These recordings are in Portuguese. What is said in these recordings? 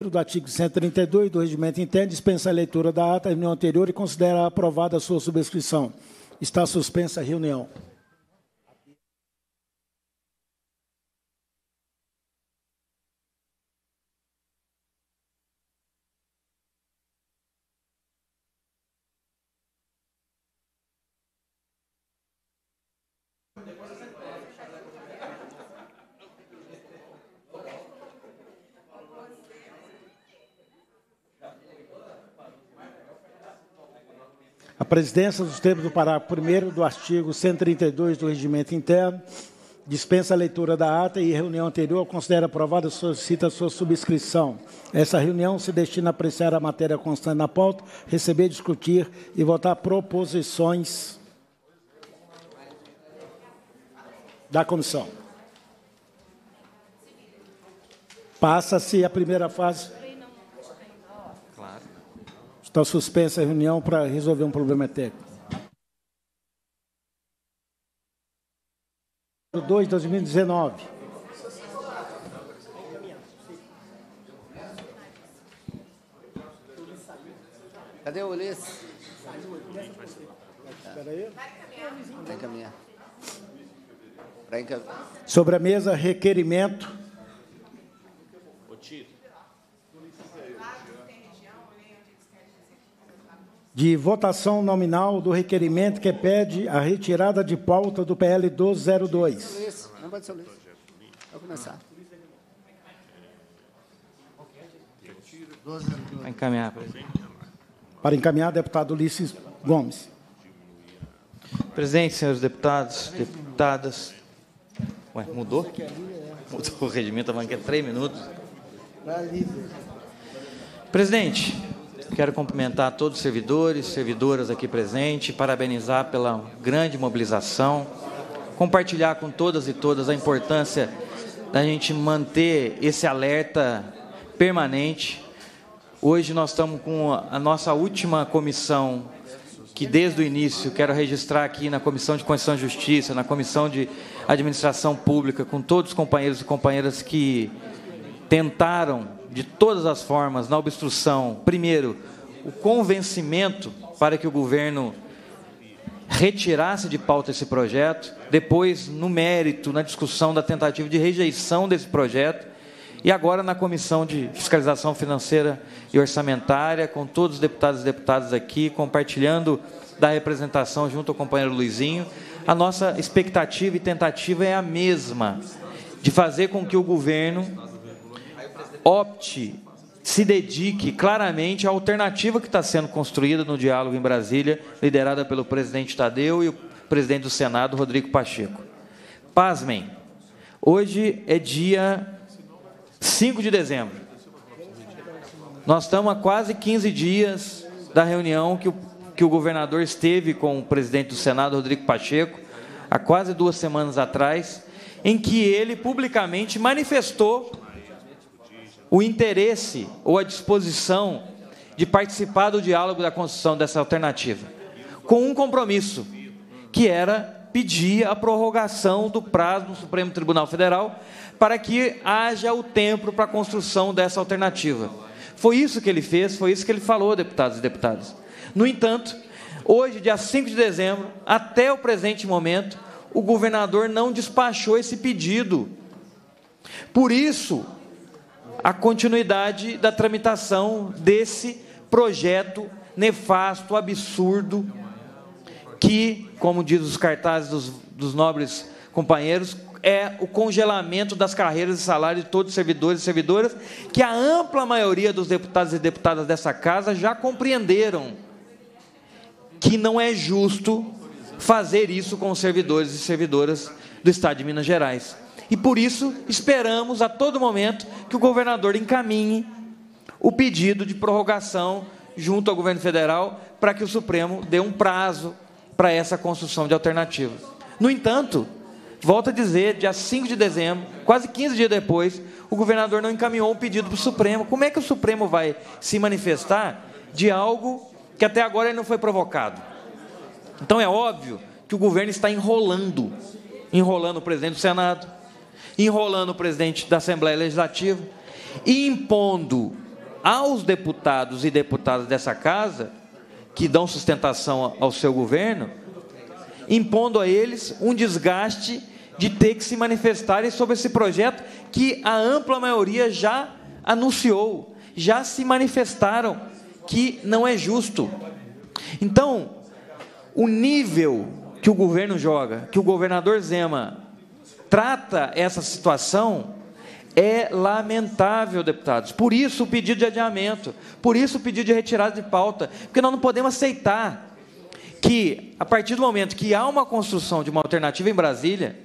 do artigo 132 do Regimento Interno dispensa a leitura da ata da reunião anterior e considera aprovada a sua subscrição. Está suspensa a reunião. Presidência, dos termos do parágrafo 1 do artigo 132 do Regimento Interno, dispensa a leitura da ata e reunião anterior considera aprovada e solicita sua subscrição. Essa reunião se destina a apreciar a matéria constante na pauta, receber, discutir e votar proposições da comissão. Passa-se a primeira fase. Está suspensa a reunião para resolver um problema técnico. 2 2019. Cadê o Ulisses? Espera aí. Vai encaminhar. Sobre a mesa, requerimento. De votação nominal do requerimento que pede a retirada de pauta do PL 1202. Ulisses, não pode ser. Vai começar. Vai encaminhar, presidente. Para encaminhar, deputado Ulisses Gomes. Presidente, senhores deputados, deputadas. Ué, mudou? Mudou o regimento, estava aqui há três minutos. Presidente, quero cumprimentar todos os servidores, servidoras aqui presentes, parabenizar pela grande mobilização, compartilhar com todas e todas a importância da gente manter esse alerta permanente. Hoje nós estamos com a nossa última comissão, que desde o início quero registrar aqui na Comissão de Constituição e Justiça, na Comissão de Administração Pública, com todos os companheiros e companheiras que tentaram de todas as formas na obstrução, primeiro, o convencimento para que o governo retirasse de pauta esse projeto, depois, no mérito, na discussão da tentativa de rejeição desse projeto, e agora na Comissão de Fiscalização Financeira e Orçamentária, com todos os deputados e deputadas aqui, compartilhando da representação junto ao companheiro Luizinho, a nossa expectativa e tentativa é a mesma, de fazer com que o governo opte, se dedique claramente à alternativa que está sendo construída no diálogo em Brasília, liderada pelo presidente Tadeu e o presidente do Senado, Rodrigo Pacheco. Pasmem, hoje é dia 5 de dezembro. Nós estamos há quase 15 dias da reunião que o, que o governador esteve com o presidente do Senado, Rodrigo Pacheco, há quase duas semanas atrás, em que ele publicamente manifestou o interesse ou a disposição de participar do diálogo da construção dessa alternativa, com um compromisso, que era pedir a prorrogação do prazo do Supremo Tribunal Federal para que haja o tempo para a construção dessa alternativa. Foi isso que ele fez, foi isso que ele falou, deputados e deputadas. No entanto, hoje, dia 5 de dezembro, até o presente momento, o governador não despachou esse pedido. Por isso, a continuidade da tramitação desse projeto nefasto, absurdo, que, como diz os cartazes dos, dos nobres companheiros, é o congelamento das carreiras e salários de todos os servidores e servidoras, que a ampla maioria dos deputados e deputadas dessa casa já compreenderam que não é justo fazer isso com os servidores e servidoras do Estado de Minas Gerais. E por isso esperamos a todo momento que o governador encaminhe o pedido de prorrogação junto ao governo federal para que o Supremo dê um prazo para essa construção de alternativa. No entanto, volto a dizer, dia 5 de dezembro, quase 15 dias depois, o governador não encaminhou um pedido para o Supremo. Como é que o Supremo vai se manifestar de algo que até agora ele não foi provocado? Então é óbvio que o governo está enrolando enrolando o presidente do Senado, enrolando o presidente da Assembleia Legislativa e impondo aos deputados e deputadas dessa casa, que dão sustentação ao seu governo, impondo a eles um desgaste de ter que se manifestarem sobre esse projeto que a ampla maioria já anunciou, já se manifestaram que não é justo. Então, o nível que o governo joga, que o governador Zema trata essa situação, é lamentável, deputados. Por isso o pedido de adiamento, por isso o pedido de retirada de pauta, porque nós não podemos aceitar que, a partir do momento que há uma construção de uma alternativa em Brasília,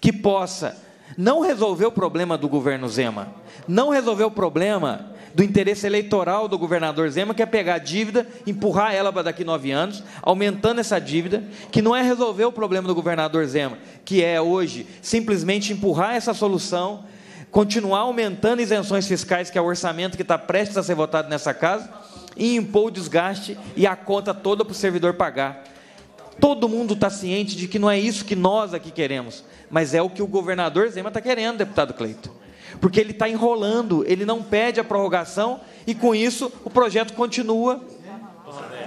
que possa não resolver o problema do governo Zema, não resolver o problema do interesse eleitoral do governador Zema, que é pegar a dívida, empurrar ela para daqui nove anos, aumentando essa dívida, que não é resolver o problema do governador Zema, que é hoje simplesmente empurrar essa solução, continuar aumentando isenções fiscais, que é o orçamento que está prestes a ser votado nessa casa, e impor o desgaste e a conta toda para o servidor pagar. Todo mundo está ciente de que não é isso que nós aqui queremos, mas é o que o governador Zema está querendo, deputado Cleito. Porque ele está enrolando, ele não pede a prorrogação e com isso o projeto continua.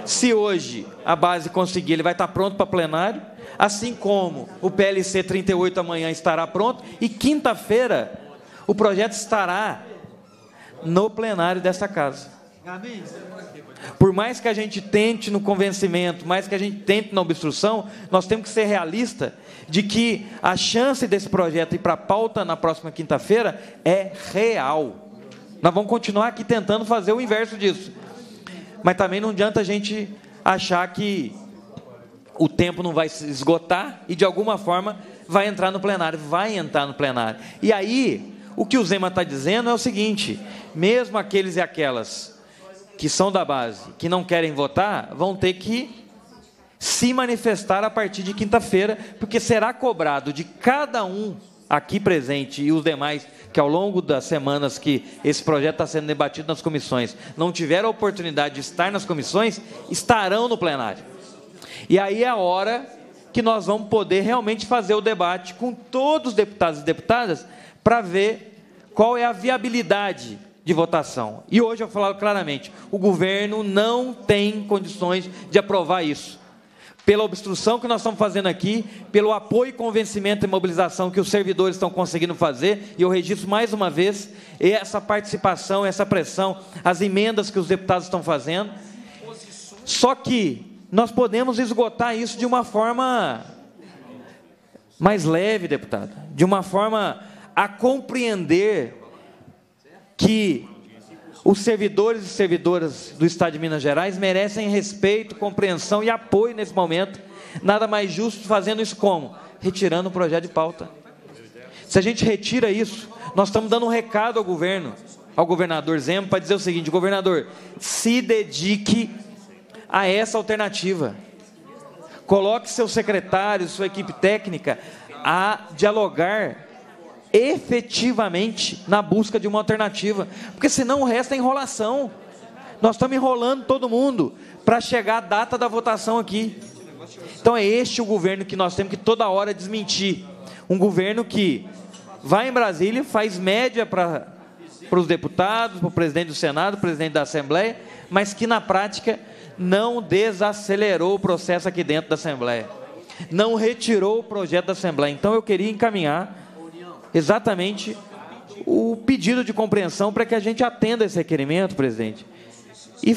Se hoje a base conseguir, ele vai estar tá pronto para plenário, assim como o PLC 38 amanhã estará pronto e quinta-feira o projeto estará no plenário desta casa. Por mais que a gente tente no convencimento, mais que a gente tente na obstrução, nós temos que ser realistas de que a chance desse projeto ir para a pauta na próxima quinta-feira é real. Nós vamos continuar aqui tentando fazer o inverso disso. Mas também não adianta a gente achar que o tempo não vai se esgotar e de alguma forma vai entrar no plenário. Vai entrar no plenário. E aí, o que o Zema está dizendo é o seguinte: mesmo aqueles e aquelas que são da base, que não querem votar, vão ter que se manifestar a partir de quinta-feira, porque será cobrado de cada um aqui presente e os demais que ao longo das semanas que esse projeto está sendo debatido nas comissões não tiveram a oportunidade de estar nas comissões, estarão no plenário. E aí é a hora que nós vamos poder realmente fazer o debate com todos os deputados e deputadas para ver qual é a viabilidade de votação. E hoje eu falo claramente: o governo não tem condições de aprovar isso. Pela obstrução que nós estamos fazendo aqui, pelo apoio, convencimento e mobilização que os servidores estão conseguindo fazer, e eu registro mais uma vez essa participação, essa pressão, as emendas que os deputados estão fazendo. Só que nós podemos esgotar isso de uma forma mais leve, deputado, de uma forma a compreender que os servidores e servidoras do Estado de Minas Gerais merecem respeito, compreensão e apoio nesse momento. Nada mais justo fazendo isso como? Retirando o projeto de pauta. Se a gente retira isso, nós estamos dando um recado ao governo, ao governador Zemo, para dizer o seguinte: governador, se dedique a essa alternativa. Coloque seus secretários, sua equipe técnica a dialogar efetivamente na busca de uma alternativa, porque senão o resto é enrolação. Nós estamos enrolando todo mundo para chegar a data da votação aqui. Então é este o governo que nós temos que toda hora desmentir. Um governo que vai em Brasília, faz média para os deputados, para o presidente do Senado, presidente da Assembleia, mas que na prática não desacelerou o processo aqui dentro da Assembleia. Não retirou o projeto da Assembleia. Então eu queria encaminhar exatamente o pedido de compreensão para que a gente atenda esse requerimento, presidente, e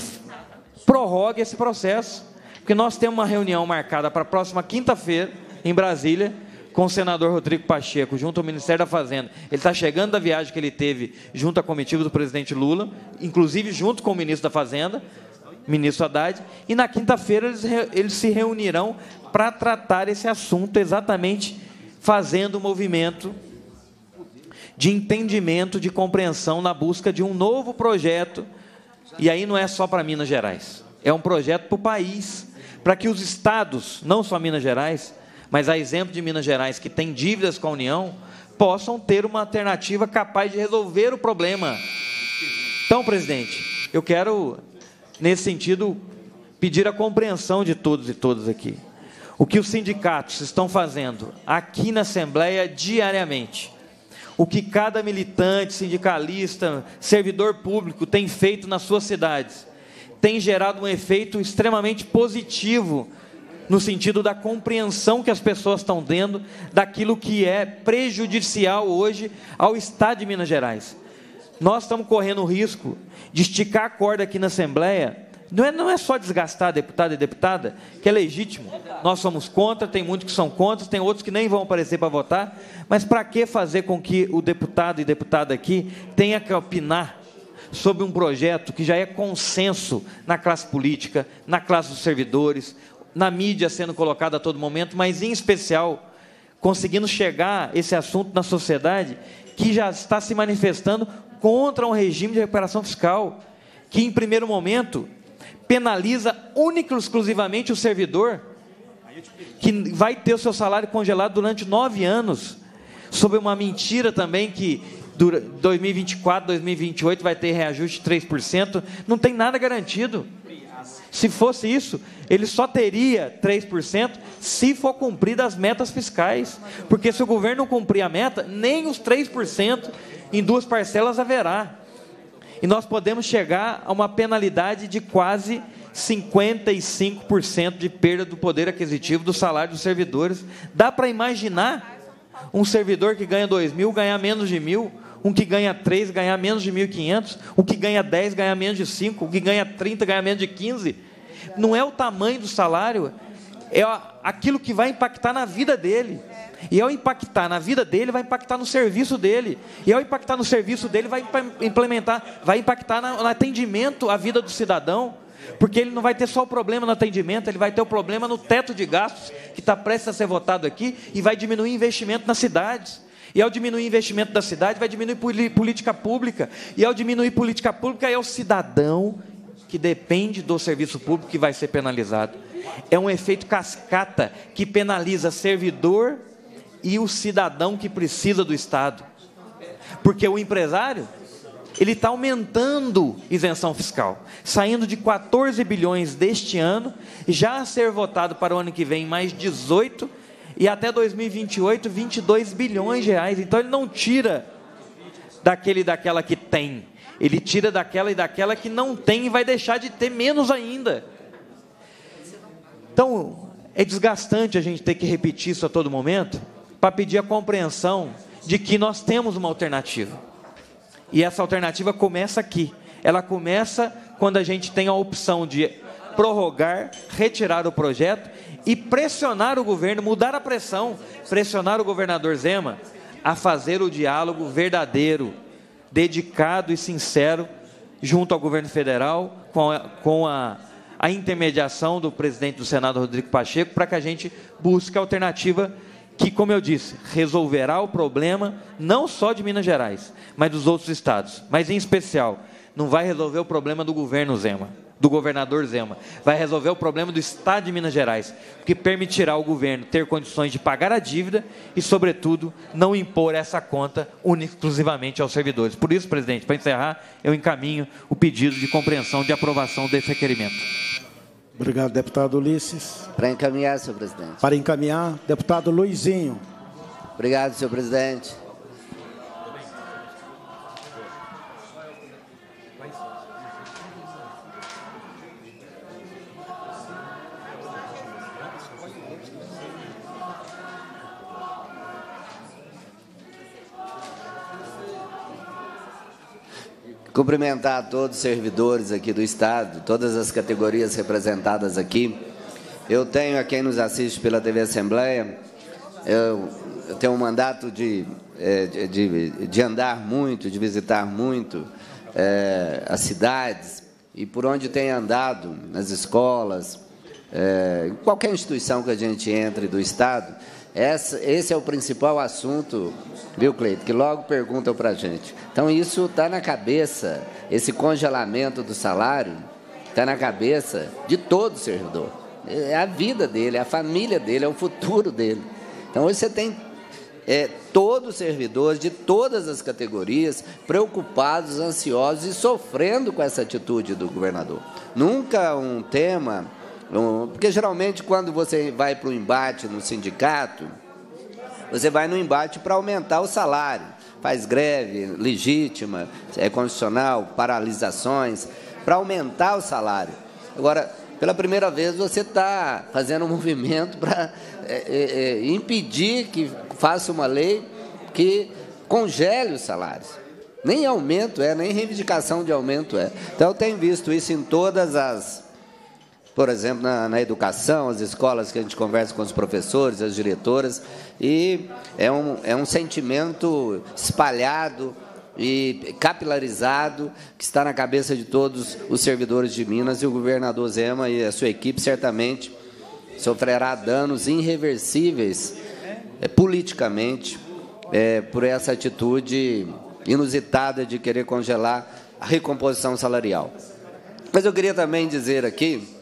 prorrogue esse processo, porque nós temos uma reunião marcada para a próxima quinta-feira em Brasília com o senador Rodrigo Pacheco, junto ao Ministério da Fazenda. Ele está chegando da viagem que ele teve junto à comitiva do presidente Lula, inclusive junto com o ministro da Fazenda, ministro Haddad, e na quinta-feira eles, eles se reunirão para tratar esse assunto exatamente fazendo o movimento de entendimento, de compreensão na busca de um novo projeto. E aí não é só para Minas Gerais, é um projeto para o país, para que os estados, não só Minas Gerais, mas a exemplo de Minas Gerais, que tem dívidas com a União, possam ter uma alternativa capaz de resolver o problema. Então, presidente, eu quero, nesse sentido, pedir a compreensão de todos e todas aqui. O que os sindicatos estão fazendo aqui na Assembleia diariamente o que cada militante, sindicalista, servidor público tem feito nas suas cidades, tem gerado um efeito extremamente positivo no sentido da compreensão que as pessoas estão tendo daquilo que é prejudicial hoje ao Estado de Minas Gerais. Nós estamos correndo o risco de esticar a corda aqui na Assembleia. Não é, não é só desgastar deputado e deputada, que é legítimo. Nós somos contra, tem muitos que são contra, tem outros que nem vão aparecer para votar. Mas para que fazer com que o deputado e deputada aqui tenha que opinar sobre um projeto que já é consenso na classe política, na classe dos servidores, na mídia sendo colocado a todo momento, mas em especial conseguindo chegar esse assunto na sociedade que já está se manifestando contra um regime de recuperação fiscal que, em primeiro momento, penaliza única e exclusivamente o servidor, que vai ter o seu salário congelado durante nove anos, sob uma mentira também que 2024, 2028 vai ter reajuste de 3%, não tem nada garantido. Se fosse isso, ele só teria 3% se for cumpridas as metas fiscais. Porque se o governo não cumprir a meta, nem os 3% em duas parcelas haverá. E nós podemos chegar a uma penalidade de quase 55% de perda do poder aquisitivo do salário dos servidores. Dá para imaginar um servidor que ganha 2 mil ganhar menos de mil? um que ganha 3 ganhar menos de 1.500, o que ganha 10 ganhar menos de 5, o que ganha 30 ganhar menos de 15. Não é o tamanho do salário, é aquilo que vai impactar na vida dele. E ao impactar na vida dele, vai impactar no serviço dele. E ao impactar no serviço dele, vai implementar, vai impactar no atendimento à vida do cidadão. Porque ele não vai ter só o problema no atendimento, ele vai ter o problema no teto de gastos, que está prestes a ser votado aqui, e vai diminuir investimento nas cidades. E ao diminuir investimento da cidade, vai diminuir política pública. E ao diminuir política pública, é o cidadão que depende do serviço público que vai ser penalizado. É um efeito cascata que penaliza servidor e o cidadão que precisa do Estado. Porque o empresário, ele está aumentando isenção fiscal, saindo de 14 bilhões deste ano, já a ser votado para o ano que vem mais 18 e até 2028, 22 bilhões de reais. Então ele não tira daquele e daquela que tem, ele tira daquela e daquela que não tem e vai deixar de ter menos ainda. Então, é desgastante a gente ter que repetir isso a todo momento para pedir a compreensão de que nós temos uma alternativa. E essa alternativa começa aqui. Ela começa quando a gente tem a opção de prorrogar, retirar o projeto e pressionar o governo, mudar a pressão, pressionar o governador Zema a fazer o diálogo verdadeiro, dedicado e sincero junto ao governo federal, com a, com a, a intermediação do presidente do Senado, Rodrigo Pacheco, para que a gente busque a alternativa que, como eu disse, resolverá o problema não só de Minas Gerais, mas dos outros estados, mas em especial, não vai resolver o problema do governo Zema do governador Zema. Vai resolver o problema do Estado de Minas Gerais, que permitirá ao governo ter condições de pagar a dívida e, sobretudo, não impor essa conta exclusivamente aos servidores. Por isso, presidente, para encerrar, eu encaminho o pedido de compreensão de aprovação desse requerimento. Obrigado, deputado Ulisses. Para encaminhar, senhor presidente. Para encaminhar, deputado Luizinho. Obrigado, senhor presidente. Cumprimentar todos os servidores aqui do Estado, todas as categorias representadas aqui. Eu tenho a quem nos assiste pela TV Assembleia, eu, eu tenho um mandato de, é, de, de, andar muito, de visitar muito é, as cidades e por onde tem andado, nas escolas, é, qualquer instituição que a gente entre do Estado, essa, esse é o principal assunto, viu, Cleito? Que logo perguntam para a gente. Então, isso está na cabeça, esse congelamento do salário, está na cabeça de todo servidor. É a vida dele, é a família dele, é o futuro dele. Então, hoje você tem é, todos os servidores de todas as categorias preocupados, ansiosos e sofrendo com essa atitude do governador. Nunca um tema porque geralmente quando você vai para o embate no sindicato, você vai no embate para aumentar o salário, faz greve legítima, é constitucional, paralisações, para aumentar o salário. Agora, pela primeira vez, você está fazendo um movimento para é, é, é, impedir que faça uma lei que congele os salários. Nem aumento é, nem reivindicação de aumento é. Então, eu tenho visto isso em todas as por exemplo, na, na, educação, as escolas que a gente conversa com os professores, as diretoras, e é um, é um sentimento espalhado e capilarizado que está na cabeça de todos os servidores de Minas e o governador Zema e a sua equipe certamente sofrerá danos irreversíveis é, politicamente é, por essa atitude inusitada de querer congelar a recomposição salarial. Mas eu queria também dizer aqui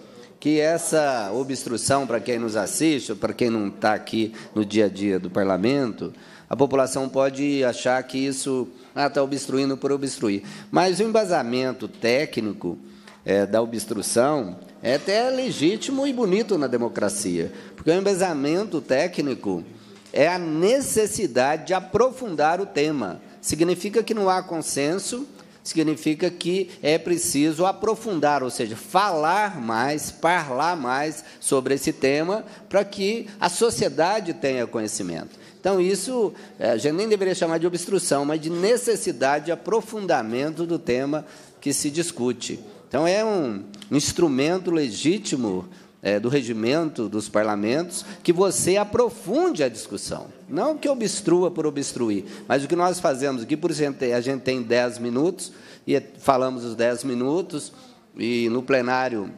que essa obstrução, para quem nos assiste, para quem não está aqui no dia a dia do parlamento, a população pode achar que isso está ah, tá obstruindo por obstruir. Mas o embasamento técnico é, da obstrução é até legítimo e bonito na democracia, porque o embasamento técnico é a necessidade de aprofundar o tema. Significa que não há consenso significa que é preciso aprofundar, ou seja, falar mais, falar mais sobre esse tema para que a sociedade tenha conhecimento. Então, isso é, a gente nem deveria chamar de obstrução, mas de necessidade de aprofundamento do tema que se discute. Então, é um instrumento legítimo é, do regimento dos parlamentos que você aprofunde a discussão. Não que obstrua por obstruir, mas o que nós fazemos aqui, por exemplo, a gente tem 10 minutos, e falamos os 10 minutos, e no plenário,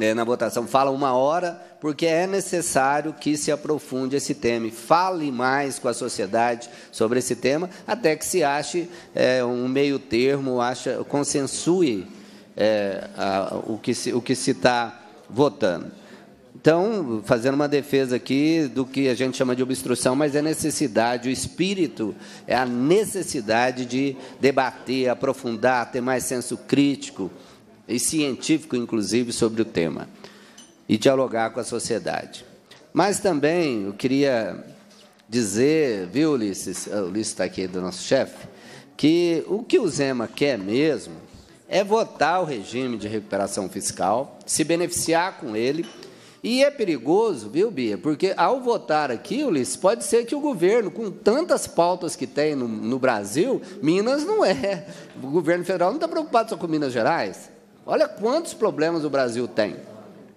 é, na votação, fala uma hora, porque é necessário que se aprofunde esse tema e fale mais com a sociedade sobre esse tema, até que se ache é, um meio termo, acha, consensue é, a, o que se está votando. Então, fazendo uma defesa aqui do que a gente chama de obstrução, mas é necessidade, o espírito é a necessidade de debater, aprofundar, ter mais senso crítico e científico, inclusive, sobre o tema e dialogar com a sociedade. Mas também eu queria dizer, viu, Ulisses, o Ulisses está aqui do nosso chefe, que o que o Zema quer mesmo é votar o regime de recuperação fiscal, se beneficiar com ele. E é perigoso, viu, Bia? Porque ao votar aqui, Ulisses, pode ser que o governo, com tantas pautas que tem no, no Brasil, Minas não é. O governo federal não está preocupado só com Minas Gerais. Olha quantos problemas o Brasil tem.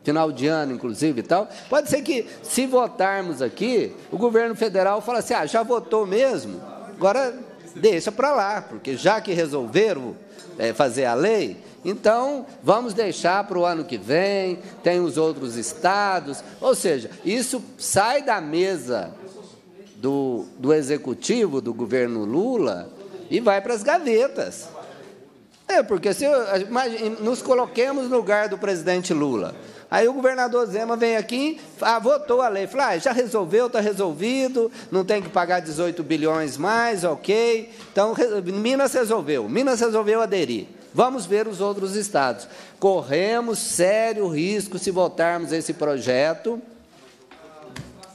Final de ano, inclusive e tal. Pode ser que, se votarmos aqui, o governo federal fala assim: ah, já votou mesmo, agora deixa para lá, porque já que resolveram é, fazer a lei, então vamos deixar para o ano que vem, tem os outros estados. Ou seja, isso sai da mesa do, do executivo, do governo Lula, e vai para as gavetas. É, porque se imagine, nos coloquemos no lugar do presidente Lula. Aí o governador Zema vem aqui, ah, votou a lei, fala, ah, já resolveu, está resolvido, não tem que pagar 18 bilhões mais, ok. Então, Minas resolveu, Minas resolveu aderir. Vamos ver os outros estados. Corremos sério risco se votarmos esse projeto,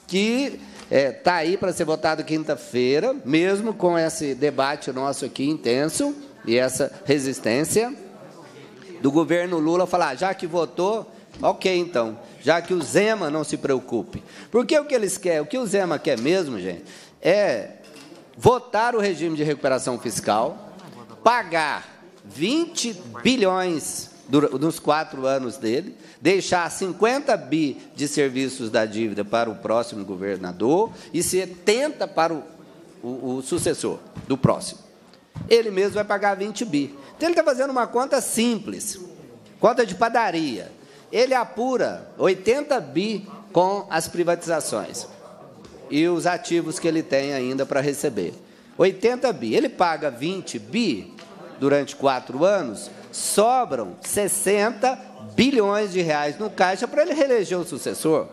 que está é, tá aí para ser votado quinta-feira, mesmo com esse debate nosso aqui intenso e essa resistência do governo Lula falar, ah, já que votou, Ok, então, já que o Zema não se preocupe. Porque o que eles querem, o que o Zema quer mesmo, gente, é votar o regime de recuperação fiscal, pagar 20 bilhões nos quatro anos dele, deixar 50 bi de serviços da dívida para o próximo governador e 70 para o, o, o sucessor do próximo. Ele mesmo vai pagar 20 bi. Então ele está fazendo uma conta simples, conta de padaria ele apura 80 bi com as privatizações e os ativos que ele tem ainda para receber. 80 bi. Ele paga 20 bi durante quatro anos, sobram 60 bilhões de reais no caixa para ele reeleger o sucessor.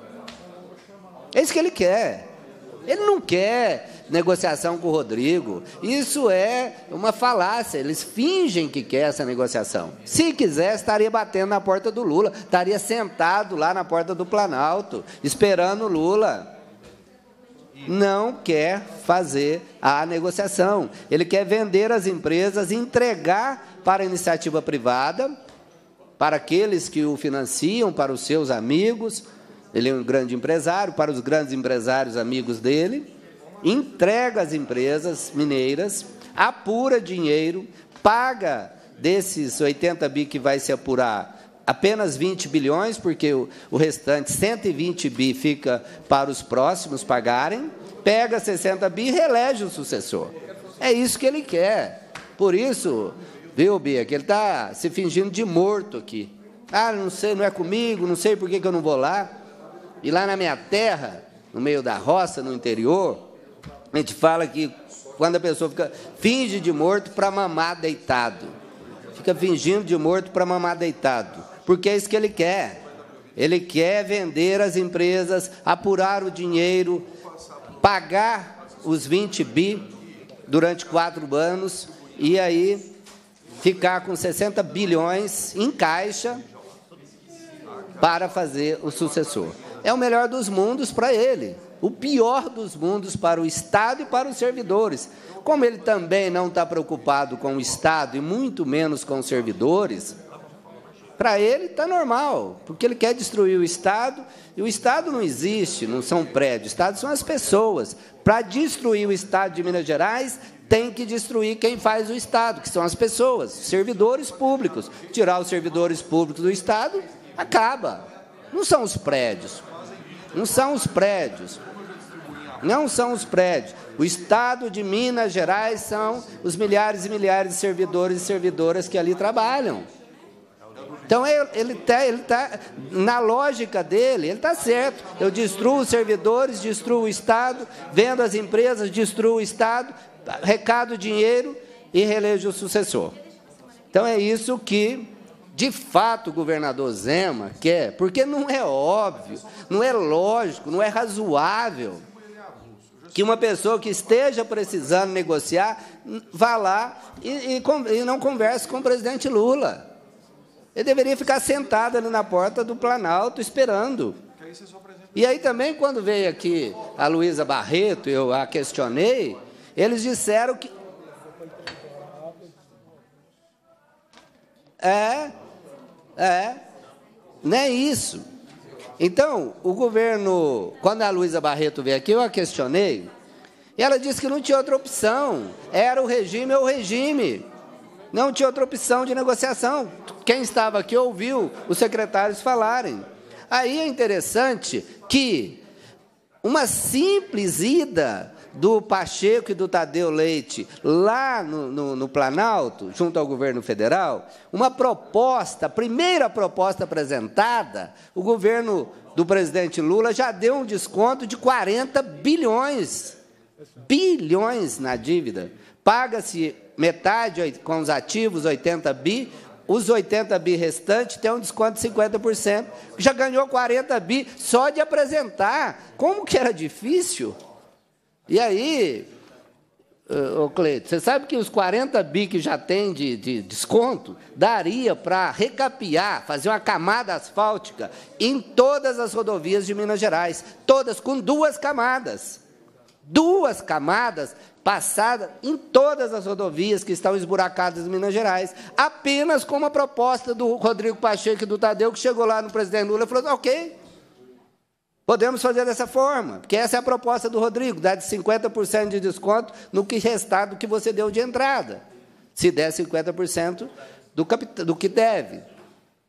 É isso que ele quer. Ele não quer negociação com o Rodrigo. Isso é uma falácia. Eles fingem que quer essa negociação. Se quiser, estaria batendo na porta do Lula, estaria sentado lá na porta do Planalto, esperando o Lula. não quer fazer a negociação. Ele quer vender as empresas, entregar para a iniciativa privada, para aqueles que o financiam, para os seus amigos. Ele é um grande empresário, para os grandes empresários amigos dele. Entrega as empresas mineiras, apura dinheiro, paga desses 80 bi que vai se apurar apenas 20 bilhões, porque o, restante, 120 bi, fica para os próximos pagarem, pega 60 bi e reelege o sucessor. É isso que ele quer. Por isso, viu, Bia, que ele está se fingindo de morto aqui. Ah, não sei, não é comigo, não sei por que, que eu não vou lá. E lá na minha terra, no meio da roça, no interior, a gente fala que quando a pessoa fica finge de morto para mamar deitado. Fica fingindo de morto para mamar deitado porque é isso que ele quer. Ele quer vender as empresas, apurar o dinheiro, pagar os 20 bi durante quatro anos e aí ficar com 60 bilhões em caixa para fazer o sucessor. É o melhor dos mundos para ele, o pior dos mundos para o Estado e para os servidores. Como ele também não está preocupado com o Estado e muito menos com os servidores, para ele está normal, porque ele quer destruir o Estado, e o Estado não existe, não são prédios, o Estado são as pessoas. Para destruir o Estado de Minas Gerais, tem que destruir quem faz o Estado, que são as pessoas, servidores públicos. Tirar os servidores públicos do Estado, acaba. Não são os prédios. Não são os prédios. Não são os prédios. O Estado de Minas Gerais são os milhares e milhares de servidores e servidoras que ali trabalham. Então ele está, ele tá, na lógica dele, ele está certo. Eu destruo os servidores, destruo o Estado, vendo as empresas, destruo o Estado, recado dinheiro e relejo o sucessor. Então é isso que, de fato, o governador Zema quer, porque não é óbvio, não é lógico, não é razoável que uma pessoa que esteja precisando negociar vá lá e, e, e não converse com o presidente Lula. Ele deveria ficar sentado ali na porta do Planalto esperando. E aí também, quando veio aqui a Luísa Barreto, eu a questionei, eles disseram que. É, é, não é isso. Então, o governo, quando a Luísa Barreto veio aqui, eu a questionei, e ela disse que não tinha outra opção, era o regime ou o regime. Não tinha outra opção de negociação. Quem estava aqui ouviu os secretários falarem. Aí é interessante que uma simples ida do Pacheco e do Tadeu Leite lá no, no, no, Planalto, junto ao governo federal, uma proposta, a primeira proposta apresentada, o governo do presidente Lula já deu um desconto de 40 bilhões. Bilhões na dívida. Paga-se metade com os ativos, 80 bi, os 80 bi restantes têm um desconto de 50%. Já ganhou 40 bi só de apresentar. Como que era difícil? E aí, ô Cleito, você sabe que os 40 bi que já tem de, de desconto daria para recapiar, fazer uma camada asfáltica em todas as rodovias de Minas Gerais, todas com duas camadas. Duas camadas passada em todas as rodovias que estão esburacadas em Minas Gerais, apenas com uma proposta do Rodrigo Pacheco e do Tadeu, que chegou lá no presidente Lula e falou: ok, podemos fazer dessa forma, porque essa é a proposta do Rodrigo, dar de 50% de desconto no que restar do que você deu de entrada, se der 50% do, do que deve.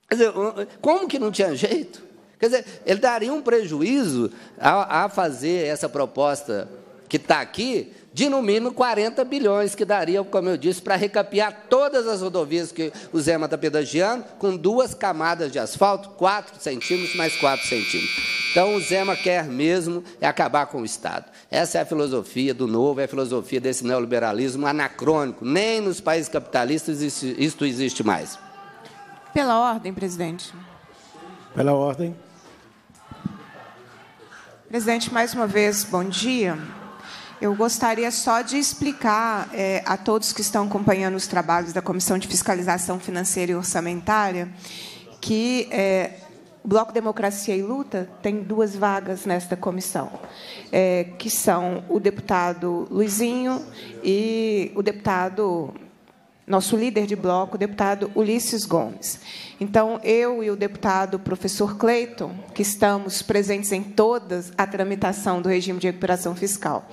Quer dizer, como que não tinha jeito? Quer dizer, ele daria um prejuízo a, a fazer essa proposta que está aqui, de no mínimo 40 bilhões, que daria, como eu disse, para recapear todas as rodovias que o Zema está pedagiando, com duas camadas de asfalto, 4 centímetros mais 4 centímetros. Então, o Zema quer mesmo é acabar com o Estado. Essa é a filosofia do novo, é a filosofia desse neoliberalismo anacrônico. Nem nos países capitalistas isto existe mais. Pela ordem, presidente. Pela ordem. Presidente, mais uma vez, bom dia. Eu gostaria só de explicar é, a todos que estão acompanhando os trabalhos da Comissão de Fiscalização Financeira e Orçamentária que é, o Bloco Democracia e Luta tem duas vagas nesta comissão, é, que são o deputado Luizinho e o deputado nosso líder de bloco, o deputado Ulisses Gomes. Então, eu e o deputado professor Cleiton, que estamos presentes em toda a tramitação do regime de recuperação fiscal,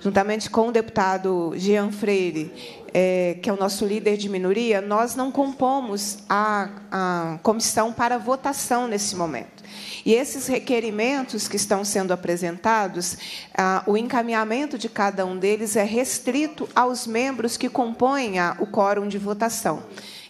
juntamente com o deputado Jean Freire, é, que é o nosso líder de minoria, nós não compomos a, a comissão para votação nesse momento. E esses requerimentos que estão sendo apresentados, ah, o encaminhamento de cada um deles é restrito aos membros que compõem a, o quórum de votação.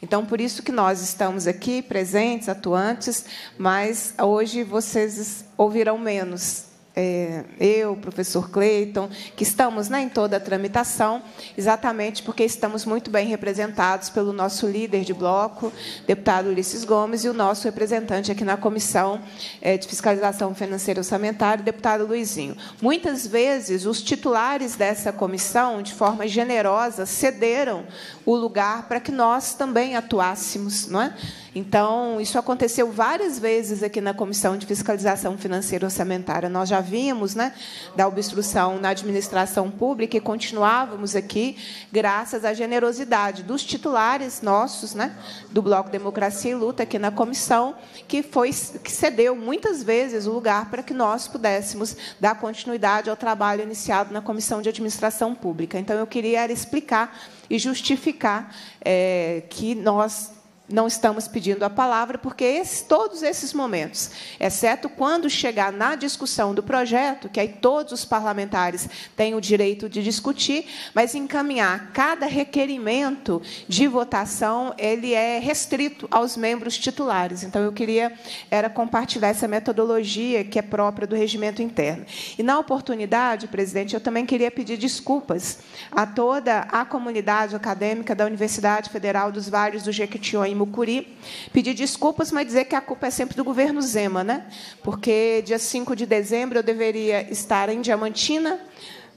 Então, por isso que nós estamos aqui presentes, atuantes, mas hoje vocês ouvirão menos é, eu, professor Cleiton, que estamos né, em toda a tramitação, exatamente porque estamos muito bem representados pelo nosso líder de bloco, deputado Ulisses Gomes, e o nosso representante aqui na Comissão é, de Fiscalização Financeira e Orçamentária, deputado Luizinho. Muitas vezes, os titulares dessa comissão, de forma generosa, cederam o lugar para que nós também atuássemos, não é? Então, isso aconteceu várias vezes aqui na Comissão de Fiscalização Financeira e Orçamentária. Nós já vimos né, da obstrução na administração pública e continuávamos aqui graças à generosidade dos titulares nossos, né, do Bloco Democracia e Luta, aqui na comissão, que, foi, que cedeu muitas vezes o lugar para que nós pudéssemos dar continuidade ao trabalho iniciado na Comissão de Administração Pública. Então, eu queria explicar e justificar é, que nós não estamos pedindo a palavra, porque esse, todos esses momentos, exceto quando chegar na discussão do projeto, que aí todos os parlamentares têm o direito de discutir, mas encaminhar cada requerimento de votação, ele é restrito aos membros titulares. Então, eu queria era compartilhar essa metodologia que é própria do regimento interno. E, na oportunidade, presidente, eu também queria pedir desculpas a toda a comunidade acadêmica da Universidade Federal dos Vales do Jequitinhonha Mucuri, pedir desculpas, mas dizer que a culpa é sempre do governo Zema, né? Porque dia 5 de dezembro eu deveria estar em Diamantina,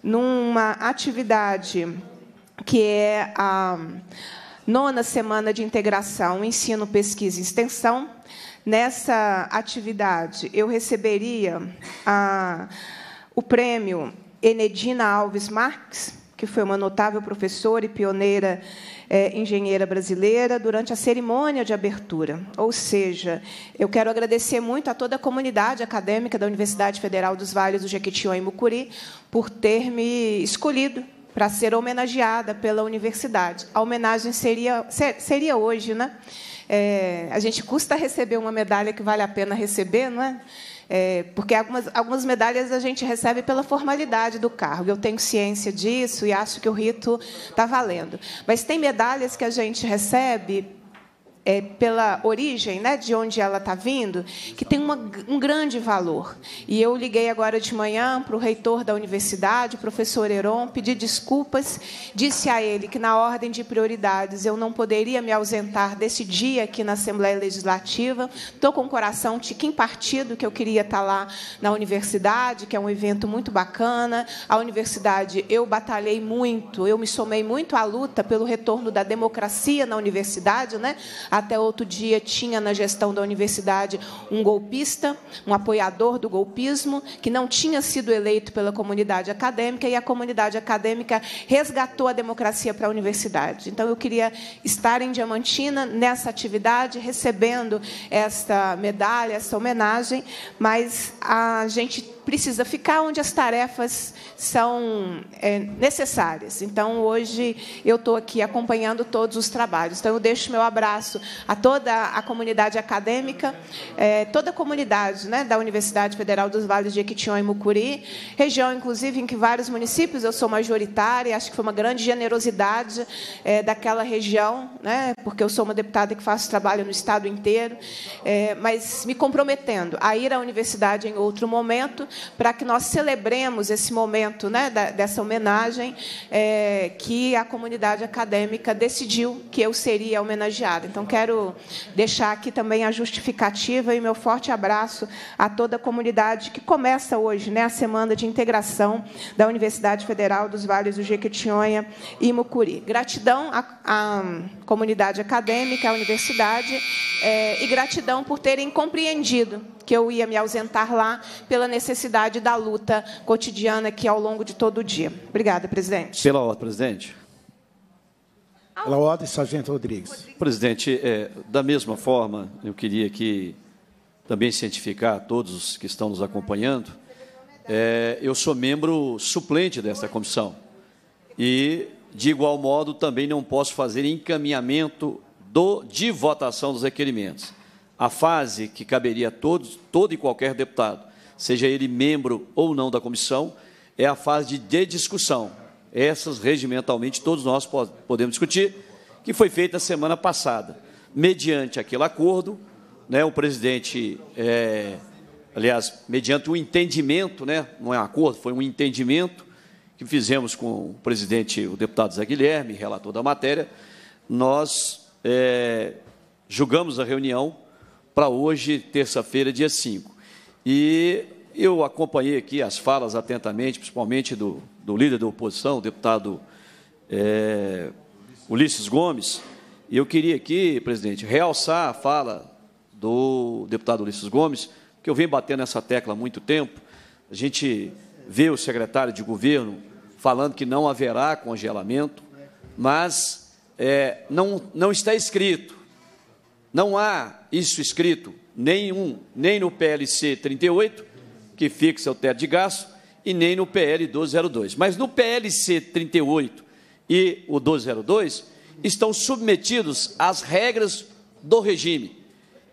numa atividade que é a nona semana de integração, ensino, pesquisa e extensão. Nessa atividade, eu receberia a, o prêmio Enedina Alves Marques, que foi uma notável professora e pioneira é, engenheira brasileira, durante a cerimônia de abertura. Ou seja, eu quero agradecer muito a toda a comunidade acadêmica da Universidade Federal dos Vales do Jequitinhonha e Mucuri por ter me escolhido para ser homenageada pela universidade. A homenagem seria, seria hoje, né? É, a gente custa receber uma medalha que vale a pena receber, não é? É, porque algumas, algumas medalhas a gente recebe pela formalidade do cargo. Eu tenho ciência disso e acho que o rito está valendo. Mas tem medalhas que a gente recebe é, pela origem, né, de onde ela está vindo, que tem uma, um grande valor. E eu liguei agora de manhã para o reitor da universidade, professor Heron, pedi desculpas, disse a ele que, na ordem de prioridades, eu não poderia me ausentar desse dia aqui na Assembleia Legislativa. Estou com o coração tiquim partido, que eu queria estar tá lá na universidade, que é um evento muito bacana. A universidade, eu batalhei muito, eu me somei muito à luta pelo retorno da democracia na universidade, né? Até outro dia tinha na gestão da universidade um golpista, um apoiador do golpismo, que não tinha sido eleito pela comunidade acadêmica, e a comunidade acadêmica resgatou a democracia para a universidade. Então, eu queria estar em Diamantina nessa atividade, recebendo esta medalha, essa homenagem, mas a gente precisa ficar onde as tarefas são é, necessárias. Então, hoje, eu estou aqui acompanhando todos os trabalhos. Então, eu deixo meu abraço a toda a comunidade acadêmica, é, toda a comunidade né, da Universidade Federal dos Vales de Equitinhonha e Mucuri, região, inclusive, em que vários municípios eu sou majoritária, acho que foi uma grande generosidade é, daquela região, né, porque eu sou uma deputada que faço trabalho no Estado inteiro, é, mas me comprometendo a ir à universidade em outro momento, para que nós celebremos esse momento né, da, dessa homenagem é, que a comunidade acadêmica decidiu que eu seria homenageada. Então, quero deixar aqui também a justificativa e meu forte abraço a toda a comunidade que começa hoje né, a Semana de Integração da Universidade Federal dos Vales do Jequitinhonha e Mucuri. Gratidão à, à comunidade acadêmica, à universidade, é, e gratidão por terem compreendido que eu ia me ausentar lá pela necessidade da luta cotidiana aqui ao longo de todo o dia. Obrigada, presidente. Pela ordem, presidente. Pela ordem, Sargento Rodrigues. Presidente, é, da mesma forma, eu queria aqui também cientificar a todos que estão nos acompanhando. É, eu sou membro suplente desta comissão e, de igual modo, também não posso fazer encaminhamento do, de votação dos requerimentos. A fase que caberia a todos, todo e qualquer deputado, seja ele membro ou não da comissão, é a fase de discussão. Essas, regimentalmente, todos nós podemos discutir, que foi feita semana passada. Mediante aquele acordo, né, o presidente, é, aliás, mediante um entendimento, né, não é um acordo, foi um entendimento que fizemos com o presidente, o deputado Zé Guilherme, relator da matéria, nós é, julgamos a reunião para hoje, terça-feira, dia 5. E eu acompanhei aqui as falas atentamente, principalmente do, do líder da oposição, o deputado é, Ulisses Gomes, e eu queria aqui, presidente, realçar a fala do deputado Ulisses Gomes, que eu venho batendo nessa tecla há muito tempo. A gente vê o secretário de governo falando que não haverá congelamento, mas é, não, não está escrito, não há isso escrito nenhum, nem no PLC 38, que fixa o teto de gasto, e nem no PL 1202. Mas no PLC 38 e o 1202 estão submetidos às regras do regime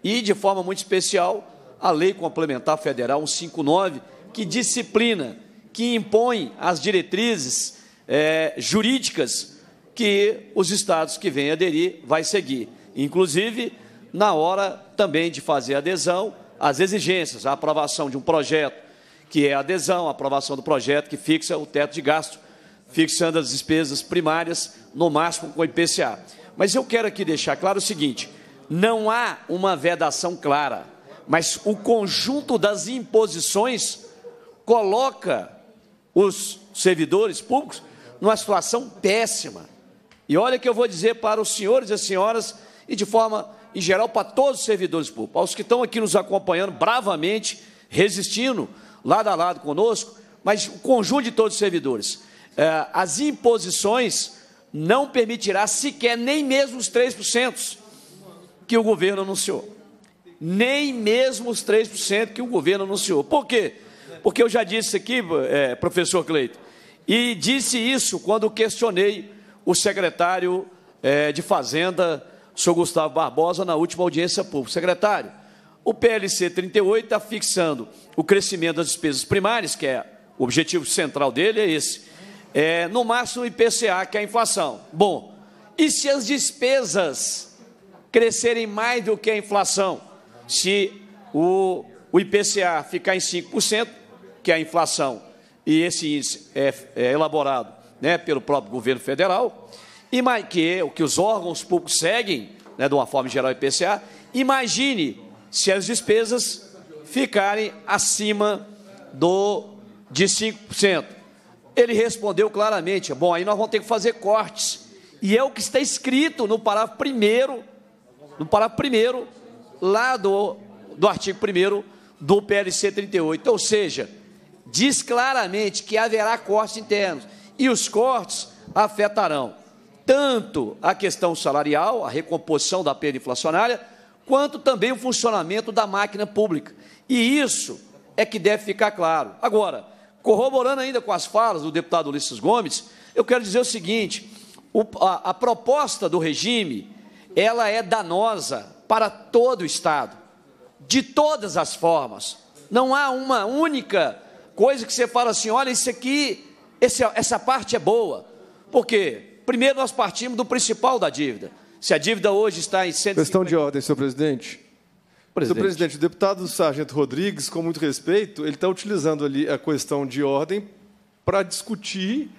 e, de forma muito especial, a Lei Complementar Federal 159, que disciplina, que impõe as diretrizes é, jurídicas que os estados que vêm aderir vai seguir. Inclusive, na hora também de fazer adesão às exigências, a aprovação de um projeto que é adesão, a aprovação do projeto que fixa o teto de gasto, fixando as despesas primárias no máximo com o IPCA. Mas eu quero aqui deixar claro o seguinte: não há uma vedação clara, mas o conjunto das imposições coloca os servidores públicos numa situação péssima. E olha que eu vou dizer para os senhores e as senhoras, e de forma em geral para todos os servidores públicos, para os que estão aqui nos acompanhando bravamente, resistindo lado a lado conosco, mas o conjunto de todos os servidores. É, as imposições não permitirá sequer nem mesmo os 3% que o governo anunciou. Nem mesmo os 3% que o governo anunciou. Por quê? Porque eu já disse aqui, é, professor Cleito, e disse isso quando questionei o secretário é, de Fazenda, senhor Gustavo Barbosa, na última audiência pública. Secretário, o PLC 38 está fixando o crescimento das despesas primárias, que é o objetivo central dele, é esse. É, no máximo IPCA, que é a inflação. Bom, e se as despesas crescerem mais do que a inflação. Se o, o IPCA ficar em 5%, que é a inflação, e esse índice é, é elaborado né, pelo próprio governo federal, e mais, que o que os órgãos públicos seguem, né, de uma forma geral, IPCA, imagine se as despesas ficarem acima do, de 5%. Ele respondeu claramente: bom, aí nós vamos ter que fazer cortes. E é o que está escrito no parágrafo primeiro no parágrafo 1 lá do, do artigo 1 do PLC 38. Ou seja, diz claramente que haverá cortes internos. E os cortes afetarão tanto a questão salarial, a recomposição da perda inflacionária, quanto também o funcionamento da máquina pública. E isso é que deve ficar claro. Agora, corroborando ainda com as falas do deputado Ulisses Gomes, eu quero dizer o seguinte: o, a, a proposta do regime ela é danosa para todo o Estado, de todas as formas. Não há uma única coisa que você fala assim: olha, isso aqui, esse, essa parte é boa. Por quê? Primeiro, nós partimos do principal da dívida. Se a dívida hoje está em 150... Questão de ordem, senhor presidente. presidente. Senhor presidente, o deputado Sargento Rodrigues, com muito respeito, ele está utilizando ali a questão de ordem para discutir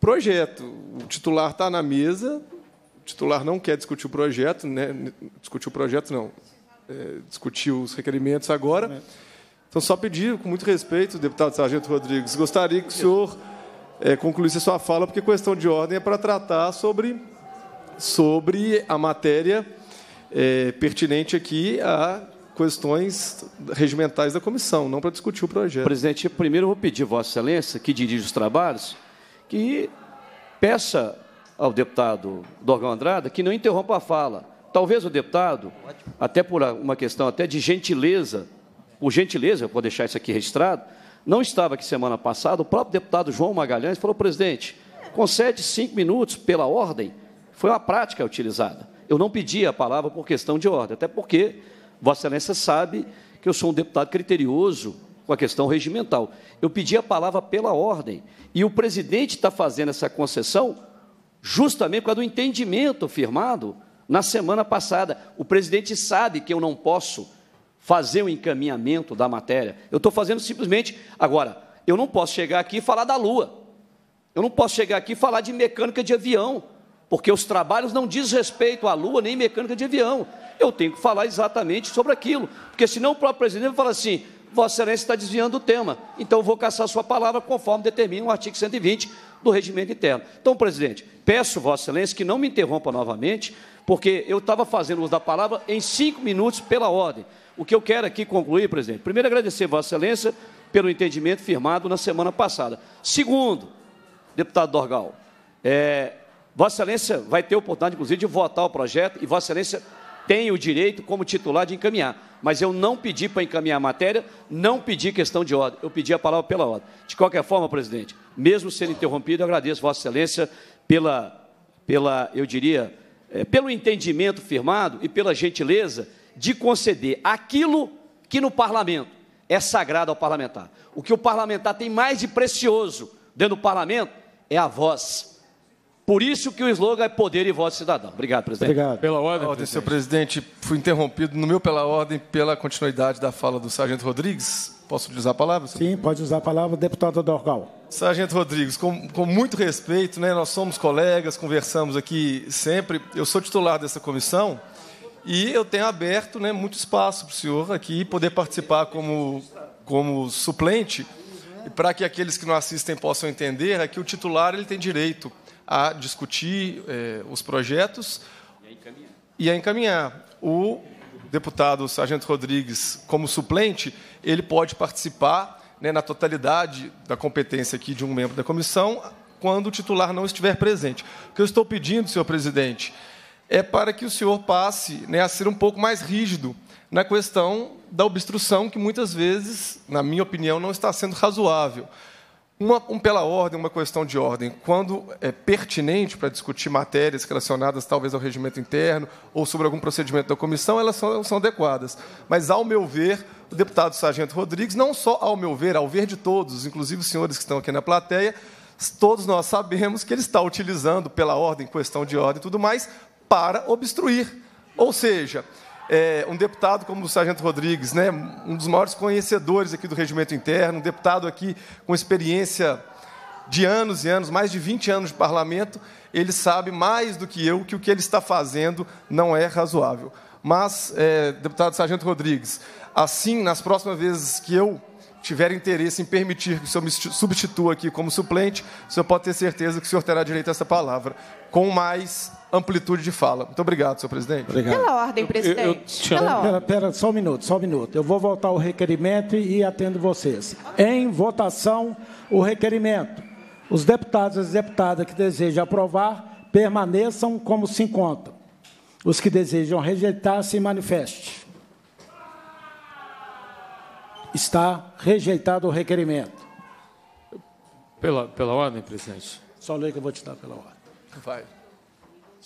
projeto. O titular está na mesa, o titular não quer discutir o projeto, né? discutir o projeto não, é, discutir os requerimentos agora. Então, só pedir, com muito respeito, deputado Sargento Rodrigues, gostaria que o senhor é, concluísse a sua fala, porque questão de ordem é para tratar sobre, sobre a matéria é, pertinente aqui a questões regimentais da comissão, não para discutir o projeto. Presidente, primeiro eu vou pedir Vossa Excelência, que dirige os trabalhos, que peça ao deputado Dorgão Andrada que não interrompa a fala. Talvez o deputado, até por uma questão até de gentileza, por gentileza, eu vou deixar isso aqui registrado, não estava aqui semana passada, o próprio deputado João Magalhães falou, presidente, concede cinco minutos pela ordem, foi uma prática utilizada. Eu não pedi a palavra por questão de ordem, até porque Vossa Excelência sabe que eu sou um deputado criterioso com a questão regimental. Eu pedi a palavra pela ordem. E o presidente está fazendo essa concessão justamente por causa do entendimento firmado na semana passada. O presidente sabe que eu não posso fazer o encaminhamento da matéria. Eu estou fazendo simplesmente. Agora, eu não posso chegar aqui e falar da Lua. Eu não posso chegar aqui e falar de mecânica de avião porque os trabalhos não diz respeito à Lua nem mecânica de avião. Eu tenho que falar exatamente sobre aquilo, porque senão o próprio presidente vai falar assim: Vossa Excelência está desviando o tema, então eu vou caçar sua palavra conforme determina o artigo 120 do regimento interno. Então, presidente, peço Vossa Excelência que não me interrompa novamente, porque eu estava fazendo uso da palavra em cinco minutos pela ordem. O que eu quero aqui concluir, presidente, primeiro agradecer Vossa Excelência pelo entendimento firmado na semana passada. Segundo, deputado Dorgal, é, Vossa Excelência vai ter oportunidade, inclusive, de votar o projeto e Vossa Excelência tem o direito, como titular, de encaminhar. Mas eu não pedi para encaminhar a matéria, não pedi questão de ordem, eu pedi a palavra pela ordem. De qualquer forma, presidente, mesmo sendo interrompido, eu agradeço Vossa Excelência pela, pela eu diria, é, pelo entendimento firmado e pela gentileza de conceder aquilo que no parlamento é sagrado ao parlamentar. O que o parlamentar tem mais de precioso dentro do parlamento é a voz por isso que o slogan é poder e voz cidadão. Obrigado, presidente. Obrigado. Pela ordem, ordem presidente. senhor presidente. Fui interrompido no meu pela ordem pela continuidade da fala do Sargento Rodrigues. Posso utilizar a palavra? Senhor? Sim, pode usar a palavra, deputado Dorgal. Sargento Rodrigues, com, com muito respeito, né, nós somos colegas, conversamos aqui sempre. Eu sou titular dessa comissão e eu tenho aberto né, muito espaço para o senhor aqui poder participar como, como suplente. Para que aqueles que não assistem possam entender, é que o titular ele tem direito a discutir eh, os projetos e a encaminhar. E a encaminhar. O deputado Sargento Rodrigues, como suplente, ele pode participar né, na totalidade da competência aqui de um membro da comissão, quando o titular não estiver presente. O que eu estou pedindo, senhor presidente, é para que o senhor passe né, a ser um pouco mais rígido na questão da obstrução, que muitas vezes, na minha opinião, não está sendo razoável. Uma, um pela ordem, uma questão de ordem. Quando é pertinente para discutir matérias relacionadas talvez ao regimento interno ou sobre algum procedimento da comissão, elas são, são adequadas. Mas, ao meu ver, o deputado Sargento Rodrigues, não só ao meu ver, ao ver de todos, inclusive os senhores que estão aqui na plateia, todos nós sabemos que ele está utilizando, pela ordem, questão de ordem e tudo mais, para obstruir. Ou seja, é, um deputado como o Sargento Rodrigues, né, um dos maiores conhecedores aqui do regimento interno, um deputado aqui com experiência de anos e anos, mais de 20 anos de parlamento, ele sabe mais do que eu que o que ele está fazendo não é razoável. Mas, é, deputado Sargento Rodrigues, assim, nas próximas vezes que eu tiver interesse em permitir que o senhor me substitua aqui como suplente, o senhor pode ter certeza que o senhor terá direito a essa palavra, com mais amplitude de fala. Muito obrigado, senhor presidente. Obrigado. Pela ordem, presidente. Eu, eu, Pela Pera, pera, só um minuto, só um minuto. Eu vou voltar o requerimento e atendo vocês. Em votação, o requerimento. Os deputados e as deputadas que desejam aprovar, permaneçam como se encontram. Os que desejam rejeitar, se manifestem. Está rejeitado o requerimento. Pela, pela ordem, presidente. Só ler que eu vou te dar pela ordem. Vai.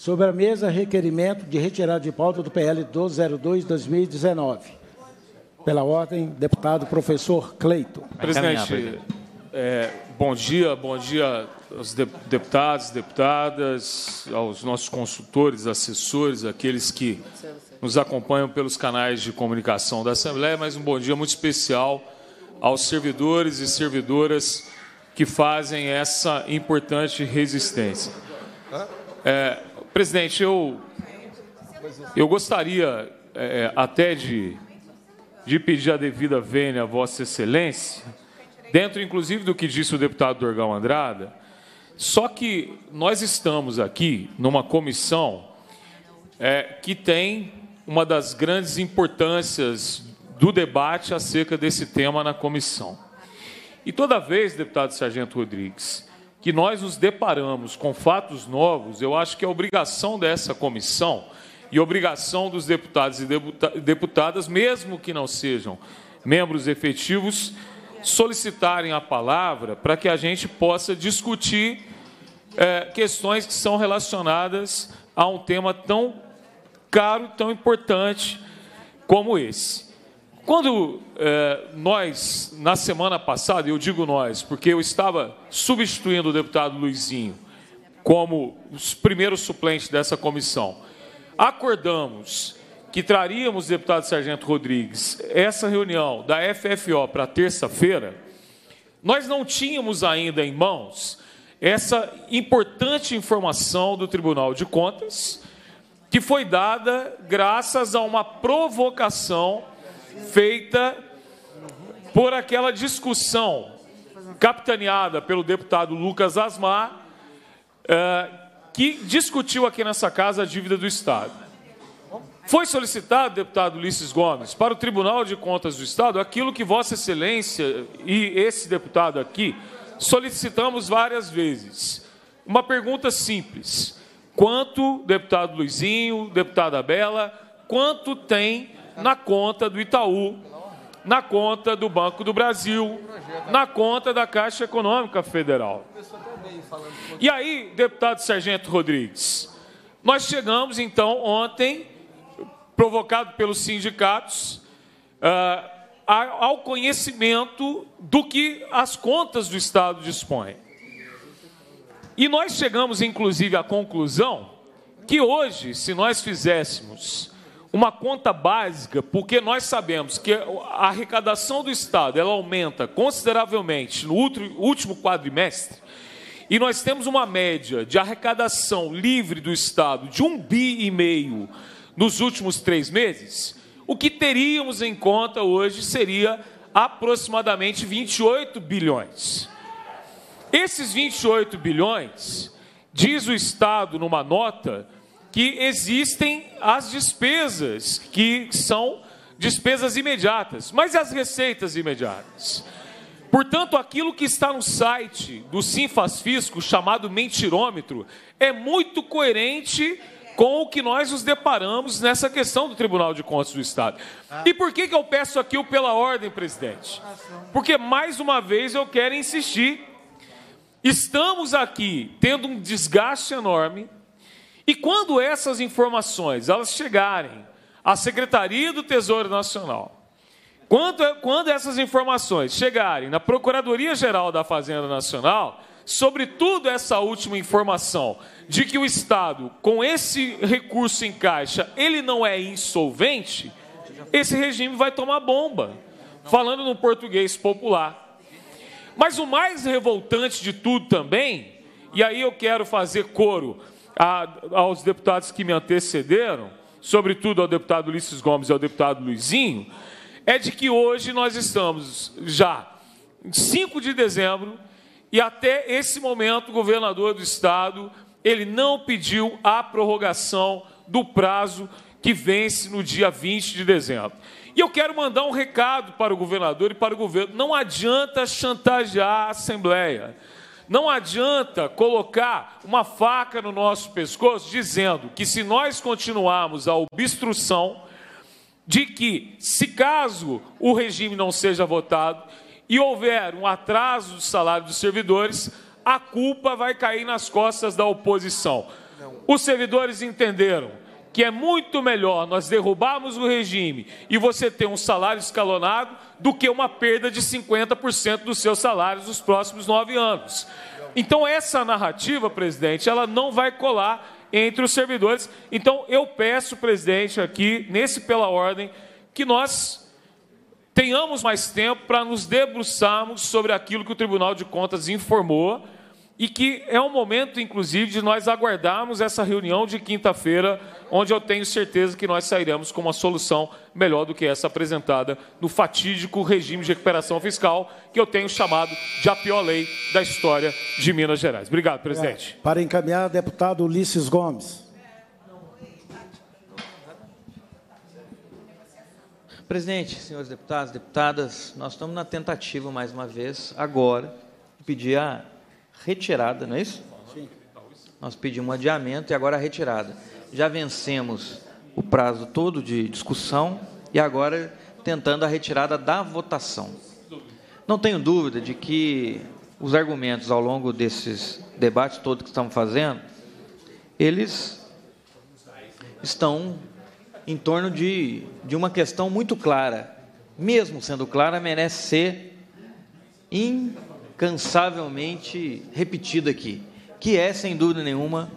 Sobre a mesa, requerimento de retirada de pauta do PL 1202-2019. Pela ordem, deputado professor Cleito. Presidente, é, bom dia, bom dia aos deputados, deputadas, aos nossos consultores, assessores, aqueles que nos acompanham pelos canais de comunicação da Assembleia, mas um bom dia muito especial aos servidores e servidoras que fazem essa importante resistência. É, presidente, eu, eu gostaria é, até de, de pedir a devida vênia a Vossa Excelência, dentro inclusive do que disse o deputado Dorgal Andrada, só que nós estamos aqui numa comissão é, que tem uma das grandes importâncias do debate acerca desse tema na comissão. E toda vez, deputado Sargento Rodrigues, que nós nos deparamos com fatos novos, eu acho que a obrigação dessa comissão e obrigação dos deputados e deputadas, mesmo que não sejam membros efetivos, solicitarem a palavra para que a gente possa discutir é, questões que são relacionadas a um tema tão caro, tão importante como esse. Quando é, nós, na semana passada, eu digo nós, porque eu estava substituindo o deputado Luizinho como os primeiros suplentes dessa comissão, acordamos que traríamos, deputado Sargento Rodrigues, essa reunião da FFO para terça-feira, nós não tínhamos ainda em mãos essa importante informação do Tribunal de Contas, que foi dada graças a uma provocação feita por aquela discussão capitaneada pelo deputado Lucas Asmar, eh, que discutiu aqui nessa casa a dívida do Estado. Foi solicitado, deputado Ulisses Gomes, para o Tribunal de Contas do Estado aquilo que Vossa Excelência e esse deputado aqui solicitamos várias vezes. Uma pergunta simples: quanto, deputado Luizinho, deputada Bela, quanto tem na conta do Itaú, na conta do Banco do Brasil, na conta da Caixa Econômica Federal? E aí, deputado Sargento Rodrigues, nós chegamos então ontem, provocado pelos sindicatos, uh, ao conhecimento do que as contas do Estado dispõem. E nós chegamos, inclusive, à conclusão que hoje, se nós fizéssemos uma conta básica, porque nós sabemos que a arrecadação do Estado ela aumenta consideravelmente no último quadrimestre, e nós temos uma média de arrecadação livre do Estado de um bi e meio nos últimos três meses, o que teríamos em conta hoje seria aproximadamente 28 bilhões. Esses 28 bilhões, diz o Estado numa nota, que existem as despesas, que são despesas imediatas, mas as receitas imediatas? Portanto, aquilo que está no site do Sinfas Fisco, chamado mentirômetro, é muito coerente com o que nós nos deparamos nessa questão do Tribunal de Contas do Estado. E por que, que eu peço aqui o pela ordem, presidente? Porque, mais uma vez, eu quero insistir Estamos aqui tendo um desgaste enorme, e quando essas informações elas chegarem à Secretaria do Tesouro Nacional, quando, quando essas informações chegarem na Procuradoria-Geral da Fazenda Nacional, sobretudo essa última informação de que o Estado, com esse recurso em caixa, ele não é insolvente, esse regime vai tomar bomba, falando no português popular. Mas o mais revoltante de tudo também, e aí eu quero fazer coro a, aos deputados que me antecederam, sobretudo ao deputado Ulisses Gomes e ao deputado Luizinho, é de que hoje nós estamos já em 5 de dezembro e até esse momento o governador do estado ele não pediu a prorrogação do prazo que vence no dia 20 de dezembro. E eu quero mandar um recado para o governador e para o governo: não adianta chantagear a Assembleia. Não adianta colocar uma faca no nosso pescoço dizendo que se nós continuarmos a obstrução, de que se caso o regime não seja votado e houver um atraso do salário dos servidores, a culpa vai cair nas costas da oposição. Os servidores entenderam que é muito melhor nós derrubarmos o regime e você ter um salário escalonado do que uma perda de 50% dos seus salários nos próximos nove anos. Então, essa narrativa, presidente, ela não vai colar entre os servidores. Então, eu peço, presidente, aqui, nesse pela ordem, que nós tenhamos mais tempo para nos debruçarmos sobre aquilo que o Tribunal de Contas informou e que é o momento, inclusive, de nós aguardarmos essa reunião de quinta-feira, onde eu tenho certeza que nós sairemos com uma solução melhor do que essa apresentada no fatídico regime de recuperação fiscal, que eu tenho chamado de a pior lei da história de Minas Gerais. Obrigado, presidente. Para encaminhar, deputado Ulisses Gomes. Presidente, senhores deputados, deputadas, nós estamos na tentativa, mais uma vez, agora, de pedir a retirada, não é isso? Sim. Nós pedimos um adiamento e agora a retirada. Já vencemos o prazo todo de discussão e agora tentando a retirada da votação. Não tenho dúvida de que os argumentos ao longo desses debates todos que estamos fazendo, eles estão em torno de, de uma questão muito clara. Mesmo sendo clara, merece ser incansavelmente repetida aqui, que é, sem dúvida nenhuma,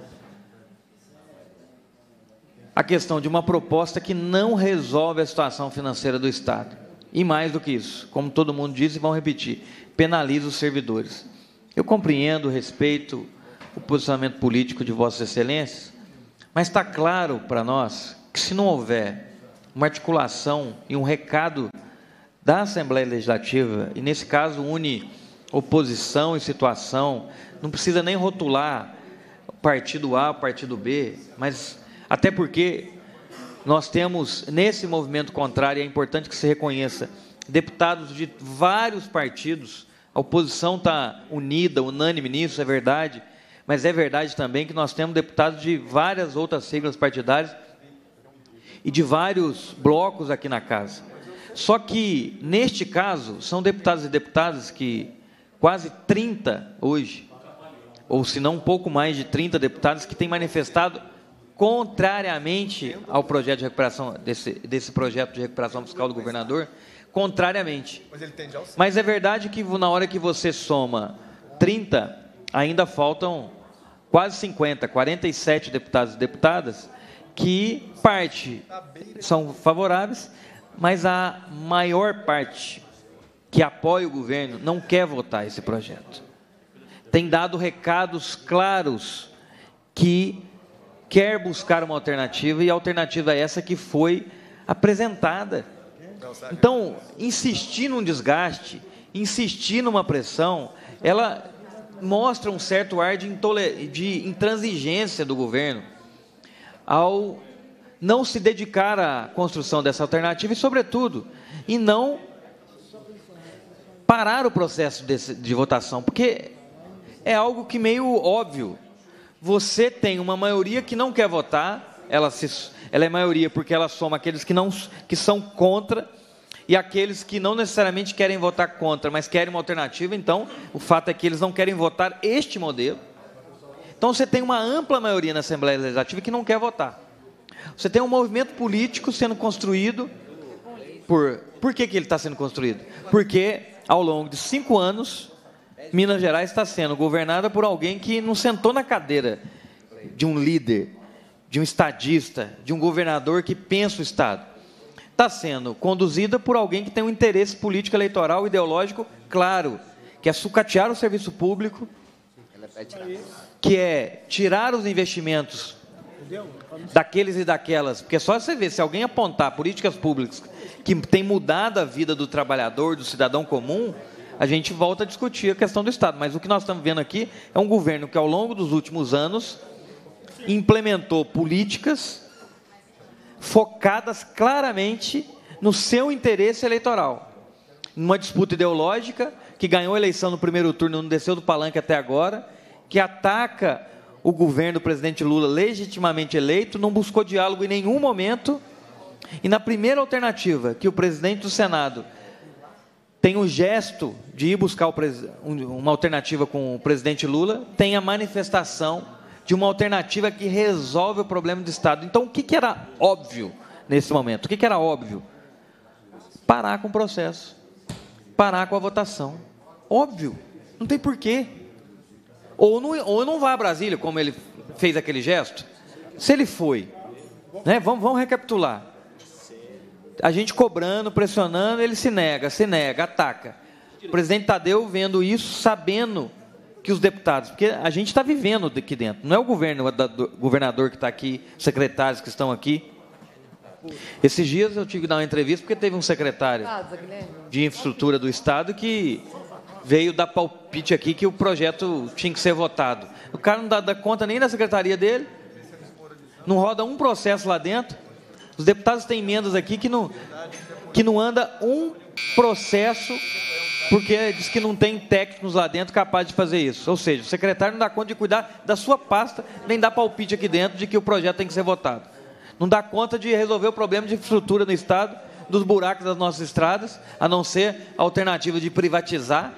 a questão de uma proposta que não resolve a situação financeira do Estado. E mais do que isso, como todo mundo diz e vão repetir, penaliza os servidores. Eu compreendo, respeito o posicionamento político de Vossas Excelências, mas está claro para nós que se não houver uma articulação e um recado da Assembleia Legislativa, e nesse caso une oposição e situação, não precisa nem rotular partido A, partido B, mas até porque nós temos nesse movimento contrário, é importante que se reconheça, deputados de vários partidos, a oposição está unida, unânime nisso, é verdade, mas é verdade também que nós temos deputados de várias outras siglas partidárias e de vários blocos aqui na casa. Só que, neste caso, são deputados e deputadas que quase 30 hoje, ou se não um pouco mais de 30 deputados que têm manifestado contrariamente ao projeto de recuperação, desse, desse projeto de recuperação fiscal do governador, contrariamente. Mas, Mas é verdade que na hora que você soma 30, ainda faltam quase 50, 47 deputados e deputadas que parte são favoráveis, mas a maior parte que apoia o governo não quer votar esse projeto. Tem dado recados claros que quer buscar uma alternativa e a alternativa é essa que foi apresentada. Então, insistir num desgaste, insistir numa pressão, ela mostra um certo ar de, de intransigência do governo ao não se dedicar à construção dessa alternativa e, sobretudo, e não parar o processo desse, de votação, porque é algo que meio óbvio. Você tem uma maioria que não quer votar, ela, se, ela é maioria porque ela soma aqueles que, não, que são contra e aqueles que não necessariamente querem votar contra, mas querem uma alternativa. Então, o fato é que eles não querem votar este modelo. Então, você tem uma ampla maioria na Assembleia Legislativa que não quer votar. Você tem um movimento político sendo construído por. Por que, que ele está sendo construído? Porque ao longo de cinco anos, Minas Gerais está sendo governada por alguém que não sentou na cadeira de um líder, de um estadista, de um governador que pensa o Estado. Está sendo conduzida por alguém que tem um interesse político, eleitoral, ideológico claro, que é sucatear o serviço público, que é tirar os investimentos daqueles e daquelas, porque só você ver, se alguém apontar políticas públicas que tem mudado a vida do trabalhador, do cidadão comum, a gente volta a discutir a questão do Estado. Mas o que nós estamos vendo aqui é um governo que, ao longo dos últimos anos, implementou políticas focadas claramente no seu interesse eleitoral. Numa disputa ideológica, que ganhou a eleição no primeiro turno, não desceu do palanque até agora, que ataca o governo do presidente Lula legitimamente eleito, não buscou diálogo em nenhum momento. E na primeira alternativa, que o presidente do Senado tem o gesto de ir buscar uma alternativa com o presidente Lula, tem a manifestação de uma alternativa que resolve o problema do Estado. Então, o que, que era óbvio nesse momento? O que, que era óbvio? Parar com o processo, parar com a votação. Óbvio, não tem porquê. Ou não, ou não vá a Brasília, como ele fez aquele gesto. Se ele foi, né? vamos, vamos recapitular. A gente cobrando, pressionando, ele se nega, se nega, ataca. O presidente Tadeu vendo isso, sabendo que os deputados, porque a gente está vivendo aqui dentro, não é o governo, o governador que está aqui, secretários que estão aqui. Esses dias eu tive que dar uma entrevista porque teve um secretário de infraestrutura do Estado que veio dar palpite aqui que o projeto tinha que ser votado. O cara não dá, dá conta nem da secretaria dele, não roda um processo lá dentro. Os deputados têm emendas aqui que não, que não anda um processo porque diz que não tem técnicos lá dentro capazes de fazer isso. Ou seja, o secretário não dá conta de cuidar da sua pasta, nem dá palpite aqui dentro de que o projeto tem que ser votado. Não dá conta de resolver o problema de infraestrutura no Estado, dos buracos das nossas estradas, a não ser a alternativa de privatizar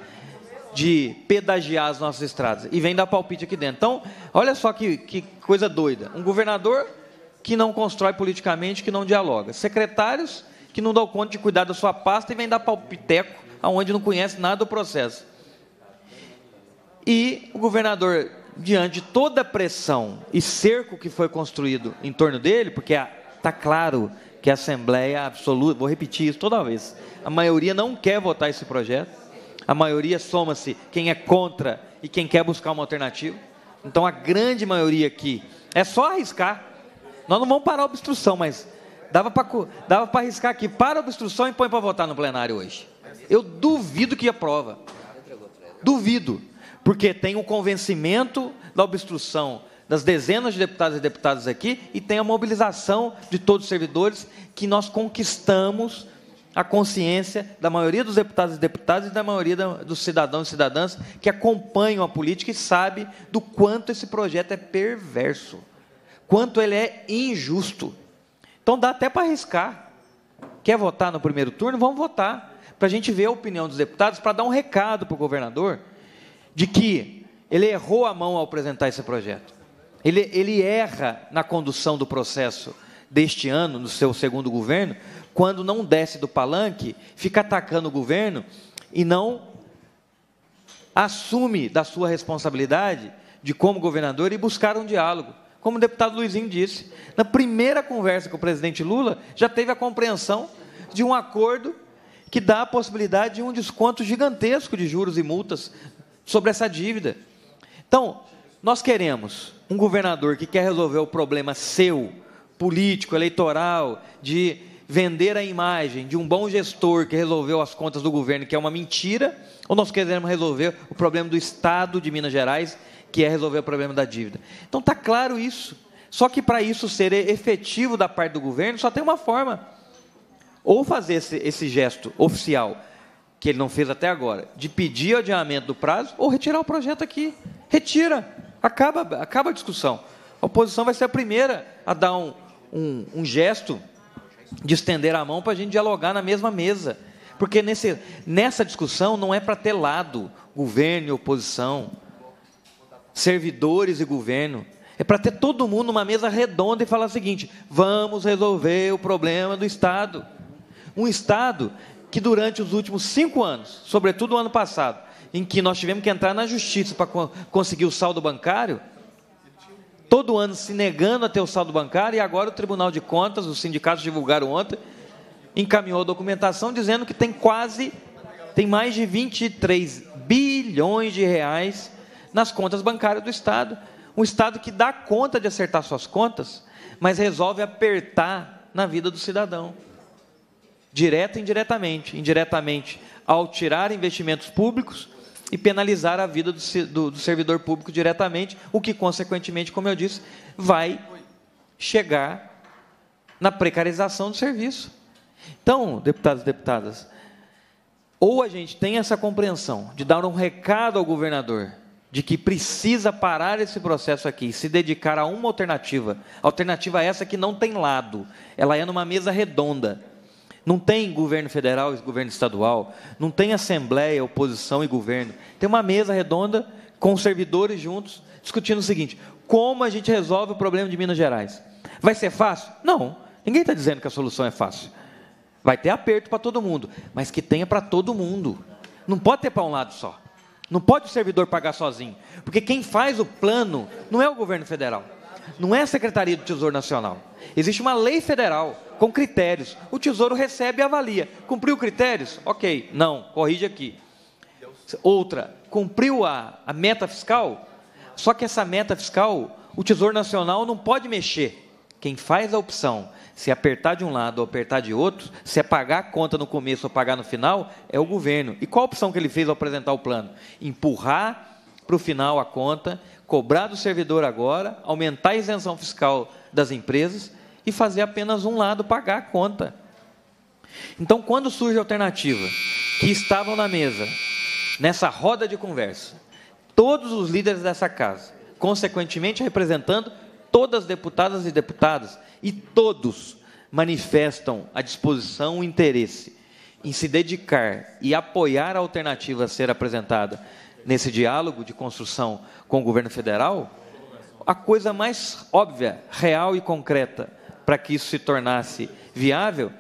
de pedagiar as nossas estradas. E vem dar palpite aqui dentro. Então, olha só que, que coisa doida. Um governador que não constrói politicamente, que não dialoga. Secretários que não dão conta de cuidar da sua pasta e vem dar palpiteco aonde não conhece nada do processo. E o governador, diante de toda a pressão e cerco que foi construído em torno dele, porque está claro que a Assembleia absoluta, vou repetir isso toda vez, a maioria não quer votar esse projeto, a maioria soma-se quem é contra e quem quer buscar uma alternativa. Então a grande maioria aqui é só arriscar. Nós não vamos parar a obstrução, mas dava para dava arriscar aqui. Para a obstrução e põe para votar no plenário hoje. Eu duvido que aprova. Duvido. Porque tem o um convencimento da obstrução das dezenas de deputados e deputadas aqui e tem a mobilização de todos os servidores que nós conquistamos a consciência da maioria dos deputados e deputadas e da maioria dos cidadãos e cidadãs que acompanham a política e sabe do quanto esse projeto é perverso, quanto ele é injusto. Então dá até para arriscar. Quer votar no primeiro turno? Vamos votar. Para a gente ver a opinião dos deputados, para dar um recado para o governador de que ele errou a mão ao apresentar esse projeto. Ele, ele erra na condução do processo deste ano, no seu segundo governo, quando não desce do palanque, fica atacando o governo e não assume da sua responsabilidade de como governador e buscar um diálogo. Como o deputado Luizinho disse, na primeira conversa com o presidente Lula, já teve a compreensão de um acordo que dá a possibilidade de um desconto gigantesco de juros e multas sobre essa dívida. Então, nós queremos um governador que quer resolver o problema seu, político, eleitoral, de vender a imagem de um bom gestor que resolveu as contas do governo, que é uma mentira, ou nós queremos resolver o problema do Estado de Minas Gerais, que é resolver o problema da dívida. Então está claro isso. Só que para isso ser efetivo da parte do governo, só tem uma forma. Ou fazer esse, esse gesto oficial, que ele não fez até agora, de pedir o adiamento do prazo, ou retirar o projeto aqui. Retira. Acaba, acaba a discussão. A oposição vai ser a primeira a dar um, um, um gesto de estender a mão para a gente dialogar na mesma mesa. Porque nesse, nessa discussão não é para ter lado, governo e oposição, servidores e governo. É para ter todo mundo numa mesa redonda e falar o seguinte: vamos resolver o problema do Estado. Um Estado que durante os últimos cinco anos, sobretudo o ano passado, em que nós tivemos que entrar na justiça para conseguir o saldo bancário, todo ano se negando a ter o saldo bancário, e agora o Tribunal de Contas, os sindicatos divulgaram ontem, encaminhou a documentação dizendo que tem quase, tem mais de 23 bilhões de reais nas contas bancárias do Estado. Um Estado que dá conta de acertar suas contas, mas resolve apertar na vida do cidadão. Direta e indiretamente. Indiretamente, ao tirar investimentos públicos, e penalizar a vida do, do, do, servidor público diretamente, o que, consequentemente, como eu disse, vai chegar na precarização do serviço. Então, deputados e deputadas, ou a gente tem essa compreensão de dar um recado ao governador de que precisa parar esse processo aqui, se dedicar a uma alternativa, alternativa essa que não tem lado, ela é numa mesa redonda não tem governo federal e governo estadual, não tem assembleia, oposição e governo. Tem uma mesa redonda com servidores juntos, discutindo o seguinte: como a gente resolve o problema de Minas Gerais? Vai ser fácil? Não. Ninguém está dizendo que a solução é fácil. Vai ter aperto para todo mundo, mas que tenha para todo mundo. Não pode ter para um lado só. Não pode o servidor pagar sozinho, porque quem faz o plano não é o governo federal. não é a Secretaria do Tesouro Nacional. Existe uma lei federal com critérios. O Tesouro recebe e avalia. Cumpriu critérios? Ok. Não, corrige aqui. Outra, cumpriu a, a meta fiscal? Só que essa meta fiscal, o Tesouro Nacional não pode mexer. Quem faz a opção se apertar de um lado ou apertar de outro, se é pagar a conta no começo ou pagar no final, é o governo. E qual a opção que ele fez ao apresentar o plano? Empurrar para o final a conta, cobrar do servidor agora, aumentar a isenção fiscal das empresas e fazer apenas um lado pagar a conta. Então, quando surge a alternativa, que estavam na mesa, nessa roda de conversa, todos os líderes dessa casa, consequentemente representando todas as deputadas e deputadas, e todos manifestam a disposição, o interesse em se dedicar e apoiar a alternativa a ser apresentada nesse diálogo de construção com o governo federal, a coisa mais óbvia, real e concreta para que isso se tornasse viável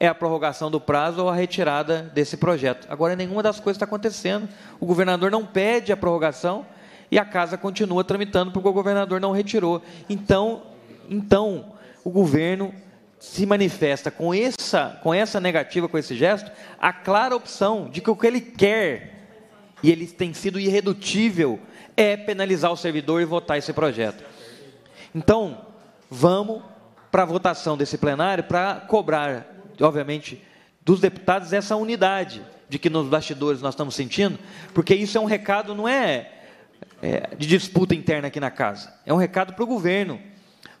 é a prorrogação do prazo ou a retirada desse projeto. Agora, nenhuma das coisas está acontecendo. O governador não pede a prorrogação e a casa continua tramitando porque o governador não retirou. Então, então o governo se manifesta com essa, com essa negativa, com esse gesto, a clara opção de que o que ele quer, e ele tem sido irredutível, é penalizar o servidor e votar esse projeto. Então, vamos para a votação desse plenário para cobrar, obviamente, dos deputados essa unidade de que nos bastidores nós estamos sentindo, porque isso é um recado, não é, é de disputa interna aqui na casa, é um recado para o governo.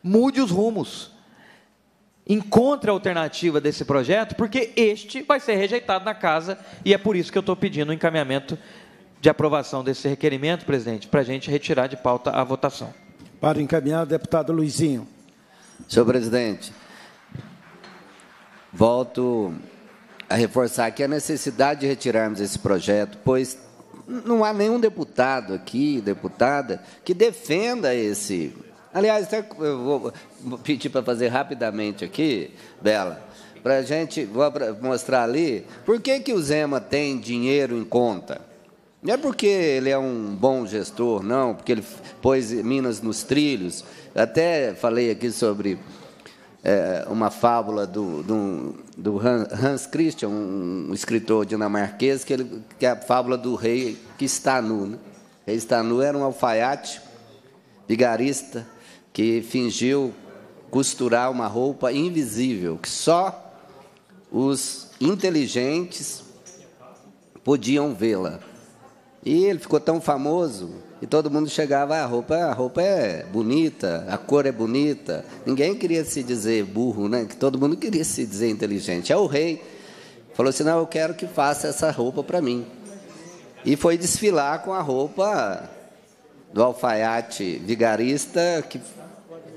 Mude os rumos encontre a alternativa desse projeto, porque este vai ser rejeitado na casa e é por isso que eu estou pedindo o um encaminhamento de aprovação desse requerimento, presidente, para a gente retirar de pauta a votação. Para encaminhar, deputado Luizinho. Senhor presidente, volto a reforçar aqui a necessidade de retirarmos esse projeto, pois não há nenhum deputado aqui, deputada, que defenda esse Aliás, eu vou pedir para fazer rapidamente aqui, Bela, para a gente, vou mostrar ali, por que, que o Zema tem dinheiro em conta? Não é porque ele é um bom gestor, não, porque ele pôs Minas nos trilhos. Até falei aqui sobre é, uma fábula do, do, do, Hans Christian, um escritor dinamarquês, que, ele, que é a fábula do rei que está nu. Né? O rei está nu era um alfaiate, vigarista, que fingiu costurar uma roupa invisível, que só os inteligentes podiam vê-la. E ele ficou tão famoso e todo mundo chegava, ah, a roupa, a roupa é bonita, a cor é bonita. Ninguém queria se dizer burro, né? Que todo mundo queria se dizer inteligente. É o rei falou assim: "Não, eu quero que faça essa roupa para mim". E foi desfilar com a roupa do alfaiate vigarista que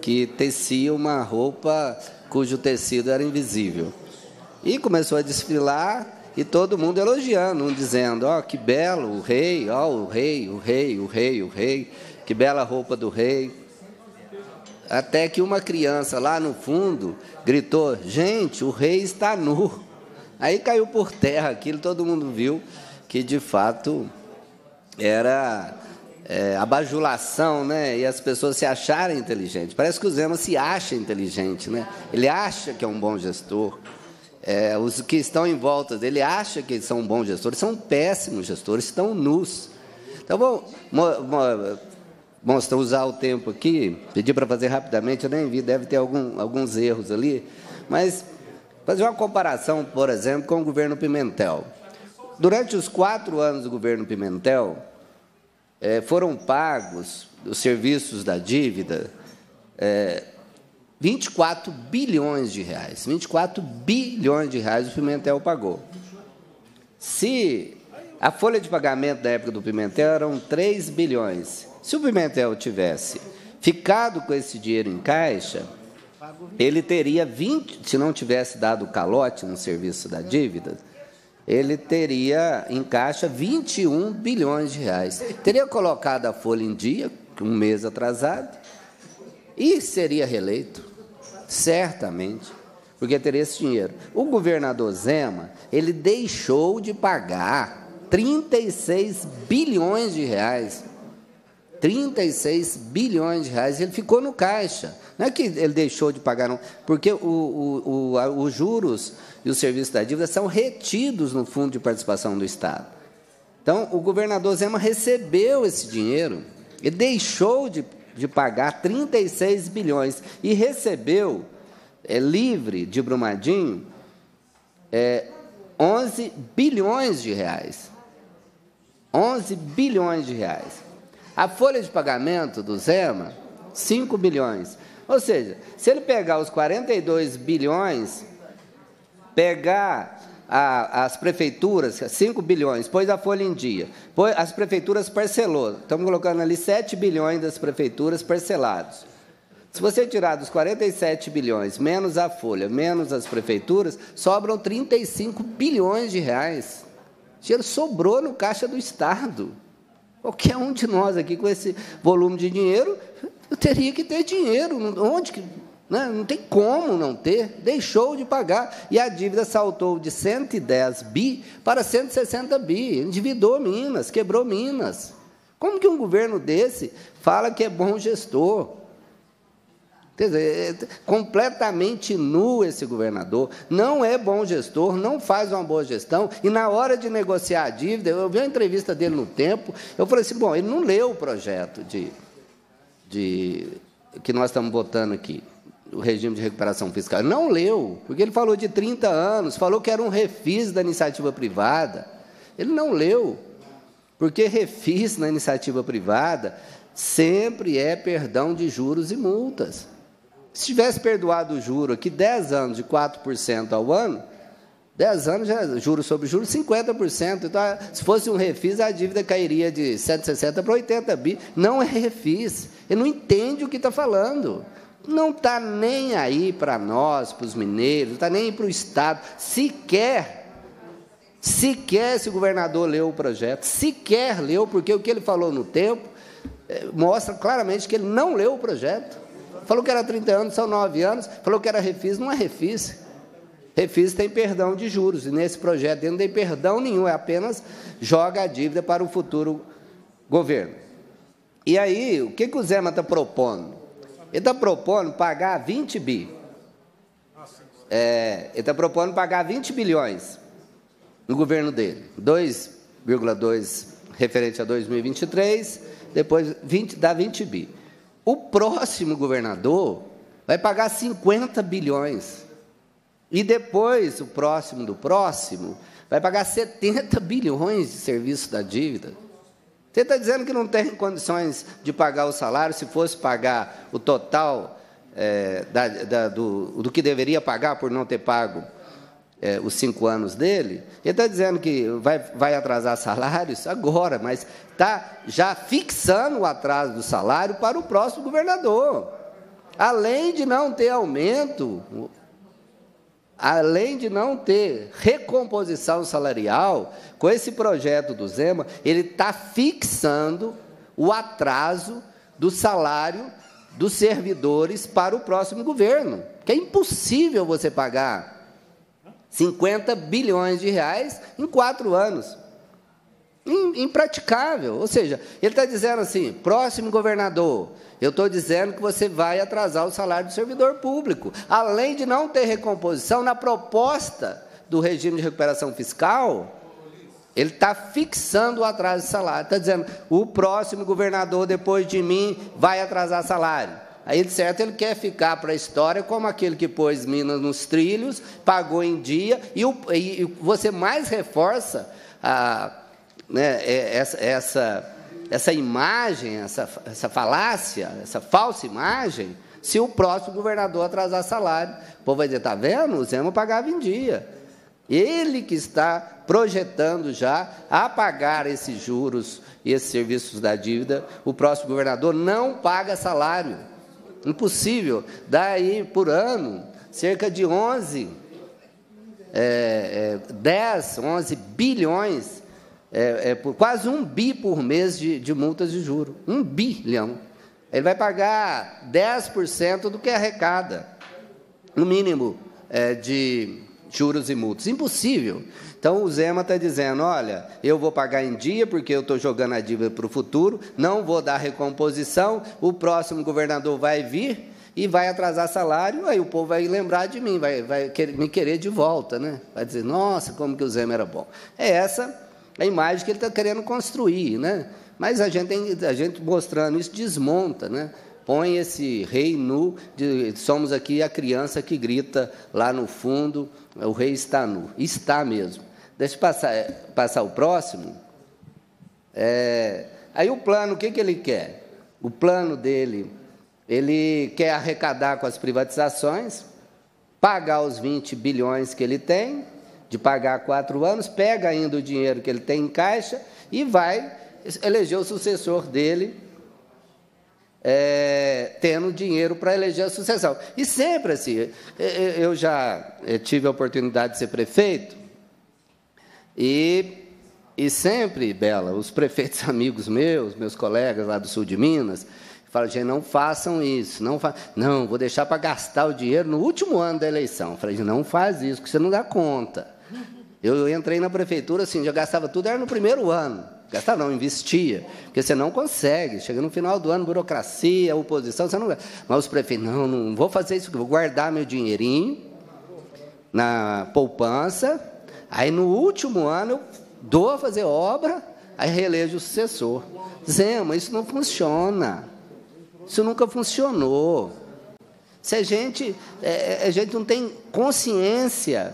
que tecia uma roupa cujo tecido era invisível. E começou a desfilar e todo mundo elogiando, um dizendo: Ó, oh, que belo o rei, ó, oh, o rei, o rei, o rei, o rei, que bela roupa do rei. Até que uma criança lá no fundo gritou: Gente, o rei está nu. Aí caiu por terra aquilo, todo mundo viu que de fato era é, a bajulação, né? E as pessoas se acharem inteligentes. Parece que o Zema se acha inteligente, né? Ele acha que é um bom gestor. É, os que estão em volta dele acham que são bons gestores, são péssimos gestores, estão nus. Então, vou mostrar, usar o tempo aqui, pedir para fazer rapidamente, eu nem vi, deve ter algum, alguns erros ali, mas fazer uma comparação, por exemplo, com o governo Pimentel. Durante os quatro anos do governo Pimentel, é, foram pagos os serviços da dívida é, 24 bilhões de reais. 24 bilhões de reais o Pimentel pagou. Se a folha de pagamento da época do Pimentel eram 3 bilhões, se o Pimentel tivesse ficado com esse dinheiro em caixa, ele teria 20, se não tivesse dado calote no serviço da dívida, ele teria em caixa 21 bilhões de reais. Teria colocado a folha em dia, um mês atrasado, e seria reeleito, certamente, porque teria esse dinheiro. O governador Zema, ele deixou de pagar 36 bilhões de reais 36 bilhões de reais. Ele ficou no caixa. Não é que ele deixou de pagar, não, porque os juros e os serviços da dívida são retidos no Fundo de Participação do Estado. Então, o governador Zema recebeu esse dinheiro, ele deixou de, de pagar 36 bilhões e recebeu, é, livre de Brumadinho, é, 11 bilhões de reais. 11 bilhões de reais. A folha de pagamento do Zema, 5 bilhões. Ou seja, se ele pegar os 42 bilhões, pegar a, as prefeituras, 5 bilhões, pôs a folha em dia, pôs, as prefeituras parcelou, estamos colocando ali 7 bilhões das prefeituras parcelados. Se você tirar dos 47 bilhões, menos a folha, menos as prefeituras, sobram 35 bilhões de reais. O dinheiro sobrou no caixa do Estado. Qualquer um de nós aqui com esse volume de dinheiro, eu teria que ter dinheiro. Onde que. Né? Não tem como não ter. Deixou de pagar. E a dívida saltou de 110 bi para 160 bi. Endividou Minas, quebrou Minas. Como que um governo desse fala que é bom gestor? Quer dizer, é completamente nu esse governador, não é bom gestor, não faz uma boa gestão, e na hora de negociar a dívida, eu vi uma entrevista dele no tempo, eu falei assim, bom, ele não leu o projeto de, de que nós estamos votando aqui, o regime de recuperação fiscal. Não leu, porque ele falou de 30 anos, falou que era um refis da iniciativa privada. Ele não leu, porque refis na iniciativa privada sempre é perdão de juros e multas. Se tivesse perdoado o juro aqui 10 anos de 4% ao ano, 10 anos já é juros sobre juros, 50%. Então, se fosse um refis, a dívida cairia de 160 para 80 bi. Não é refis. Ele não entende o que está falando. Não está nem aí para nós, para os mineiros, não está nem para o Estado. Sequer, sequer esse governador leu o projeto, sequer leu, porque o que ele falou no tempo eh, mostra claramente que ele não leu o projeto. Falou que era 30 anos, são 9 anos. Falou que era refis, não é refis. Refis tem perdão de juros, e nesse projeto não tem perdão nenhum, é apenas joga a dívida para o futuro governo. E aí, o que, que o Zema está propondo? Ele está propondo pagar 20 bi. É, ele está propondo pagar 20 bilhões no governo dele. 2,2 referente a 2023, depois 20, dá 20 bi. O próximo governador vai pagar 50 bilhões. E depois, o próximo do próximo, vai pagar 70 bilhões de serviço da dívida. Você está dizendo que não tem condições de pagar o salário, se fosse pagar o total é, da, da, do, do que deveria pagar por não ter pago é, os cinco anos dele, ele está dizendo que vai, vai atrasar salários agora, mas está já fixando o atraso do salário para o próximo governador. Além de não ter aumento, além de não ter recomposição salarial, com esse projeto do Zema, ele está fixando o atraso do salário dos servidores para o próximo governo, que é impossível você pagar 50 bilhões de reais em quatro anos. Impraticável. Ou seja, ele está dizendo assim: próximo governador, eu estou dizendo que você vai atrasar o salário do servidor público. Além de não ter recomposição, na proposta do regime de recuperação fiscal, ele está fixando o atraso de salário. Está dizendo: o próximo governador depois de mim vai atrasar salário. Aí, de certo, ele quer ficar para a história como aquele que pôs Minas nos trilhos, pagou em dia, e, o, e você mais reforça a, né, é, essa, essa, essa imagem, essa, essa falácia, essa falsa imagem, se o próximo governador atrasar salário. O povo vai dizer, está vendo? O Zema pagava em dia. Ele que está projetando já a pagar esses juros e esses serviços da dívida, o próximo governador não paga salário. Impossível. Daí, por ano, cerca de 11, é, é, 10, 11 bilhões, é, é, por quase um bi por mês de, de multas de juro. Um bilhão. Ele vai pagar 10% do que arrecada. No mínimo, é, de juros e multas. Impossível. Então o Zema está dizendo: olha, eu vou pagar em dia porque eu estou jogando a dívida para o futuro, não vou dar recomposição, o próximo governador vai vir e vai atrasar salário, aí o povo vai lembrar de mim, vai, vai me querer de volta, né? Vai dizer, nossa, como que o Zema era bom. É essa a imagem que ele está querendo construir, né? Mas a gente, a gente mostrando isso desmonta, né? Põe esse rei nu, de, somos aqui a criança que grita lá no fundo, o rei está nu. Está mesmo. Deixa eu passar, é, passar o próximo. É, aí o plano, o que, que ele quer? O plano dele ele quer arrecadar com as privatizações, pagar os 20 bilhões que ele tem, de pagar quatro anos, pega ainda o dinheiro que ele tem em caixa e vai eleger o sucessor dele, é, tendo dinheiro para eleger a sucessão. E sempre assim, eu já tive a oportunidade de ser prefeito, e, e sempre, Bela, os prefeitos amigos meus, meus colegas lá do sul de Minas, Fala, gente, não façam isso. Não, fa não vou deixar para gastar o dinheiro no último ano da eleição. Falei, não faz isso, porque você não dá conta. Eu entrei na prefeitura, assim, já gastava tudo, era no primeiro ano. Gastava não, investia. Porque você não consegue. Chega no final do ano, burocracia, oposição, você não Mas os prefeitos, não, não vou fazer isso, vou guardar meu dinheirinho na poupança. Aí no último ano eu dou a fazer obra, aí reelejo o sucessor. Zema, isso não funciona. Isso nunca funcionou. Se a gente, é, é, a gente não tem consciência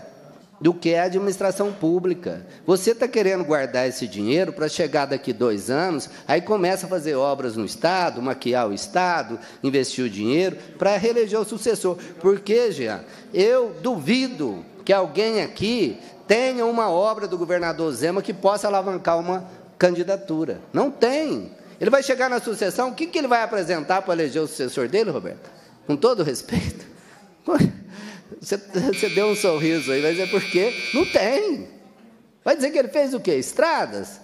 do que é administração pública. Você está querendo guardar esse dinheiro para chegar daqui dois anos, aí começa a fazer obras no Estado, maquiar o Estado, investir o dinheiro para reeleger o sucessor. Porque, Jean, eu duvido que alguém aqui tenha uma obra do governador Zema que possa alavancar uma candidatura. Não tem. Ele vai chegar na sucessão, o que, que ele vai apresentar para eleger o sucessor dele, Roberto? Com todo respeito. Você, você deu um sorriso aí, mas é porque não tem. Vai dizer que ele fez o quê? Estradas,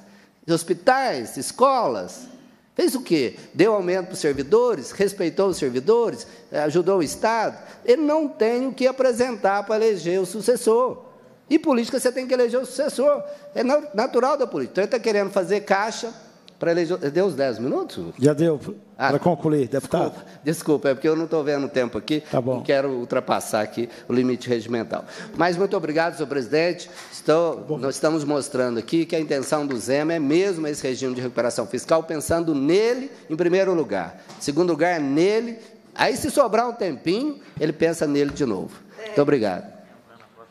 hospitais, escolas. Fez o quê? Deu aumento para os servidores, respeitou os servidores, ajudou o Estado. Ele não tem o que apresentar para eleger o sucessor. E política você tem que eleger o sucessor. É natural da política. Então ele está querendo fazer caixa para eleger. Deu os 10 minutos? Já deu. Ah, para concluir, deputado. Desculpa, desculpa, é porque eu não estou vendo o tempo aqui. Tá bom. Não quero ultrapassar aqui o limite regimental. Mas muito obrigado, senhor presidente. Estou, nós estamos mostrando aqui que a intenção do Zema é mesmo esse regime de recuperação fiscal, pensando nele em primeiro lugar. Em segundo lugar, nele. Aí, se sobrar um tempinho, ele pensa nele de novo. Muito obrigado.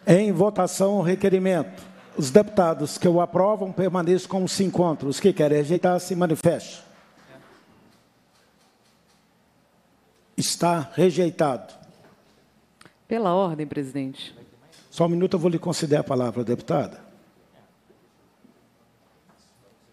Em votação, o requerimento. Os deputados que o aprovam permaneçam como se encontram. Os que querem rejeitar, se manifestem. Está rejeitado. Pela ordem, presidente. Só um minuto, eu vou lhe conceder a palavra, deputada.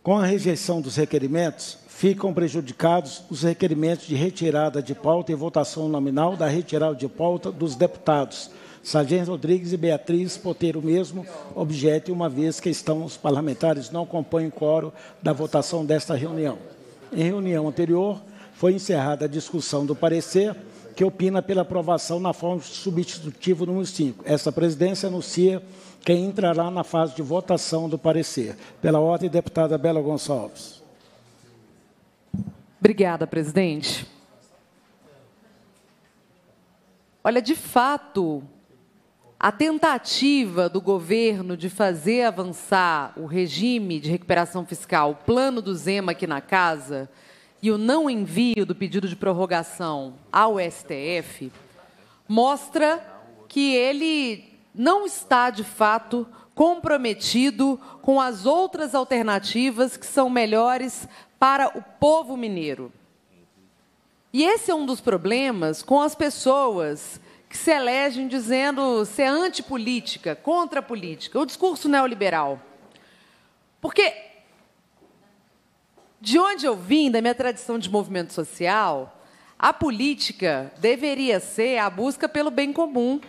Com a rejeição dos requerimentos, ficam prejudicados os requerimentos de retirada de pauta e votação nominal da retirada de pauta dos deputados Sargento Rodrigues e Beatriz por ter o mesmo objeto, uma vez que estão os parlamentares não acompanham o quórum da votação desta reunião. Em reunião anterior, foi encerrada a discussão do parecer que opina pela aprovação na forma substitutiva número 5. Essa presidência anuncia quem entrará na fase de votação do parecer. Pela ordem, deputada Bela Gonçalves. Obrigada, presidente. Olha, de fato, a tentativa do governo de fazer avançar o regime de recuperação fiscal, o plano do Zema aqui na casa, e o não envio do pedido de prorrogação ao STF, mostra que ele não está, de fato, comprometido com as outras alternativas que são melhores para o povo mineiro. E esse é um dos problemas com as pessoas que se elegem dizendo ser antipolítica, contra a política, o discurso neoliberal. Porque, de onde eu vim, da minha tradição de movimento social, a política deveria ser a busca pelo bem comum,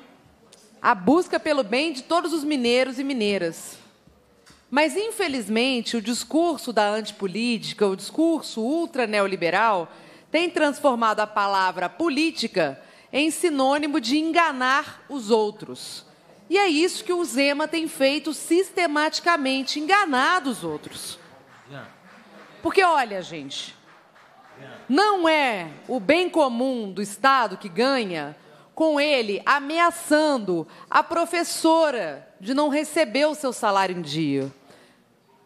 a busca pelo bem de todos os mineiros e mineiras. Mas, infelizmente, o discurso da antipolítica, o discurso ultra neoliberal, tem transformado a palavra política em sinônimo de enganar os outros. E é isso que o Zema tem feito sistematicamente, enganado os outros. Porque, olha, gente, não é o bem comum do Estado que ganha com ele ameaçando a professora de não receber o seu salário em dia.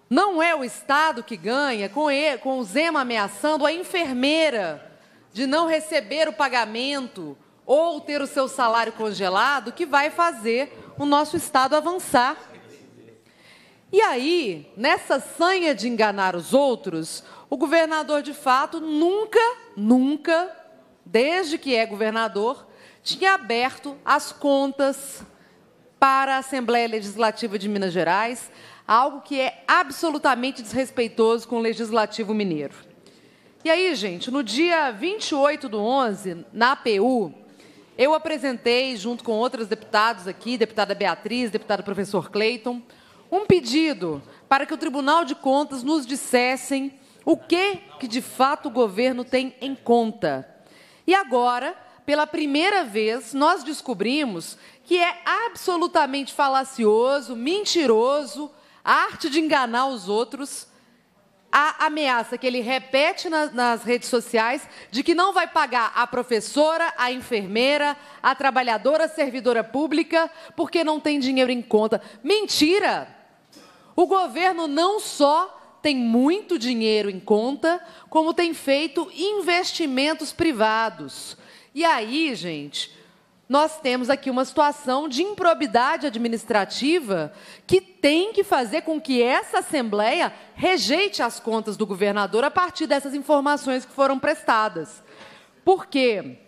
Não é o Estado que ganha com, ele, com o Zema ameaçando a enfermeira de não receber o pagamento ou ter o seu salário congelado que vai fazer o nosso Estado avançar. E aí, nessa sanha de enganar os outros, o governador, de fato, nunca, nunca, desde que é governador, tinha aberto as contas para a Assembleia Legislativa de Minas Gerais, algo que é absolutamente desrespeitoso com o Legislativo Mineiro. E aí, gente, no dia 28 do 11, na APU, eu apresentei, junto com outros deputados aqui, deputada Beatriz, deputado professor Cleiton, um pedido para que o Tribunal de Contas nos dissessem o que, que de fato o governo tem em conta. E agora, pela primeira vez, nós descobrimos que é absolutamente falacioso, mentiroso, arte de enganar os outros, a ameaça que ele repete na, nas redes sociais de que não vai pagar a professora, a enfermeira, a trabalhadora, a servidora pública, porque não tem dinheiro em conta. Mentira! O governo não só tem muito dinheiro em conta, como tem feito investimentos privados. E aí, gente, nós temos aqui uma situação de improbidade administrativa que tem que fazer com que essa Assembleia rejeite as contas do governador a partir dessas informações que foram prestadas. Por quê?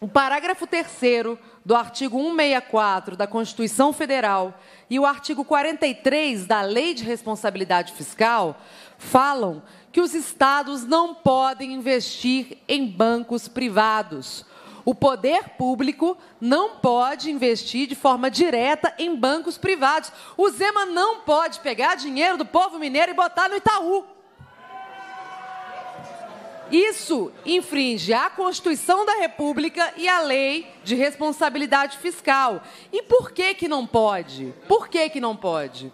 O parágrafo 3 do artigo 164 da Constituição Federal e o artigo 43 da Lei de Responsabilidade Fiscal falam que os estados não podem investir em bancos privados. O poder público não pode investir de forma direta em bancos privados. O Zema não pode pegar dinheiro do povo mineiro e botar no Itaú. Isso infringe a Constituição da República e a Lei de Responsabilidade Fiscal. E por que que não pode? Por que que não pode?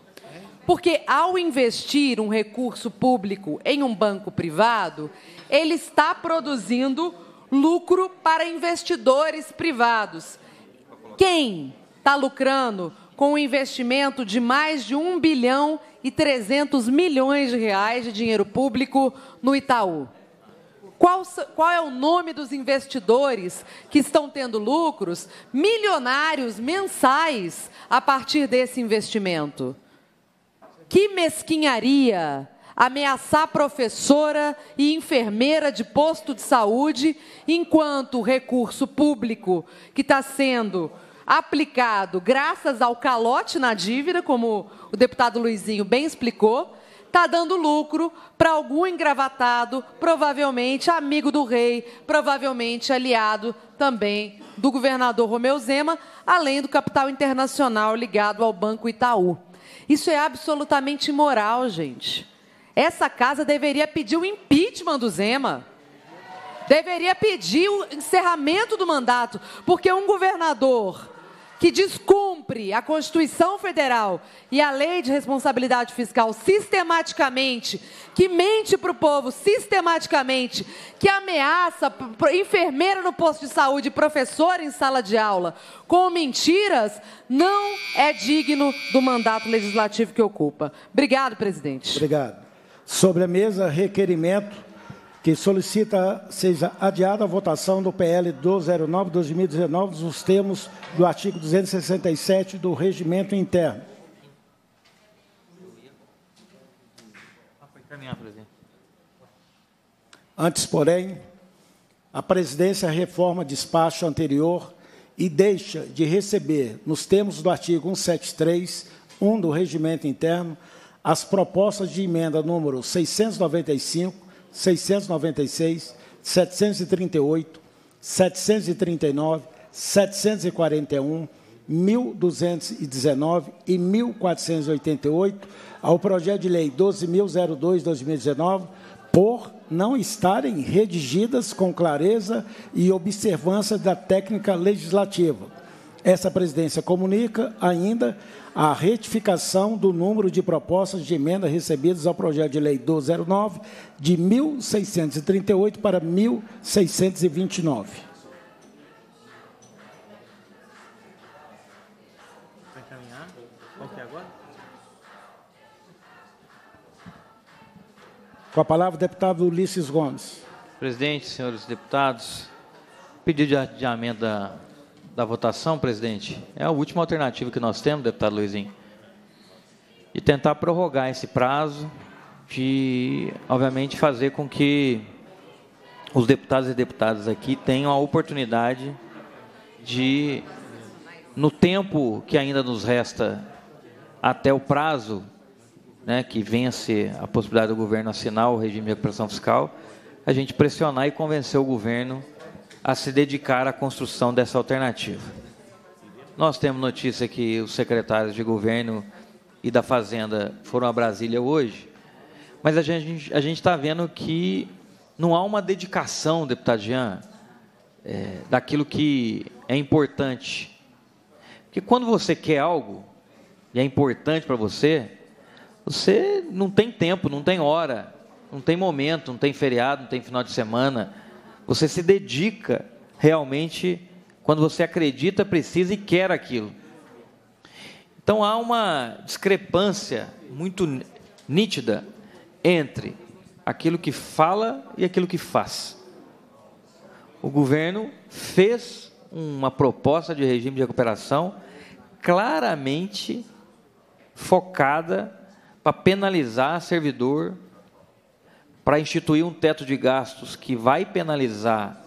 Porque ao investir um recurso público em um banco privado, ele está produzindo lucro para investidores privados. Quem está lucrando com um investimento de mais de 1 bilhão e 300 milhões de reais de dinheiro público no Itaú? Qual, qual, é o nome dos investidores que estão tendo lucros milionários mensais a partir desse investimento? Que mesquinharia ameaçar professora e enfermeira de posto de saúde, enquanto o recurso público que está sendo aplicado graças ao calote na dívida, como o deputado Luizinho bem explicou, está dando lucro para algum engravatado, provavelmente amigo do rei, provavelmente aliado também do governador Romeu Zema, além do capital internacional ligado ao Banco Itaú. Isso é absolutamente imoral, gente. Essa casa deveria pedir o impeachment do Zema. Deveria pedir o encerramento do mandato, porque um governador que descumpre a Constituição Federal e a Lei de Responsabilidade Fiscal sistematicamente, que mente para o povo sistematicamente, que ameaça enfermeira no posto de saúde, professor em sala de aula, com mentiras, não é digno do mandato legislativo que ocupa. Obrigado, presidente. Obrigado. Sobre a mesa, requerimento que solicita seja adiada a votação do PL 209-2019 nos termos do artigo 267 do Regimento Interno. Antes, porém, a presidência reforma despacho anterior e deixa de receber, nos termos do artigo 173, 1 do Regimento Interno, as propostas de emenda número 695, 696, 738, 739, 741, 1219 e 1488 ao projeto de lei 12.002-2019 por não estarem redigidas com clareza e observância da técnica legislativa Essa presidência comunica ainda a retificação do número de propostas de emenda recebidas ao projeto de lei 1209 de 1.638 para 1.629. Com a palavra, o deputado Ulisses Gomes. Presidente, senhores deputados, pedido de adiamento da, da votação, presidente, é a última alternativa que nós temos, deputado Luizinho, e tentar prorrogar esse prazo, de, obviamente, fazer com que os deputados e deputadas aqui tenham a oportunidade de, no tempo que ainda nos resta até o prazo né, que vence a possibilidade do governo assinar o regime de recuperação fiscal, a gente pressionar e convencer o governo a se dedicar à construção dessa alternativa. Nós temos notícia que os secretários de governo e da Fazenda foram a Brasília hoje, mas a gente a está vendo que não há uma dedicação, deputado Jean, é, daquilo que é importante. Porque quando você quer algo, e é importante para você, você não tem tempo, não tem hora, não tem momento, não tem feriado, não tem final de semana. Você se dedica realmente quando você acredita, precisa e quer aquilo. Então há uma discrepância muito nítida entre aquilo que fala e aquilo que faz. O governo fez uma proposta de regime de recuperação claramente focada para penalizar servidor, para instituir um teto de gastos que vai penalizar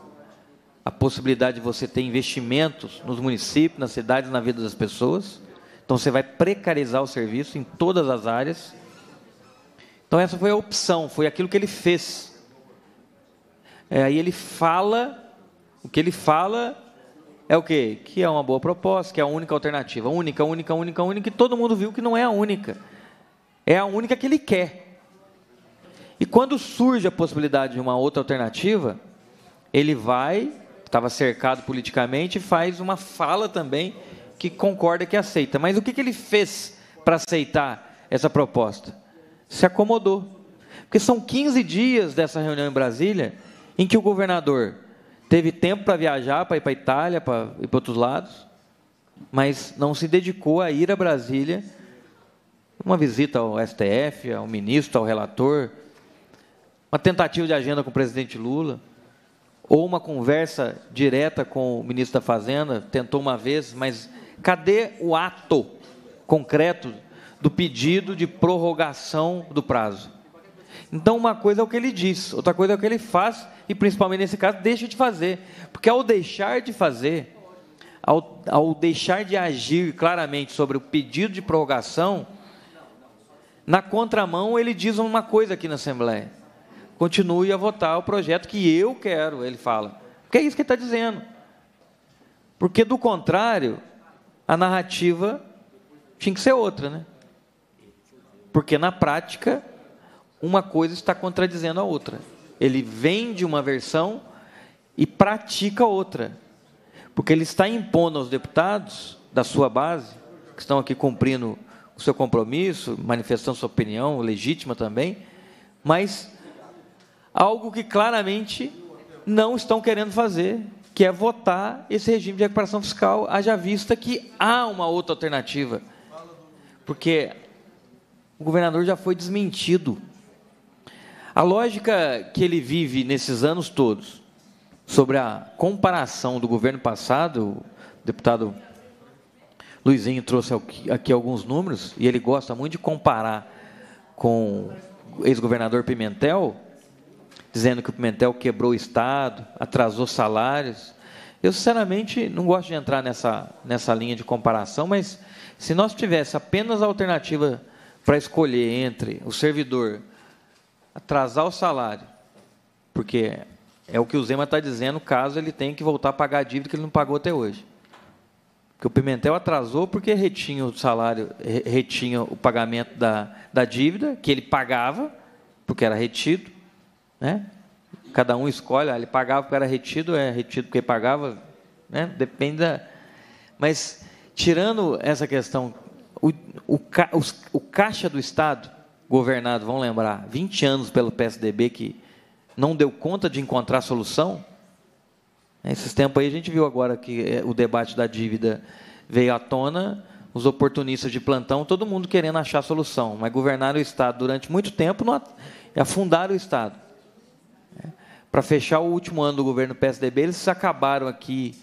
a possibilidade de você ter investimentos nos municípios, nas cidades, na vida das pessoas. Então você vai precarizar o serviço em todas as áreas. Então essa foi a opção, foi aquilo que ele fez. É, aí ele fala, o que ele fala é o quê? Que é uma boa proposta, que é a única alternativa, única, única, única, única, e todo mundo viu que não é a única é a única que ele quer. E quando surge a possibilidade de uma outra alternativa, ele vai, estava cercado politicamente, faz uma fala também que concorda que aceita. Mas o que, que ele fez para aceitar essa proposta? Se acomodou. Porque são 15 dias dessa reunião em Brasília em que o governador teve tempo para viajar, para ir para a Itália, para ir para outros lados, mas não se dedicou a ir a Brasília uma visita ao STF, ao ministro, ao relator, uma tentativa de agenda com o presidente Lula, ou uma conversa direta com o ministro da Fazenda, tentou uma vez, mas cadê o ato concreto do pedido de prorrogação do prazo? Então, uma coisa é o que ele diz, outra coisa é o que ele faz, e principalmente nesse caso, deixa de fazer. Porque ao deixar de fazer, ao, ao deixar de agir claramente sobre o pedido de prorrogação, na contramão, ele diz uma coisa aqui na Assembleia: continue a votar o projeto que eu quero, ele fala. Porque é isso que ele está dizendo. Porque, do contrário, a narrativa tinha que ser outra, né? Porque, na prática, uma coisa está contradizendo a outra. Ele vende uma versão e pratica outra. Porque ele está impondo aos deputados da sua base, que estão aqui cumprindo o seu compromisso, manifestando sua opinião legítima também, mas algo que claramente não estão querendo fazer, que é votar esse regime de recuperação fiscal, haja vista que há uma outra alternativa. Porque o governador já foi desmentido. A lógica que ele vive nesses anos todos, sobre a comparação do governo passado, o deputado Luizinho trouxe aqui alguns números e ele gosta muito de comparar com o ex-governador Pimentel, dizendo que o Pimentel quebrou o Estado, atrasou salários. Eu, sinceramente, não gosto de entrar nessa, nessa linha de comparação, mas se nós tivéssemos apenas a alternativa para escolher entre o servidor atrasar o salário, porque é o que o Zema está dizendo, caso ele tenha que voltar a pagar a dívida que ele não pagou até hoje. Porque o Pimentel atrasou porque retinha o salário, retinha o pagamento da, da dívida, que ele pagava, porque era retido. Né? Cada um escolhe, ah, ele pagava porque era retido, é retido porque pagava. Né? Depende da, Mas, tirando essa questão, o, o, os, o Caixa do Estado, governado, vão lembrar, 20 anos pelo PSDB, que não deu conta de encontrar solução, esses tempos aí a gente viu agora que é, o debate da dívida veio à tona, os oportunistas de plantão, todo mundo querendo achar solução, mas governaram o Estado durante muito tempo afundaram o Estado. Para fechar o último ano do governo PSDB, eles acabaram aqui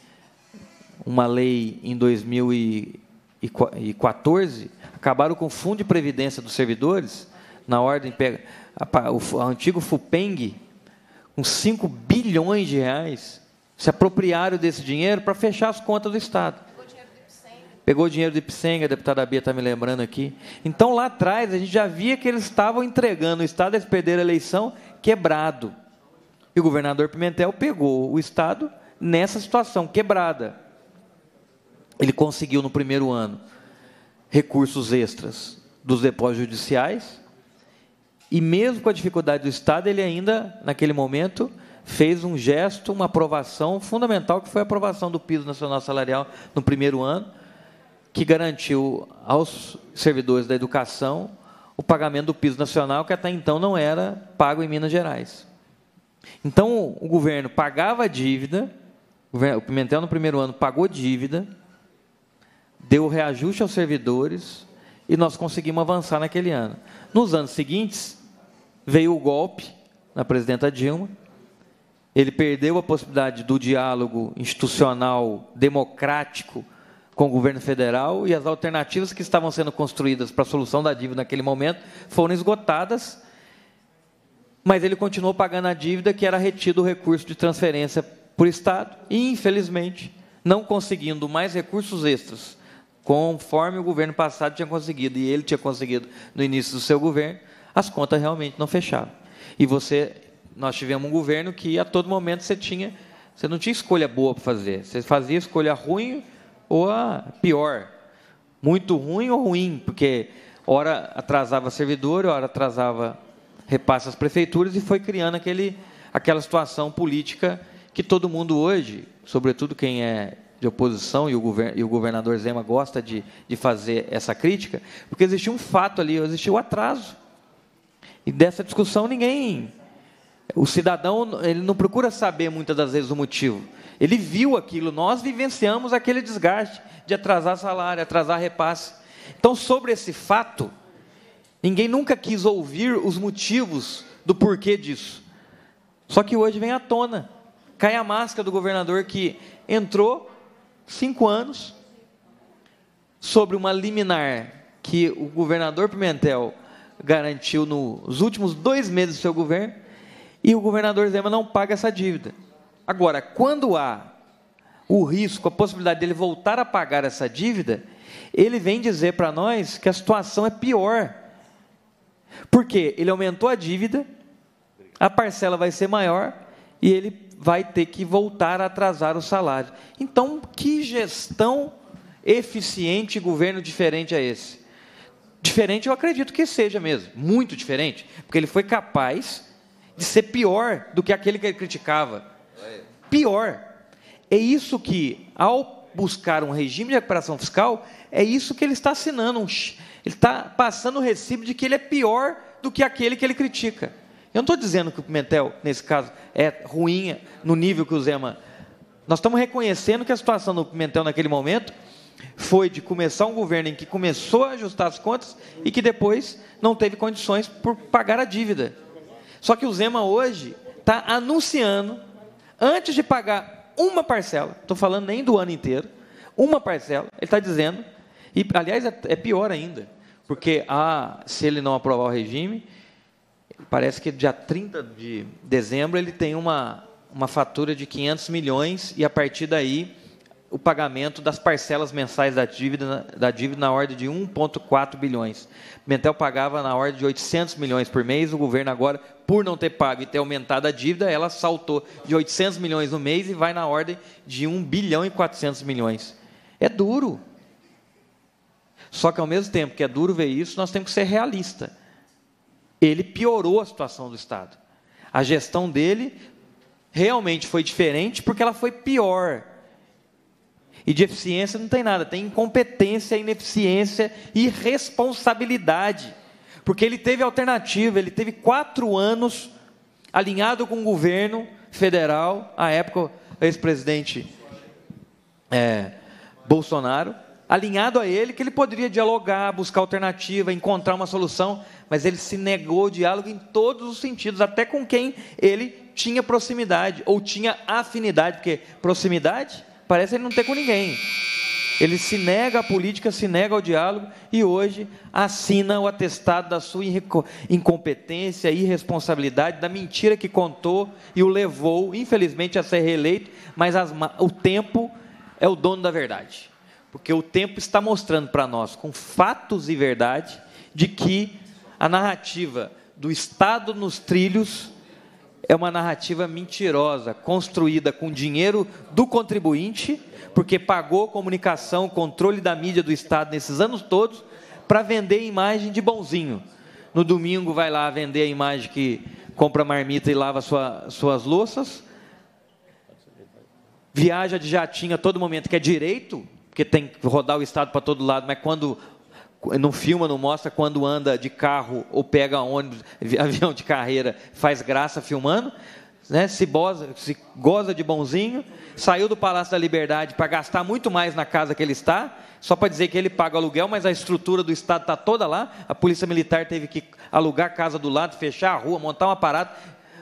uma lei em 2014, acabaram com o Fundo de Previdência dos Servidores, na ordem, o antigo FUPENG, com 5 bilhões de reais, se apropriaram desse dinheiro para fechar as contas do Estado. Pegou o dinheiro do Ipsenga, a deputada Bia está me lembrando aqui. Então, lá atrás, a gente já via que eles estavam entregando o Estado, eles perderam a eleição quebrado. E o governador Pimentel pegou o Estado nessa situação, quebrada. Ele conseguiu, no primeiro ano, recursos extras dos depósitos judiciais, e mesmo com a dificuldade do Estado, ele ainda, naquele momento, fez um gesto, uma aprovação fundamental, que foi a aprovação do piso nacional salarial no primeiro ano, que garantiu aos servidores da educação o pagamento do piso nacional, que até então não era pago em Minas Gerais. Então, o governo pagava a dívida, o Pimentel no primeiro ano pagou dívida, deu reajuste aos servidores e nós conseguimos avançar naquele ano. Nos anos seguintes, veio o golpe na presidenta Dilma, ele perdeu a possibilidade do diálogo institucional democrático com o governo federal e as alternativas que estavam sendo construídas para a solução da dívida naquele momento foram esgotadas, mas ele continuou pagando a dívida que era retido o recurso de transferência por Estado e, infelizmente, não conseguindo mais recursos extras, conforme o governo passado tinha conseguido e ele tinha conseguido no início do seu governo, as contas realmente não fechavam. E você nós tivemos um governo que a todo momento você tinha, você não tinha escolha boa para fazer, você fazia escolha ruim ou a pior, muito ruim ou ruim, porque hora atrasava servidor, hora atrasava repasse às prefeituras e foi criando aquele, aquela situação política que todo mundo hoje, sobretudo quem é de oposição e o, govern, e o governador Zema gosta de, de fazer essa crítica, porque existia um fato ali, existia o um atraso. E dessa discussão ninguém o cidadão ele não procura saber muitas das vezes o motivo. Ele viu aquilo, nós vivenciamos aquele desgaste de atrasar salário, atrasar repasse. Então, sobre esse fato, ninguém nunca quis ouvir os motivos do porquê disso. Só que hoje vem à tona, cai a máscara do governador que entrou cinco anos sobre uma liminar que o governador Pimentel garantiu nos últimos dois meses do seu governo e o governador Zema não paga essa dívida. Agora, quando há o risco, a possibilidade dele voltar a pagar essa dívida, ele vem dizer para nós que a situação é pior. Porque ele aumentou a dívida, a parcela vai ser maior e ele vai ter que voltar a atrasar o salário. Então, que gestão eficiente e governo diferente é esse? Diferente eu acredito que seja mesmo, muito diferente, porque ele foi capaz de ser pior do que aquele que ele criticava. Pior. É isso que, ao buscar um regime de recuperação fiscal, é isso que ele está assinando. Um, ele está passando o recibo de que ele é pior do que aquele que ele critica. Eu não estou dizendo que o Pimentel, nesse caso, é ruim no nível que o Zema. Nós estamos reconhecendo que a situação do Pimentel naquele momento foi de começar um governo em que começou a ajustar as contas e que depois não teve condições por pagar a dívida. Só que o Zema hoje está anunciando, antes de pagar uma parcela, estou falando nem do ano inteiro, uma parcela, ele está dizendo, e aliás é, é, pior ainda, porque ah, se ele não aprovar o regime, parece que dia 30 de dezembro ele tem uma, uma fatura de 500 milhões e a partir daí o pagamento das parcelas mensais da dívida, da dívida na ordem de 1,4 bilhões. Pimentel pagava na ordem de 800 milhões por mês, o governo agora, por não ter pago e ter aumentado a dívida, ela saltou de 800 milhões no mês e vai na ordem de 1 bilhão e 400 milhões. É duro. Só que ao mesmo tempo que é duro ver isso, nós temos que ser realistas. Ele piorou a situação do Estado. A gestão dele realmente foi diferente porque ela foi pior E de eficiência não tem nada, tem incompetência, ineficiência e responsabilidade. Porque ele teve alternativa, ele teve quatro anos alinhado com o governo federal, à época, ex-presidente é, Bolsonaro, alinhado a ele, que ele poderia dialogar, buscar alternativa, encontrar uma solução, mas ele se negou o diálogo em todos os sentidos, até com quem ele tinha proximidade, ou tinha afinidade, porque proximidade parece ele não ter com ninguém. Ele se nega à política, se nega ao diálogo e hoje assina o atestado da sua incompetência, irresponsabilidade, da mentira que contou e o levou, infelizmente, a ser reeleito. Mas as, o tempo é o dono da verdade, porque o tempo está mostrando para nós, com fatos e verdade, de que a narrativa do Estado nos trilhos é uma narrativa mentirosa, construída com dinheiro do contribuinte, porque pagou comunicação, controle da mídia do Estado nesses anos todos, para vender imagem de bonzinho. No domingo vai lá vender a imagem que compra marmita e lava sua, suas louças. Viaja de jatinho a todo momento, que é direito, porque tem que rodar o Estado para todo lado, mas quando não filma, não mostra quando anda de carro ou pega ônibus, avião de carreira, faz graça filmando, né? se, boza, se goza de bonzinho, saiu do Palácio da Liberdade para gastar muito mais na casa que ele está, só para dizer que ele paga aluguel, mas a estrutura do Estado está toda lá, a Polícia Militar teve que alugar a casa do lado, fechar a rua, montar um aparato,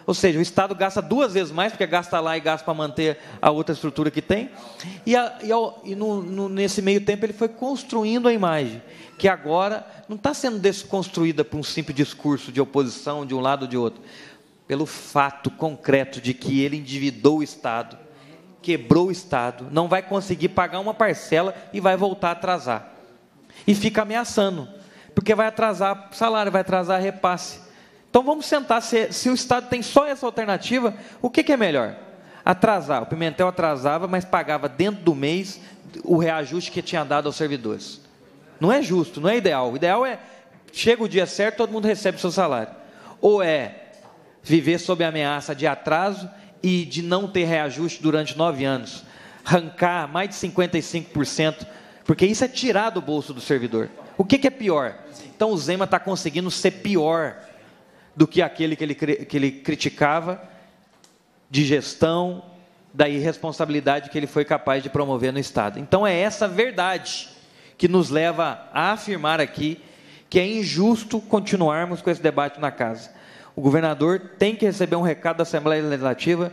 ou seja, o Estado gasta duas vezes mais, porque gasta lá e gasta para manter a outra estrutura que tem. E, a, e, ao, e no, no, nesse meio tempo ele foi construindo a imagem que agora não está sendo desconstruída por um simples discurso de oposição de um lado ou de outro, pelo fato concreto de que ele endividou o Estado, quebrou o Estado, não vai conseguir pagar uma parcela e vai voltar a atrasar. E fica ameaçando, porque vai atrasar salário, vai atrasar repasse. Então vamos sentar, se, se o Estado tem só essa alternativa, o que, que é melhor? Atrasar. O Pimentel atrasava, mas pagava dentro do mês o reajuste que tinha dado aos servidores. Não é justo, não é ideal. O ideal é chega o dia certo, todo mundo recebe o seu salário. Ou é viver sob ameaça de atraso e de não ter reajuste durante nove anos, arrancar mais de 55%, porque isso é tirar do bolso do servidor. O que, que é pior? Então o Zema está conseguindo ser pior do que aquele que ele, que ele criticava de gestão, da irresponsabilidade que ele foi capaz de promover no Estado. Então é essa verdade que nos leva a afirmar aqui que é injusto continuarmos com esse debate na casa. O governador tem que receber um recado da Assembleia Legislativa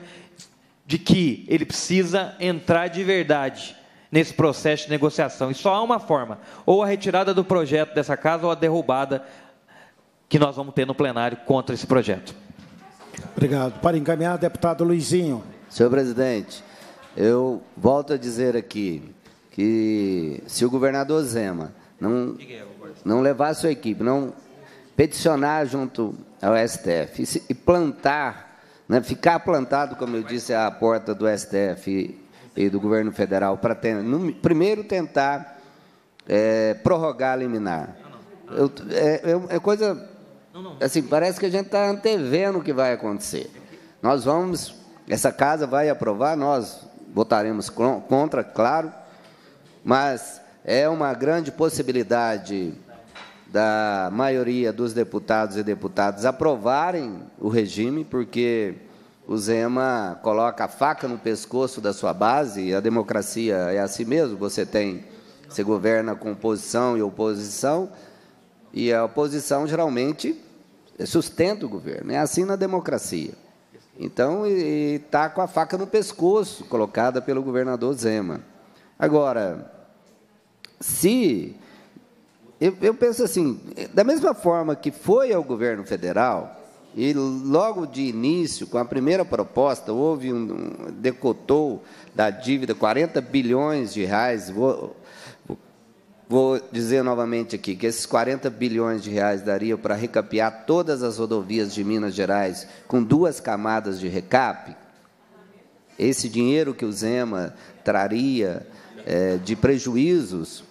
de que ele precisa entrar de verdade nesse processo de negociação. E só há uma forma: ou a retirada do projeto dessa casa ou a derrubada que nós vamos ter no plenário contra esse projeto. Obrigado. Para encaminhar, deputado Luizinho. Senhor presidente, eu volto a dizer aqui que se o governador Zema não, não levar a sua equipe, não peticionar junto ao STF e, se, e plantar, né, ficar plantado, como eu disse, à porta do STF e, e do governo federal, para primeiro tentar é, prorrogar a liminar. Eu, é, é, é coisa. Assim, parece que a gente está antevendo o que vai acontecer. Nós vamos, essa casa vai aprovar, nós votaremos contra, claro, mas é uma grande possibilidade da maioria dos deputados e deputadas aprovarem o regime, porque o Zema coloca a faca no pescoço da sua base, e a democracia é assim mesmo, você tem, você governa com posição e oposição, e a oposição geralmente sustenta o governo, é assim na democracia. Então, está com a faca no pescoço, colocada pelo governador Zema. Agora, se. Eu, eu penso assim, da mesma forma que foi ao governo federal, e logo de início, com a primeira proposta, houve um, um decotou da dívida 40 bilhões de reais. Vou dizer novamente aqui que esses 40 bilhões de reais dariam para recapear todas as rodovias de Minas Gerais com duas camadas de recap. Esse dinheiro que o Zema traria é, de prejuízos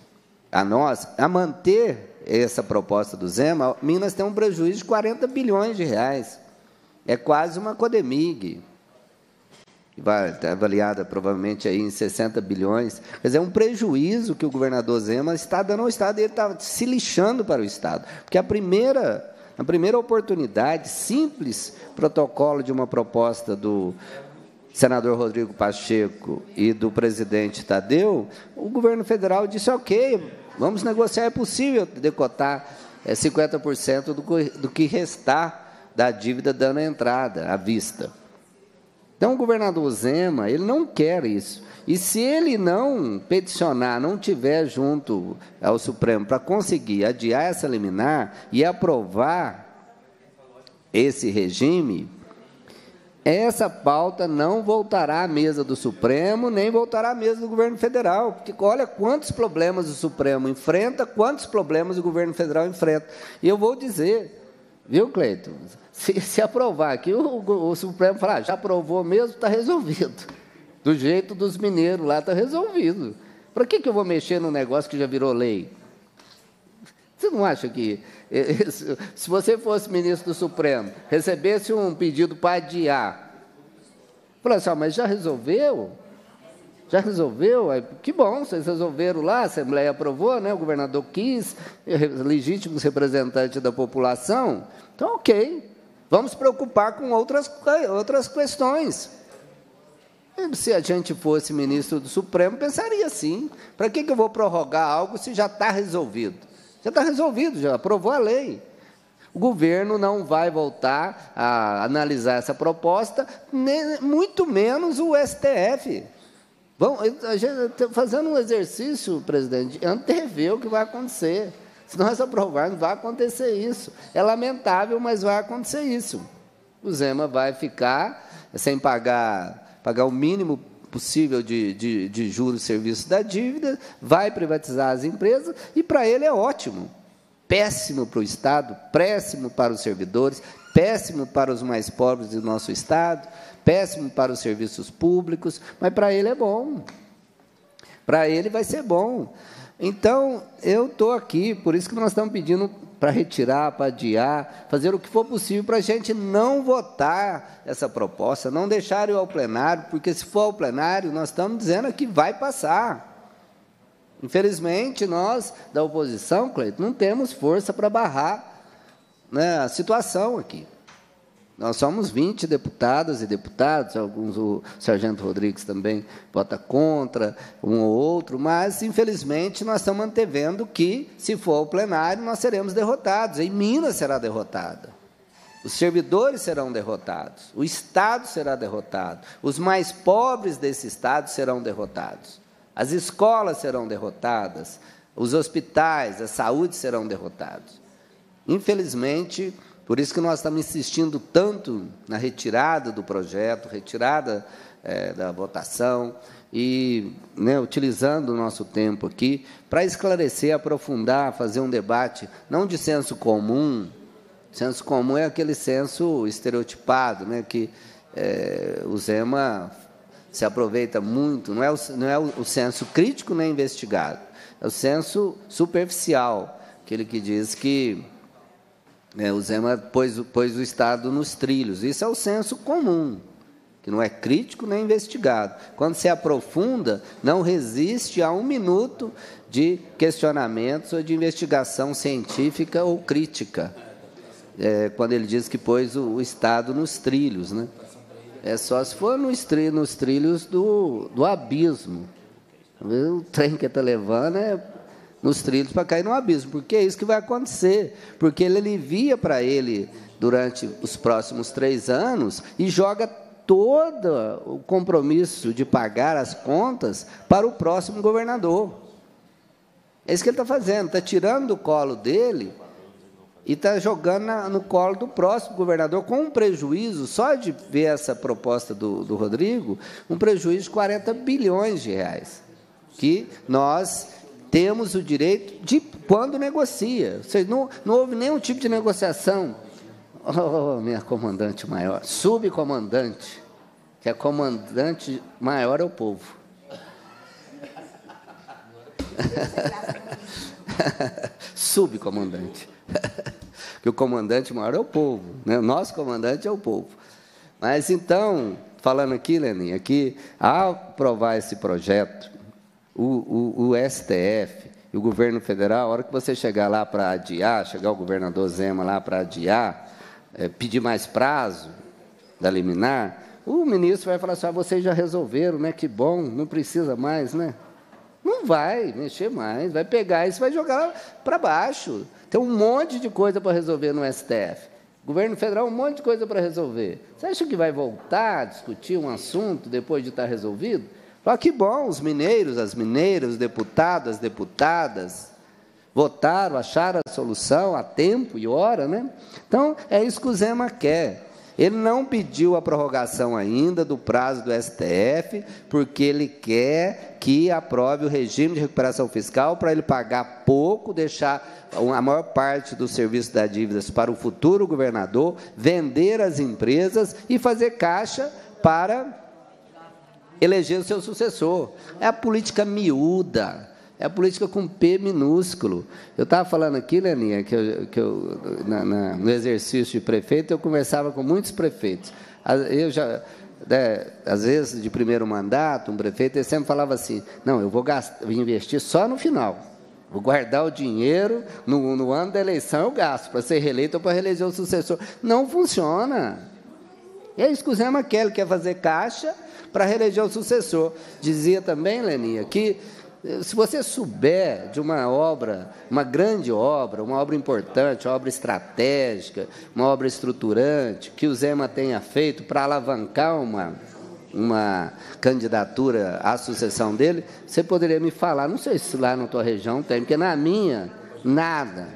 a nós, a manter essa proposta do Zema, Minas tem um prejuízo de 40 bilhões de reais. É quase uma Codemig. Vai estar avaliada provavelmente aí em 60 bilhões. Quer dizer, é um prejuízo que o governador Zema está dando ao Estado e ele está se lixando para o Estado. Porque a primeira, a primeira oportunidade, simples protocolo de uma proposta do senador Rodrigo Pacheco e do presidente Tadeu, o governo federal disse: ok, vamos negociar, é possível decotar é, 50% do, do que restar da dívida dando entrada à vista. Então, o governador Zema, ele não quer isso. E se ele não peticionar, não tiver junto ao Supremo para conseguir adiar essa liminar e aprovar esse regime, essa pauta não voltará à mesa do Supremo, nem voltará à mesa do governo federal. Porque olha quantos problemas o Supremo enfrenta, quantos problemas o governo federal enfrenta. E eu vou dizer, viu, Cleiton? Se, se aprovar aqui, o, o, o Supremo falar, ah, já aprovou mesmo, está resolvido. Do jeito dos mineiros lá, está resolvido. Para que, que eu vou mexer num negócio que já virou lei? Você não acha que, eh, eh, se você fosse ministro do Supremo, recebesse um pedido para adiar, falasse, assim, mas já resolveu? Já resolveu? Que bom, vocês resolveram lá, a Assembleia aprovou, né? o governador quis, legítimos representantes da população. Então, ok. Vamos preocupar com outras, outras questões. Se a gente fosse ministro do Supremo, pensaria assim: para que, que eu vou prorrogar algo se já está resolvido? Já está resolvido, já aprovou a lei. O governo não vai voltar a analisar essa proposta, nem, muito menos o STF. Vamos, a gente tá fazendo um exercício, presidente, antever o que vai acontecer. Se nós aprovarmos, vai acontecer isso. É lamentável, mas vai acontecer isso. O Zema vai ficar sem pagar, pagar o mínimo possível de, de, de juros e serviços da dívida, vai privatizar as empresas, e para ele é ótimo. Péssimo para o Estado, péssimo para os servidores, péssimo para os mais pobres do nosso Estado, péssimo para os serviços públicos, mas para ele é bom. Para ele vai ser bom. Então, eu estou aqui, por isso que nós estamos pedindo para retirar, para adiar, fazer o que for possível para a gente não votar essa proposta, não deixar ir ao plenário, porque se for ao plenário, nós estamos dizendo que vai passar. Infelizmente, nós, da oposição, Cleiton, não temos força para barrar né, a situação aqui. Nós somos 20 deputadas e deputados, alguns, o Sargento Rodrigues também vota contra, um ou outro, mas, infelizmente, nós estamos antevendo que, se for ao plenário, nós seremos derrotados. Em Minas será derrotada. Os servidores serão derrotados, o Estado será derrotado, os mais pobres desse Estado serão derrotados, as escolas serão derrotadas, os hospitais, a saúde serão derrotados. Infelizmente, por isso que nós estamos insistindo tanto na retirada do projeto, retirada é, da votação, e né, utilizando o nosso tempo aqui para esclarecer, aprofundar, fazer um debate, não de senso comum. Senso comum é aquele senso estereotipado, né, que é, o Zema se aproveita muito, não é, o, não é o, senso crítico nem investigado, é o senso superficial, aquele que diz que é, o Zema pôs, pôs o Estado nos trilhos. Isso é o senso comum, que não é crítico nem investigado. Quando se aprofunda, não resiste a um minuto de questionamentos ou de investigação científica ou crítica. É, quando ele diz que pôs o, o, Estado nos trilhos. Né? É só se for nos, tri, nos trilhos do, do abismo. O trem que está levando é nos trilhos para cair no abismo, porque é isso que vai acontecer, porque ele alivia para ele durante os próximos três anos e joga todo o compromisso de pagar as contas para o próximo governador. É isso que ele está fazendo, está tirando do colo dele e está jogando no colo do próximo governador com um prejuízo, só de ver essa proposta do, do Rodrigo, um prejuízo de 40 bilhões de reais, que nós temos o direito de, quando negocia. Não, não houve nenhum tipo de negociação. Oh, minha comandante maior, subcomandante, que é comandante maior é o povo. subcomandante. que o comandante maior é o povo, né? o nosso comandante é o povo. Mas então, falando aqui, Leninha, que ao aprovar esse projeto, o, o, o STF e o governo federal, a hora que você chegar lá para adiar, chegar o governador Zema lá para adiar, é, pedir mais prazo da liminar, o ministro vai falar assim: ah, vocês já resolveram, né? Que bom, não precisa mais, né? Não vai mexer mais, vai pegar isso vai jogar para baixo. Tem um monte de coisa para resolver no STF. Governo federal, um monte de coisa para resolver. Você acha que vai voltar a discutir um assunto depois de estar resolvido? Fala que bom, os mineiros, as mineiras, os deputados, as deputadas, votaram, acharam a solução a tempo e hora, né? Então, é isso que o Zema quer. Ele não pediu a prorrogação ainda do prazo do STF, porque ele quer que aprove o regime de recuperação fiscal para ele pagar pouco, deixar a maior parte do serviço das dívidas para o futuro governador, vender as empresas e fazer caixa para eleger o seu sucessor. É a política miúda. É a política com P minúsculo. Eu estava falando aqui, Leninha, que eu, que eu na, na, no exercício de prefeito, eu conversava com muitos prefeitos. Eu já, né, às vezes, de primeiro mandato, um prefeito, ele sempre falava assim: não, eu vou, gastar, vou investir só no final. Vou guardar o dinheiro, no, no ano da eleição eu gasto, para ser reeleito ou para reeleger o sucessor. Não funciona. E é isso que o Zé quer fazer caixa para reeleger o sucessor. Dizia também, Leninha, que se você souber de uma obra, uma grande obra, uma obra importante, uma obra estratégica, uma obra estruturante, que o Zema tenha feito para alavancar uma, uma candidatura à sucessão dele, você poderia me falar. Não sei se lá na tua região tem, porque na minha, nada,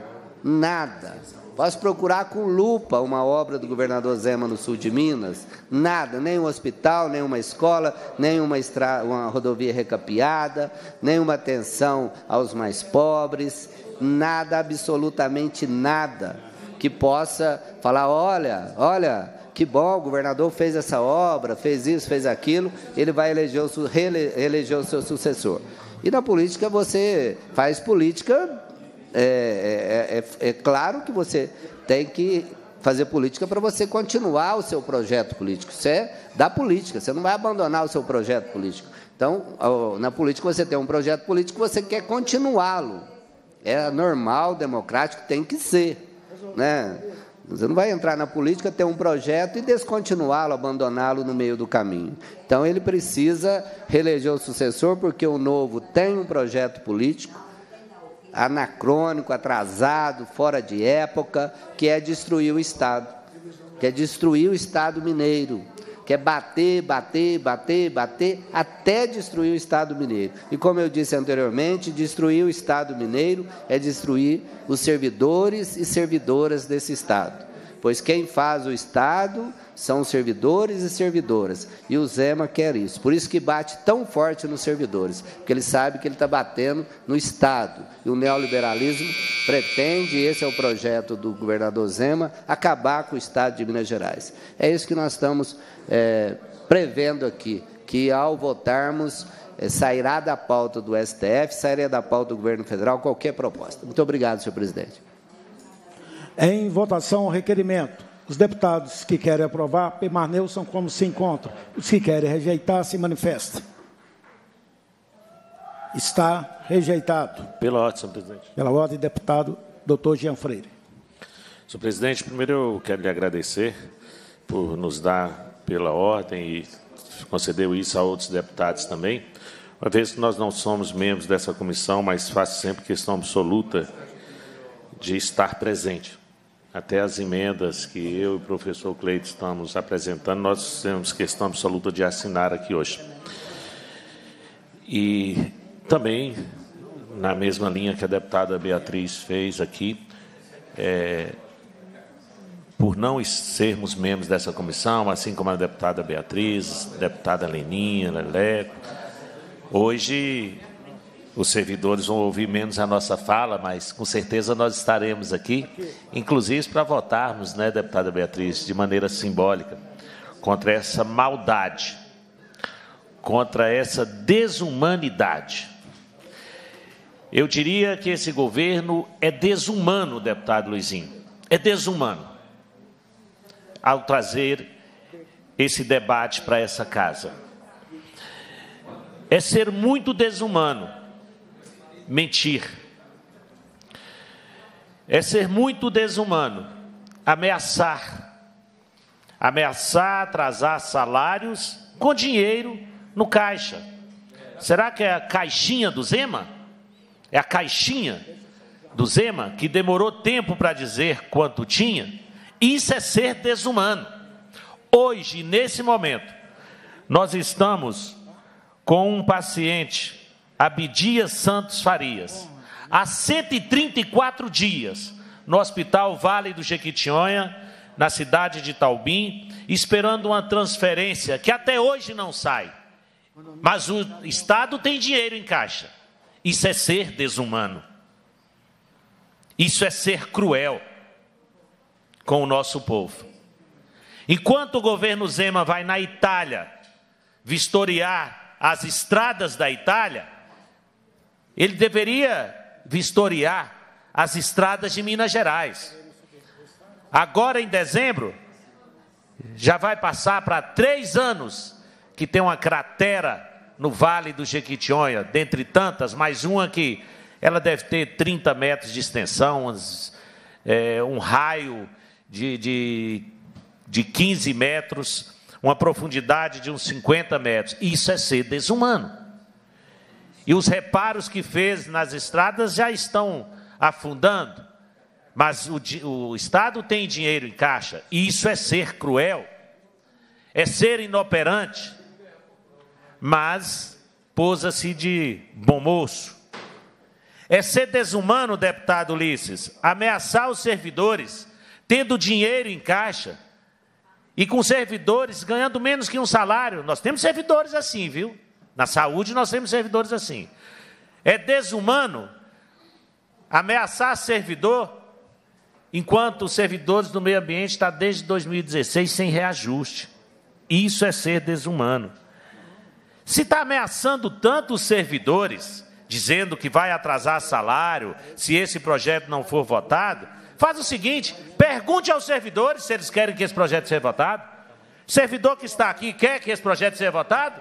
nada. Posso procurar com lupa uma obra do governador Zema no sul de Minas? Nada, nem um hospital, nem uma escola, nem uma, estra... uma rodovia recapeada, nem uma atenção aos mais pobres, nada, absolutamente nada que possa falar: olha, olha, que bom, o governador fez essa obra, fez isso, fez aquilo, ele vai eleger o, reeleger o seu sucessor. E na política você faz política é, é, é, é claro que você tem que fazer política para você continuar o seu projeto político. Isso é da política, você não vai abandonar o seu projeto político. Então, na política você tem um projeto político, você quer continuá-lo. É normal, democrático, tem que ser. Né? Você não vai entrar na política, ter um projeto e descontinuá-lo, abandoná-lo no meio do caminho. Então, ele precisa reeleger o sucessor, porque o novo tem um projeto político, anacrônico, atrasado, fora de época, que é destruir o Estado, que é destruir o Estado mineiro, que é bater, bater, bater, bater, até destruir o Estado mineiro. E como eu disse anteriormente, destruir o Estado mineiro é destruir os servidores e servidoras desse Estado. Pois quem faz o Estado são servidores e servidoras. E o Zema quer isso. Por isso que bate tão forte nos servidores, porque ele sabe que ele está batendo no Estado. E o neoliberalismo pretende, esse é o projeto do governador Zema, acabar com o Estado de Minas Gerais. É isso que nós estamos é, prevendo aqui, que ao votarmos, é, sairá da pauta do STF, sairá da pauta do governo federal qualquer proposta. Muito obrigado, senhor presidente. Em votação, o requerimento. Os deputados que querem aprovar permaneçam como se encontram. Os que querem rejeitar, se manifestem. Está rejeitado. Pela ordem, senhor presidente. Pela ordem, deputado doutor Jean Freire. Senhor presidente, primeiro eu quero lhe agradecer por nos dar pela ordem e concedeu isso a outros deputados também. Uma vez que nós não somos membros dessa comissão, mas faço sempre questão absoluta de estar presente. Até as emendas que eu e o professor Cleide estamos apresentando, nós temos questão absoluta de assinar aqui hoje. E também, na mesma linha que a deputada Beatriz fez aqui, é, por não sermos membros dessa comissão, assim como a deputada Beatriz, deputada Leninha, Leleco, hoje os servidores vão ouvir menos a nossa fala, mas com certeza nós estaremos aqui, inclusive para votarmos, né, deputada Beatriz, de maneira simbólica, contra essa maldade, contra essa desumanidade. Eu diria que esse governo é desumano, deputado Luizinho, é desumano, ao trazer esse debate para essa casa. É ser muito desumano mentir. É ser muito desumano ameaçar. Ameaçar atrasar salários com dinheiro no caixa. Será que é a caixinha do Zema? É a caixinha do Zema que demorou tempo para dizer quanto tinha? Isso é ser desumano. Hoje, nesse momento, nós estamos com um paciente, Abdias Santos Farias, há 134 dias, no Hospital Vale do Jequitinhonha, na cidade de Taubim, esperando uma transferência que até hoje não sai. Mas o Estado tem dinheiro em caixa. Isso é ser desumano. Isso é ser cruel com o nosso povo. Enquanto o governo Zema vai na Itália vistoriar as estradas da Itália, ele deveria vistoriar as estradas de Minas Gerais. Agora, em dezembro, já vai passar para três anos que tem uma cratera no Vale do Jequitinhonha, dentre tantas, mais uma que ela deve ter 30 metros de extensão, uns, é, um raio de, de, de 15 metros, uma profundidade de uns 50 metros. Isso é ser desumano. E os reparos que fez nas estradas já estão afundando, mas o, o Estado tem dinheiro em caixa, e isso é ser cruel, é ser inoperante, mas pousa-se de bom moço. É ser desumano, deputado Ulisses, ameaçar os servidores, tendo dinheiro em caixa, e com servidores ganhando menos que um salário. Nós temos servidores assim, viu? Na saúde nós temos servidores assim. É desumano ameaçar servidor, enquanto os servidores do meio ambiente estão desde 2016 sem reajuste. Isso é ser desumano. Se está ameaçando tanto os servidores, dizendo que vai atrasar salário se esse projeto não for votado, faz o seguinte: pergunte aos servidores se eles querem que esse projeto seja votado. Servidor que está aqui quer que esse projeto seja votado?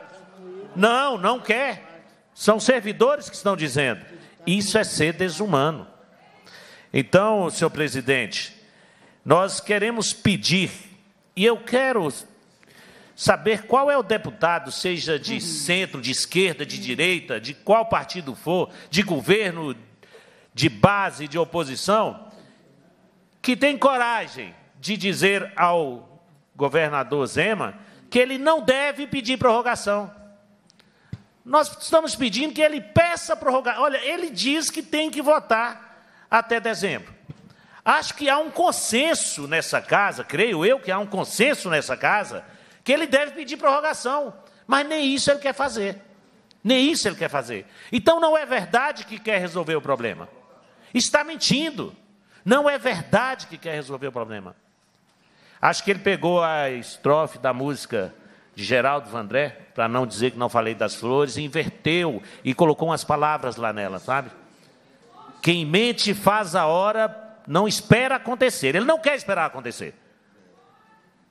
Não, não quer. São servidores que estão dizendo. Isso é ser desumano. Então, senhor presidente, nós queremos pedir, e eu quero saber qual é o deputado, seja de centro, de esquerda, de direita, de qual partido for, de governo, de base, de oposição, que tem coragem de dizer ao governador Zema que ele não deve pedir prorrogação. Nós estamos pedindo que ele peça prorrogação. Olha, ele diz que tem que votar até dezembro. Acho que há um consenso nessa casa, creio eu que há um consenso nessa casa, que ele deve pedir prorrogação, mas nem isso ele quer fazer. Nem isso ele quer fazer. Então não é verdade que quer resolver o problema. Está mentindo. Não é verdade que quer resolver o problema. Acho que ele pegou a estrofe da música Geraldo Vandré, para não dizer que não falei das flores, inverteu e colocou umas palavras lá nela, sabe? Quem mente faz a hora, não espera acontecer. Ele não quer esperar acontecer.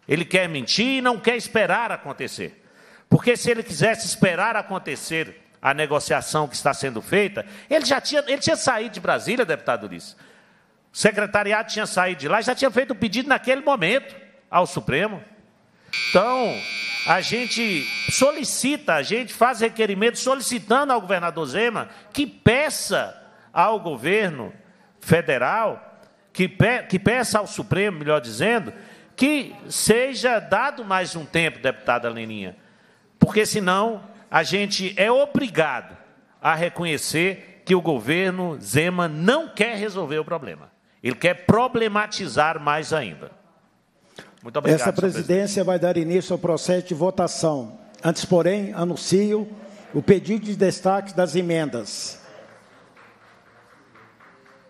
Ele quer mentir e não quer esperar acontecer. Porque se ele quisesse esperar acontecer a negociação que está sendo feita, ele já tinha, ele tinha saído de Brasília, deputado Ulisses. O secretariado tinha saído de lá e já tinha feito o pedido naquele momento ao Supremo. Então, a gente solicita, a gente faz requerimento solicitando ao governador Zema que peça ao governo federal, que, pe que peça ao Supremo, melhor dizendo, que seja dado mais um tempo, deputada Leninha, porque senão a gente é obrigado a reconhecer que o governo Zema não quer resolver o problema. Ele quer problematizar mais ainda. Muito obrigado. Essa presidência vai dar início ao processo de votação. Antes, porém, anuncio o pedido de destaque das emendas.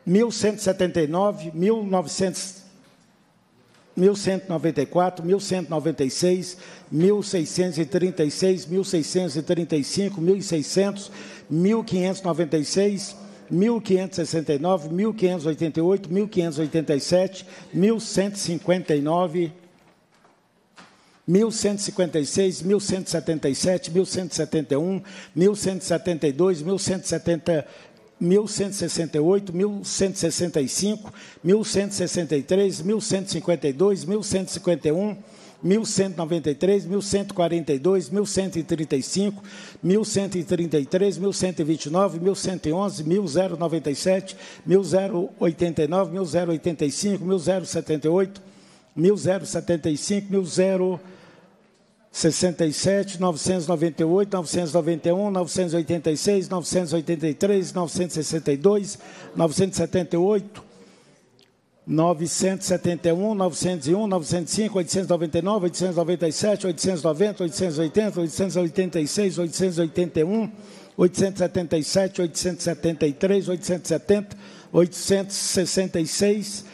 1179, 1900 1194, 1196, 1636, 1635, 1600, 1596, 1569, 1588, 1587, 1159, 1156, 1177, 1171, 1172, 1170, 1168, 1165, 1163, 1152, 1151, 1193, 1142, 1135, 1133, 1129, 1111, 1097, 1089, 1085, 1078, 1075, 1067, 998, 991, 986, 983, 962, 978, 971, 901, 905, 899, 897, 890, 880, 886, 881, 877, 873, 870, 866,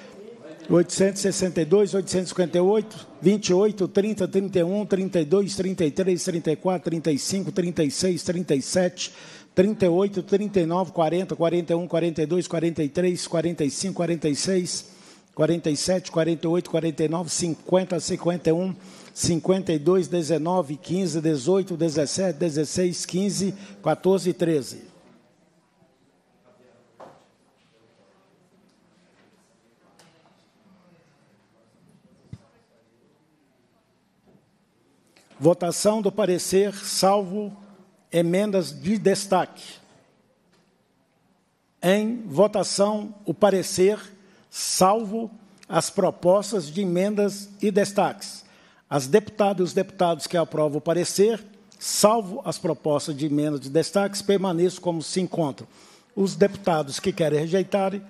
862, 858, 28, 30, 31, 32, 33, 34, 35, 36, 37, 38, 39, 40, 41, 42, 43, 45, 46, 47, 48, 49, 50, 51, 52, 19, 15, 18, 17, 16, 15, 14 e 13. Votação do parecer, salvo emendas de destaque. Em votação, o parecer, salvo as propostas de emendas e destaques. As deputadas e os deputados que aprovam o parecer, salvo as propostas de emendas e destaques, permaneçam como se encontram. Os deputados que querem rejeitarem,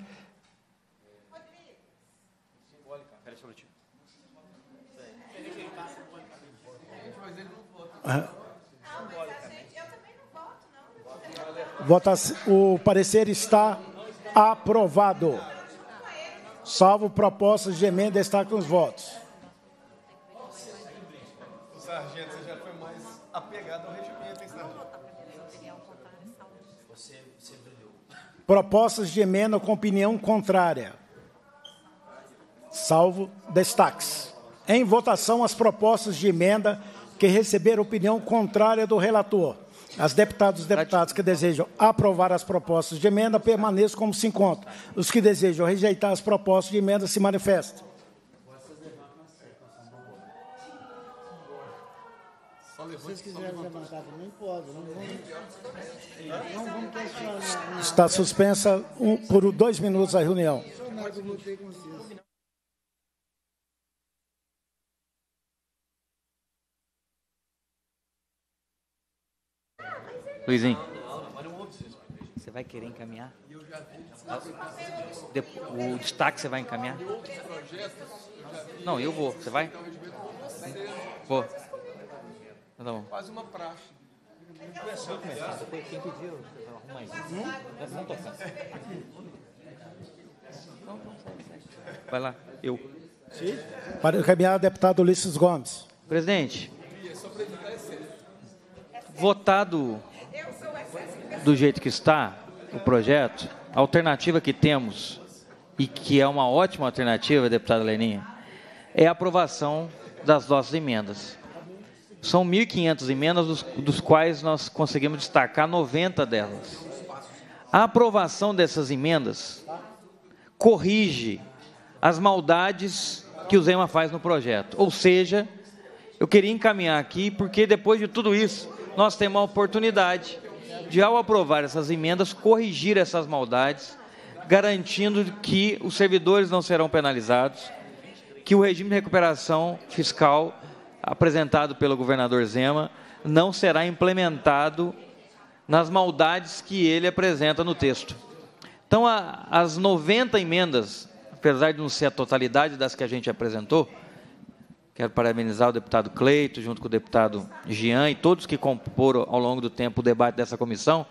Vota o parecer está aprovado. Salvo propostas de emenda, destacam os votos. Sargento, você já foi mais apegado ao regimento, hein, Sargento? Propostas de emenda com opinião contrária. Salvo destaques. Em votação, as propostas de emenda que receberam opinião contrária do relator. As deputadas e deputados que desejam aprovar as propostas de emenda permaneçam como se encontram. Os que desejam rejeitar as propostas de emenda se manifestem. Se vocês quiserem levantar também, pode. Não vamos, questionar. Está suspensa um, por dois minutos a reunião. Luizinho. Você vai querer encaminhar? O destaque você vai encaminhar? Não, eu vou. Você vai? Vou. Tá bom. Faz uma praxe. Quem pediu? Arruma aí. Vamos tocar. Vai lá, eu. Para encaminhar, deputado Ulisses Gomes. Presidente, votado do jeito que está o projeto, a alternativa que temos, e que é uma ótima alternativa, deputada Leninha, é a aprovação das nossas emendas. São 1.500 emendas, dos, dos quais nós conseguimos destacar 90 delas. A aprovação dessas emendas corrige as maldades que o Zema faz no projeto. Ou seja, eu queria encaminhar aqui, porque depois de tudo isso, nós temos a oportunidade de, ao aprovar essas emendas, corrigir essas maldades, garantindo que os servidores não serão penalizados, que o regime de recuperação fiscal apresentado pelo governador Zema não será implementado nas maldades que ele apresenta no texto. Então, a, as 90 emendas, apesar de não ser a totalidade das que a gente apresentou, Quero parabenizar o deputado Cleito, junto com o deputado Jean e todos que comporam ao longo do tempo o debate dessa comissão.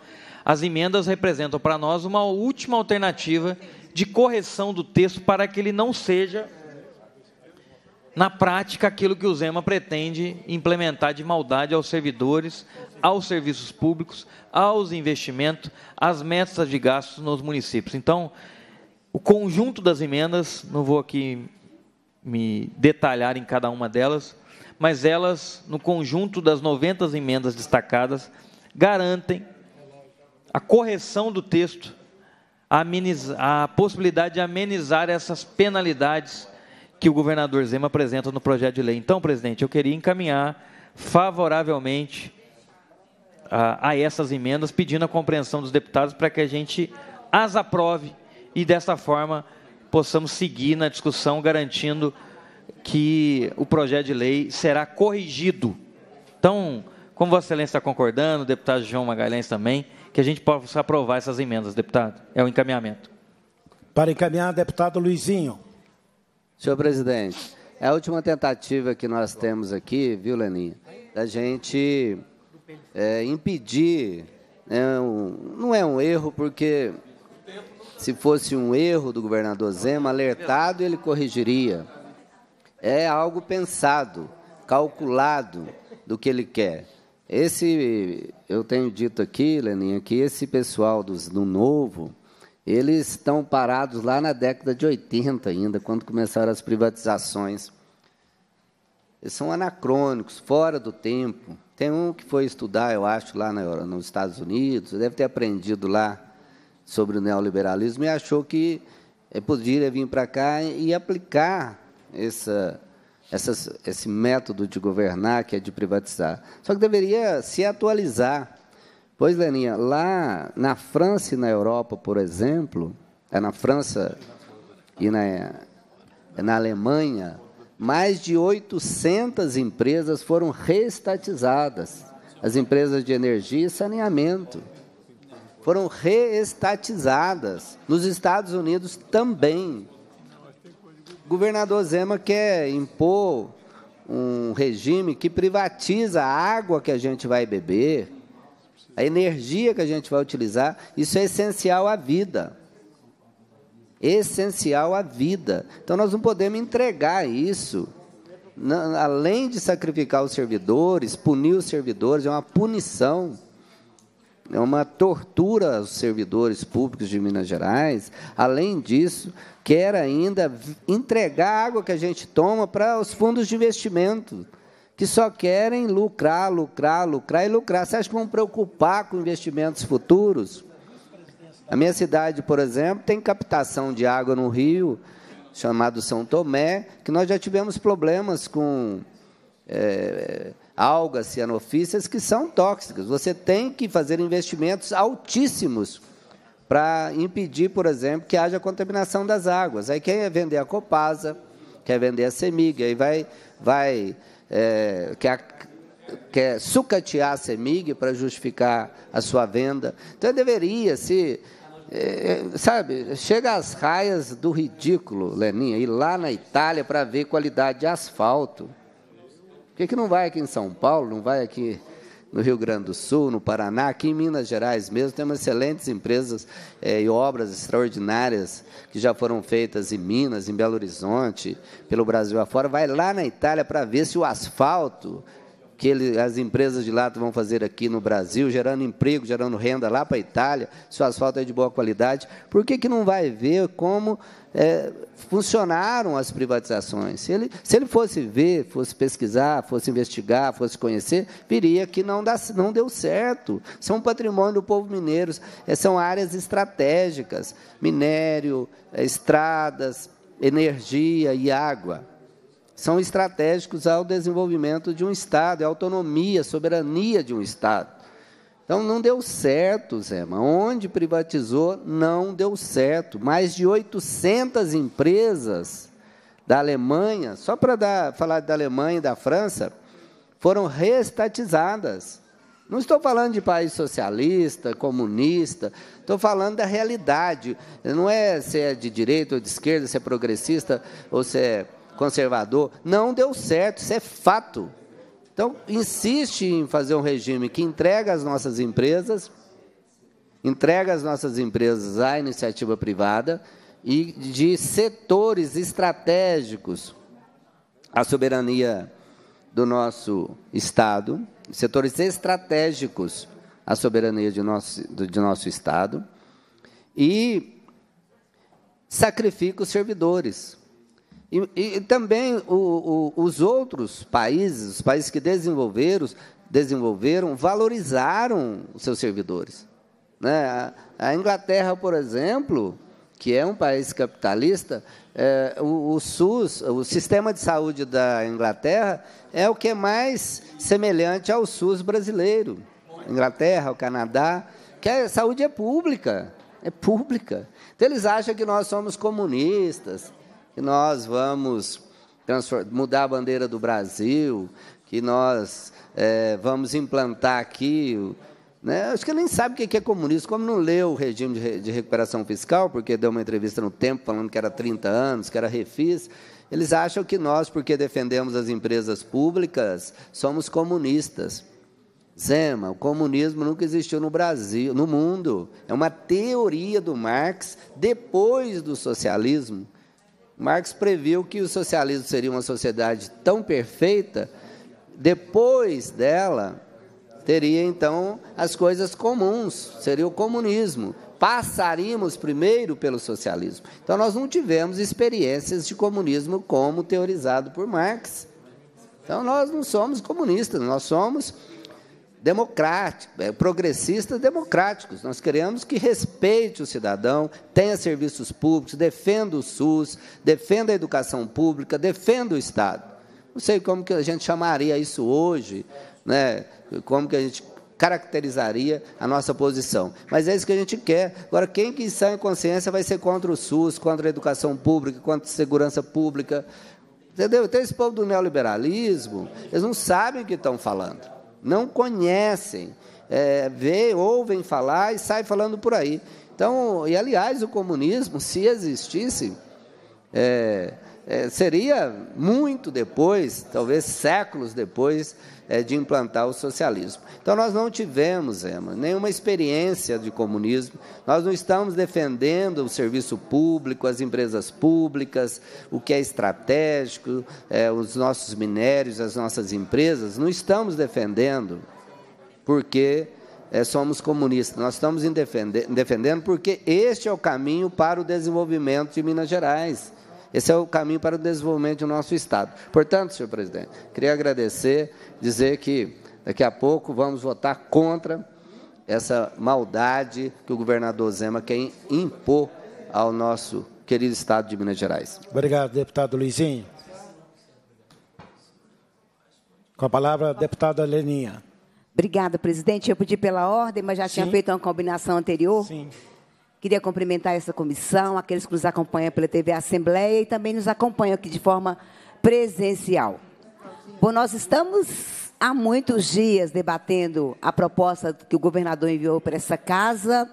As emendas representam para nós uma última alternativa de correção do texto para que ele não seja, na prática, aquilo que o Zema pretende implementar de maldade aos servidores, aos serviços públicos, aos investimentos, às metas de gastos nos municípios. Então, o conjunto das emendas, não vou aqui me detalhar em cada uma delas, mas elas, no conjunto das 90 emendas destacadas, garantem a correção do texto, a, amenizar, a possibilidade de amenizar essas penalidades que o governador Zema apresenta no projeto de lei. Então, presidente, eu queria encaminhar favoravelmente a, a essas emendas, pedindo a compreensão dos deputados para que a gente as aprove e, dessa forma, possamos seguir na discussão, garantindo que o projeto de lei será corrigido. Então, como Vossa Excelência está concordando, o deputado João Magalhães também, que a gente possa aprovar essas emendas, deputado. É o encaminhamento. Para encaminhar, deputado Luizinho. Senhor presidente, é a última tentativa que nós temos aqui, viu, Leninha, da gente é, impedir. Né, um, não é um erro, porque se fosse um erro do governador Zema, alertado, ele corrigiria. É algo pensado, calculado do que ele quer. Esse, eu tenho dito aqui, Leninha, que esse pessoal dos, do Novo, eles estão parados lá na década de 80 ainda, quando começaram as privatizações. Eles são anacrônicos, fora do tempo. Tem um que foi estudar, eu acho, lá na, nos Estados Unidos, deve ter aprendido lá sobre o neoliberalismo e achou que é, poderia vir para cá e aplicar essa, esse método de governar, que é de privatizar. Só que deveria se atualizar. Pois, Leninha, lá na França e na Europa, por exemplo, é na França e na, é na Alemanha, mais de 800 empresas foram reestatizadas. As empresas de energia e saneamento foram reestatizadas. Nos Estados Unidos também. O governador Zema quer impor um regime que privatiza a água que a gente vai beber, a energia que a gente vai utilizar. Isso é essencial à vida. Essencial à vida. Então nós não podemos entregar isso. Além de sacrificar os servidores, punir os servidores, é uma punição é uma tortura aos servidores públicos de Minas Gerais. Além disso, quer ainda entregar a água que a gente toma para os fundos de investimento, que só querem lucrar, lucrar, lucrar e lucrar. Você acha que vão preocupar com investimentos futuros? A minha cidade, por exemplo, tem captação de água no rio, chamado São Tomé, que nós já tivemos problemas com. É, algas cianofícias que são tóxicas. Você tem que fazer investimentos altíssimos para impedir, por exemplo, que haja contaminação das águas. Aí quem quer vender a Copasa, quer vender a Semig, aí vai, vai é, quer, quer sucatear a Semig para justificar a sua venda. Então deveria se é, sabe, chega às raias do ridículo, Leninha, ir lá na Itália para ver qualidade de asfalto. Por que, que não vai aqui em São Paulo, não vai aqui no Rio Grande do Sul, no Paraná, aqui em Minas Gerais mesmo, temos excelentes empresas é, e obras extraordinárias que já foram feitas em Minas, em Belo Horizonte, pelo Brasil afora. Vai lá na Itália para ver se o asfalto que ele, as empresas de lá vão fazer aqui no Brasil, gerando emprego, gerando renda lá para a Itália, se o asfalto é de boa qualidade, por que, que não vai ver como é, funcionaram as privatizações. Se ele, se ele fosse ver, fosse pesquisar, fosse investigar, fosse conhecer, viria que não, dá, não deu certo. São patrimônio do povo mineiro, é, são áreas estratégicas, minério, é, estradas, energia e água. São estratégicos ao desenvolvimento de um Estado, à autonomia, soberania de um Estado. Então não deu certo, Zema. Onde privatizou, não deu certo. Mais de 800 empresas da Alemanha, só para falar da Alemanha e da França, foram reestatizadas. Não estou falando de país socialista, comunista, estou falando da realidade. Não é se é de direita ou de esquerda, se é progressista ou se é conservador. Não deu certo, isso é fato. Então, insiste em fazer um regime que entrega as nossas empresas, entrega as nossas empresas à iniciativa privada e de setores estratégicos à soberania do nosso Estado, setores estratégicos à soberania de nosso, de nosso Estado, e sacrifica os servidores. E, e também o, o, os outros países, os países que desenvolveram, desenvolveram valorizaram os seus servidores. Né? A, Inglaterra, por exemplo, que é um país capitalista, é, o, o, SUS, o sistema de saúde da Inglaterra, é o que é mais semelhante ao SUS brasileiro. Inglaterra, o Canadá, que a saúde é pública, é pública. Então eles acham que nós somos comunistas, que nós vamos mudar a bandeira do Brasil, que nós é, vamos implantar aqui. Né? Acho que nem sabe o que é comunismo, como não leu o regime de, de recuperação fiscal, porque deu uma entrevista no Tempo falando que era 30 anos, que era refis. Eles acham que nós, porque defendemos as empresas públicas, somos comunistas. Zema, o comunismo nunca existiu no Brasil, no mundo. É uma teoria do Marx depois do socialismo. Marx previu que o socialismo seria uma sociedade tão perfeita, depois dela teria então as coisas comuns, seria o comunismo. Passaríamos primeiro pelo socialismo. Então nós não tivemos experiências de comunismo como teorizado por Marx. Então nós não somos comunistas, nós somos democráticos, é, progressistas democráticos. Nós queremos que respeite o cidadão, tenha serviços públicos, defenda o SUS, defenda a educação pública, defenda o Estado. Não sei como que a gente chamaria isso hoje, né? como que a gente caracterizaria a nossa posição. Mas é isso que a gente quer. Agora, quem que está em consciência vai ser contra o SUS, contra a educação pública, contra a segurança pública. Entendeu? Então, esse povo do neoliberalismo, eles não sabem o que estão falando não conhecem, é, vê, ouvem falar e saem falando por aí. Então, e aliás, o comunismo, se existisse, é, é, seria muito depois, talvez séculos depois, é, de implantar o socialismo. Então, nós não tivemos, Emma, nenhuma experiência de comunismo, nós não estamos defendendo o serviço público, as empresas públicas, o que é estratégico, é, os nossos minérios, as nossas empresas, não estamos defendendo, porque é, somos comunistas. Nós estamos defendendo porque este é o caminho para o desenvolvimento de Minas Gerais. Esse é o caminho para o desenvolvimento do nosso Estado. Portanto, senhor presidente, queria agradecer, dizer que daqui a pouco vamos votar contra essa maldade que o governador Zema quer impor ao nosso querido Estado de Minas Gerais. Obrigado, deputado Luizinho. Com a palavra, a deputada Leninha. Obrigada, presidente. Eu pedi pela ordem, mas já Sim. tinha feito uma combinação anterior. Sim. Queria cumprimentar essa comissão, aqueles que nos acompanham pela TV Assembleia e também nos acompanham aqui de forma presencial. Bom, nós estamos há muitos dias debatendo a proposta que o governador enviou para essa casa.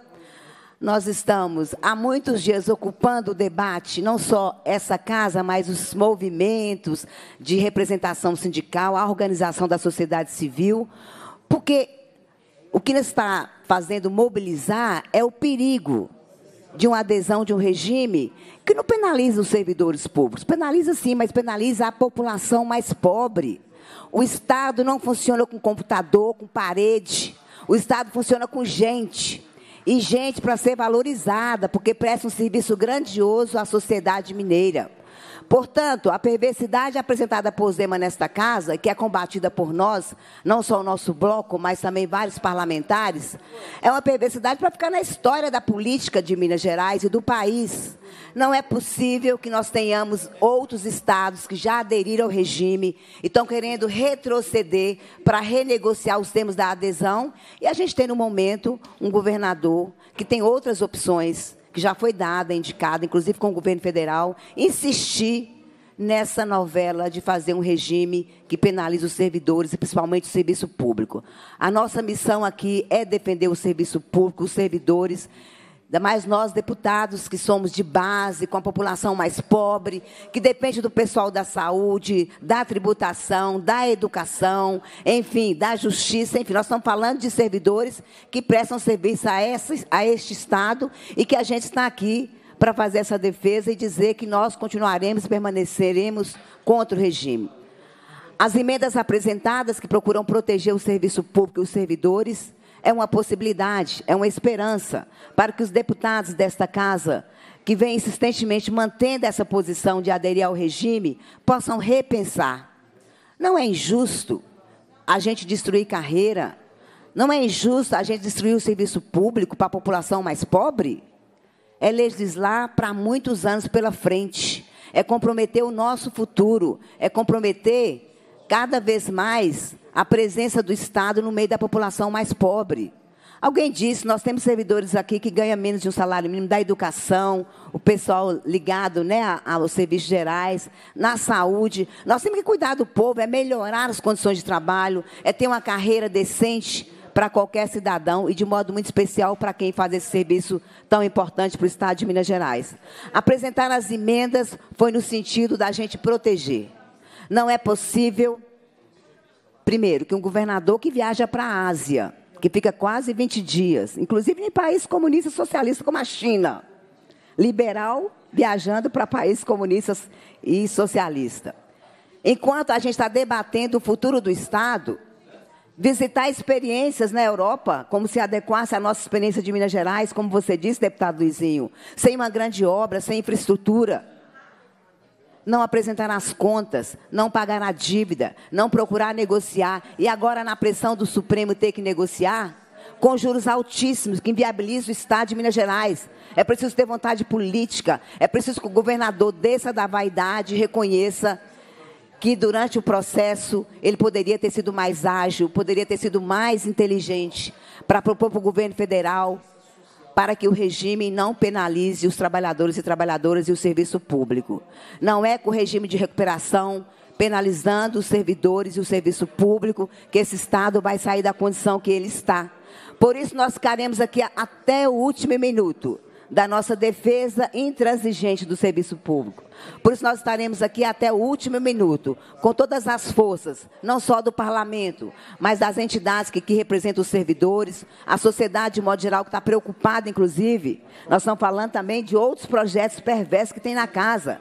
Nós estamos há muitos dias ocupando o debate, não só essa casa, mas os movimentos de representação sindical, a organização da sociedade civil, porque o que está fazendo mobilizar é o perigo de uma adesão de um regime que não penaliza os servidores públicos. Penaliza sim, mas penaliza a população mais pobre. O Estado não funciona com computador, com parede. O Estado funciona com gente. E gente para ser valorizada, porque presta um serviço grandioso à sociedade mineira. Portanto, a perversidade apresentada por Zema nesta casa, que é combatida por nós, não só o nosso bloco, mas também vários parlamentares, é uma perversidade para ficar na história da política de Minas Gerais e do país. Não é possível que nós tenhamos outros estados que já aderiram ao regime e estão querendo retroceder para renegociar os termos da adesão, e a gente tem no momento um governador que tem outras opções que já foi dada, indicada, inclusive com o governo federal, insistir nessa novela de fazer um regime que penalize os servidores, e principalmente o serviço público. A nossa missão aqui é defender o serviço público, os servidores, Ainda mais nós, deputados, que somos de base, com a população mais pobre, que depende do pessoal da saúde, da tributação, da educação, enfim, da justiça, enfim, nós estamos falando de servidores que prestam serviço a, esse, a este Estado e que a gente está aqui para fazer essa defesa e dizer que nós continuaremos permaneceremos contra o regime. As emendas apresentadas que procuram proteger o serviço público e os servidores é uma possibilidade, é uma esperança para que os deputados desta casa que vem insistentemente mantendo essa posição de aderir ao regime, possam repensar. Não é injusto a gente destruir carreira, não é injusto a gente destruir o serviço público para a população mais pobre? É legislar para muitos anos pela frente, é comprometer o nosso futuro, é comprometer cada vez mais a presença do Estado no meio da população mais pobre. Alguém disse, nós temos servidores aqui que ganham menos de um salário mínimo da educação, o pessoal ligado né, aos serviços gerais, na saúde. Nós temos que cuidar do povo, é melhorar as condições de trabalho, é ter uma carreira decente para qualquer cidadão e de modo muito especial para quem faz esse serviço tão importante para o Estado de Minas Gerais. Apresentar as emendas foi no sentido da gente proteger. Não é possível, primeiro, que um governador que viaja para a Ásia que fica quase 20 dias, inclusive em países comunistas socialistas como a China. Liberal viajando para países comunistas e socialistas. Enquanto a gente está debatendo o futuro do Estado, visitar experiências na Europa, como se adequasse à nossa experiência de Minas Gerais, como você disse, deputado Luizinho, sem uma grande obra, sem infraestrutura não apresentar as contas, não pagar a dívida, não procurar negociar e agora na pressão do Supremo ter que negociar com juros altíssimos que inviabilizam o Estado de Minas Gerais. É preciso ter vontade política, é preciso que o governador desça da vaidade e reconheça que durante o processo ele poderia ter sido mais ágil, poderia ter sido mais inteligente para propor para o governo federal para que o regime não penalize os trabalhadores e trabalhadoras e o serviço público. Não é com o regime de recuperação penalizando os servidores e o serviço público que esse Estado vai sair da condição que ele está. Por isso, nós ficaremos aqui até o último minuto da nossa defesa intransigente do serviço público. Por isso, nós estaremos aqui até o último minuto, com todas as forças, não só do parlamento, mas das entidades que, que representam os servidores, a sociedade, de modo geral, que está preocupada, inclusive. Nós estamos falando também de outros projetos perversos que tem na casa,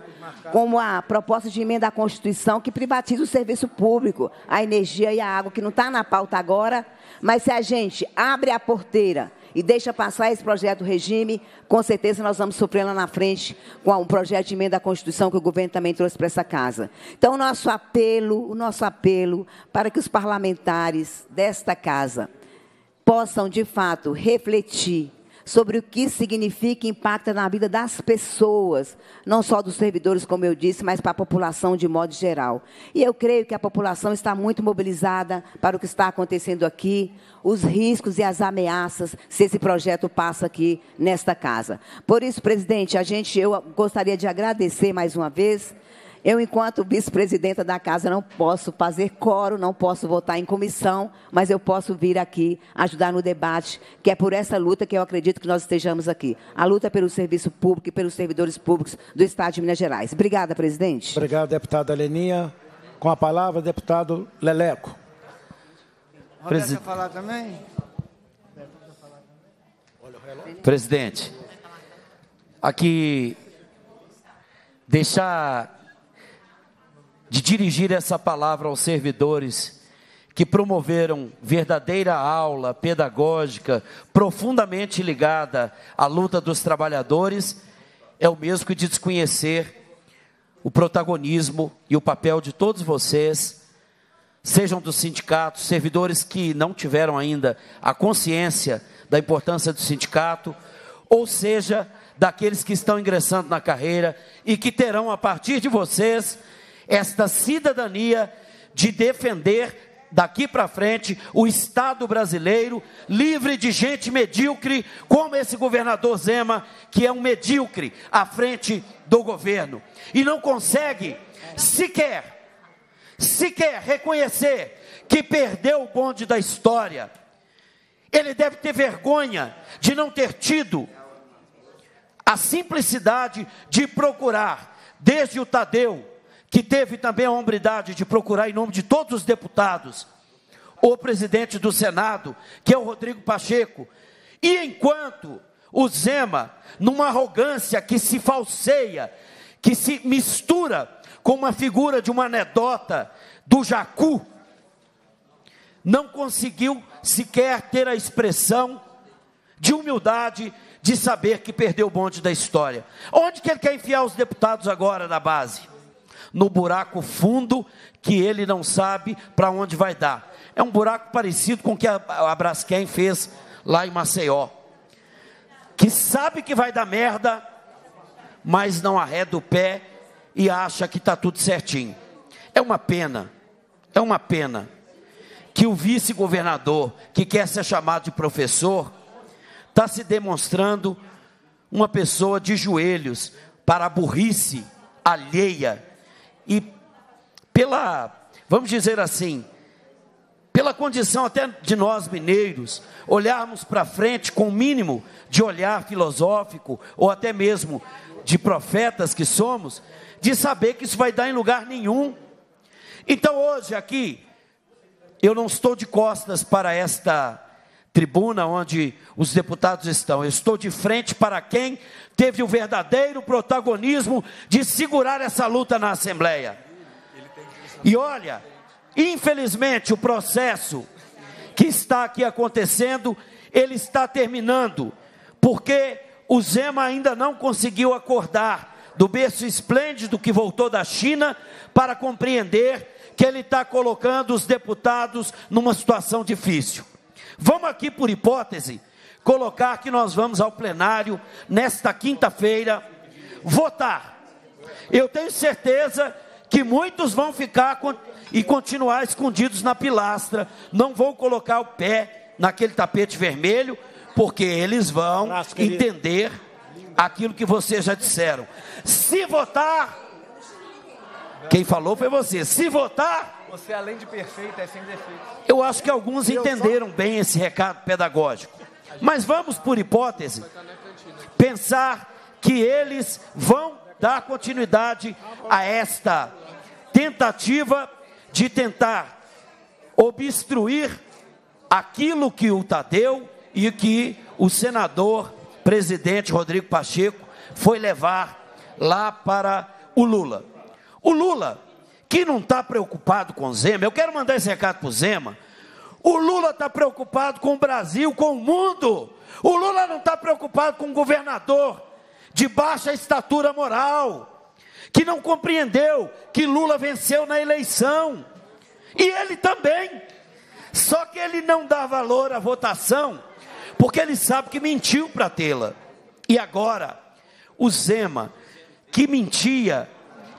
como a proposta de emenda à Constituição que privatiza o serviço público, a energia e a água, que não está na pauta agora, mas se a gente abre a porteira e deixa passar esse projeto do regime, com certeza nós vamos sofrer lá na frente com um projeto de emenda à Constituição que o governo também trouxe para essa casa. Então, nosso apelo, o nosso apelo para que os parlamentares desta casa possam, de fato, refletir sobre o que significa e impacta na vida das pessoas, não só dos servidores, como eu disse, mas para a população de modo geral. E eu creio que a população está muito mobilizada para o que está acontecendo aqui, os riscos e as ameaças se esse projeto passa aqui nesta casa. Por isso, presidente, a gente eu gostaria de agradecer mais uma vez eu, enquanto vice-presidenta da casa, não posso fazer coro, não posso votar em comissão, mas eu posso vir aqui ajudar no debate, que é por essa luta que eu acredito que nós estejamos aqui. A luta pelo serviço público e pelos servidores públicos do Estado de Minas Gerais. Obrigada, presidente. Obrigado, deputada Leninha. Com a palavra, deputado Leleco. Presi... falar também? Presidente, aqui deixar de dirigir essa palavra aos servidores que promoveram verdadeira aula pedagógica profundamente ligada à luta dos trabalhadores, é o mesmo que de desconhecer o protagonismo e o papel de todos vocês, sejam dos sindicatos, servidores que não tiveram ainda a consciência da importância do sindicato, ou seja, daqueles que estão ingressando na carreira e que terão a partir de vocês esta cidadania de defender daqui para frente o Estado brasileiro livre de gente medíocre, como esse governador Zema, que é um medíocre à frente do governo e não consegue sequer, sequer reconhecer que perdeu o bonde da história. Ele deve ter vergonha de não ter tido a simplicidade de procurar, desde o Tadeu, que teve também a hombridade de procurar, em nome de todos os deputados, o presidente do Senado, que é o Rodrigo Pacheco, e enquanto o Zema, numa arrogância que se falseia, que se mistura com uma figura de uma anedota do Jacu, não conseguiu sequer ter a expressão de humildade de saber que perdeu o bonde da história. Onde que ele quer enfiar os deputados agora na base? No buraco fundo que ele não sabe para onde vai dar. É um buraco parecido com o que a, Braskem fez lá em Maceió. Que sabe que vai dar merda, mas não arreda o pé e acha que está tudo certinho. É uma pena, é uma pena que o vice-governador, que quer ser chamado de professor, está se demonstrando uma pessoa de joelhos para a burrice alheia e pela, vamos dizer assim, pela condição até de nós mineiros, olharmos para frente com o mínimo de olhar filosófico ou até mesmo de profetas que somos, de saber que isso vai dar em lugar nenhum. Então hoje aqui, eu não estou de costas para esta tribuna onde os deputados estão, eu estou de frente para quem teve o verdadeiro protagonismo de segurar essa luta na Assembleia. E olha, infelizmente o processo que está aqui acontecendo, ele está terminando, porque o Zema ainda não conseguiu acordar do berço esplêndido que voltou da China para compreender que ele está colocando os deputados numa situação difícil. Vamos aqui, por hipótese, colocar que nós vamos ao plenário nesta quinta-feira votar. Eu tenho certeza que muitos vão ficar e continuar escondidos na pilastra, não vão colocar o pé naquele tapete vermelho, porque eles vão entender aquilo que vocês já disseram. Se votar, quem falou foi você. Se votar, você além de perfeito é sem defeito. Eu acho que alguns entenderam bem esse recado pedagógico. Mas vamos por hipótese pensar que eles vão dar continuidade a esta tentativa de tentar obstruir aquilo que o Tadeu e que o senador presidente Rodrigo Pacheco foi levar lá para o Lula. O Lula, que não está preocupado com Zema, eu quero mandar esse recado para o Zema. O Lula está preocupado com o Brasil, com o mundo. O Lula não está preocupado com o governador de baixa estatura moral, que não compreendeu que Lula venceu na eleição. E ele também. Só que ele não dá valor à votação porque ele sabe que mentiu para tê-la. E agora, o Zema, que mentia,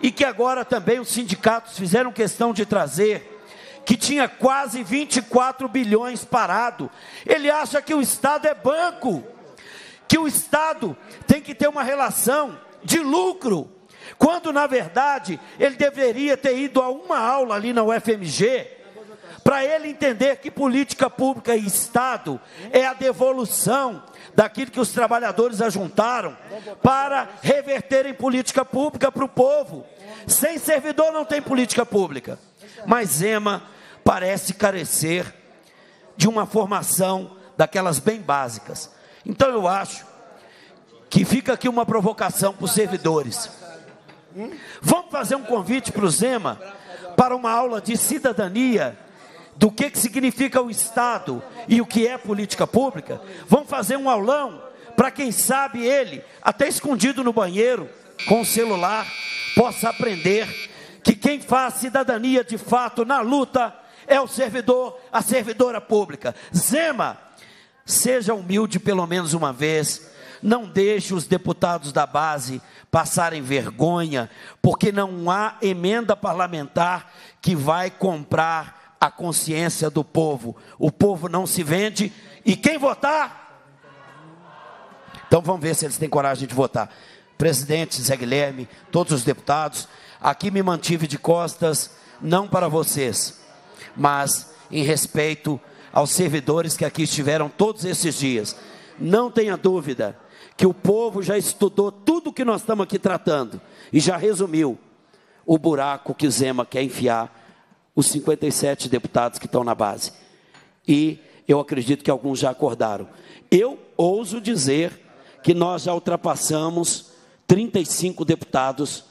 e que agora também os sindicatos fizeram questão de trazer, que tinha quase 24 bilhões parado. Ele acha que o Estado é banco, que o Estado tem que ter uma relação de lucro, quando na verdade ele deveria ter ido a uma aula ali na UFMG para ele entender que política pública e Estado é a devolução daquilo que os trabalhadores ajuntaram para reverter em política pública para o povo. Sem servidor não tem política pública. Mas Zema parece carecer de uma formação daquelas bem básicas. Então eu acho que fica aqui uma provocação para os servidores. Vamos fazer um convite para o Zema para uma aula de cidadania do que, que significa o Estado e o que é política pública, vamos fazer um aulão para quem sabe ele, até escondido no banheiro, com o celular, possa aprender que quem faz cidadania de fato na luta é o servidor, a servidora pública. Zema, seja humilde pelo menos uma vez, não deixe os deputados da base passarem vergonha, porque não há emenda parlamentar que vai comprar a consciência do povo. O povo não se vende. E quem votar? Então vamos ver se eles têm coragem de votar. Presidente Zé Guilherme, todos os deputados, aqui me mantive de costas, não para vocês, mas em respeito aos servidores que aqui estiveram todos esses dias. Não tenha dúvida que o povo já estudou tudo que nós estamos aqui tratando e já resumiu o buraco que o Zema quer enfiar os 57 deputados que estão na base. E eu acredito que alguns já acordaram. Eu ouso dizer que nós já ultrapassamos 35 deputados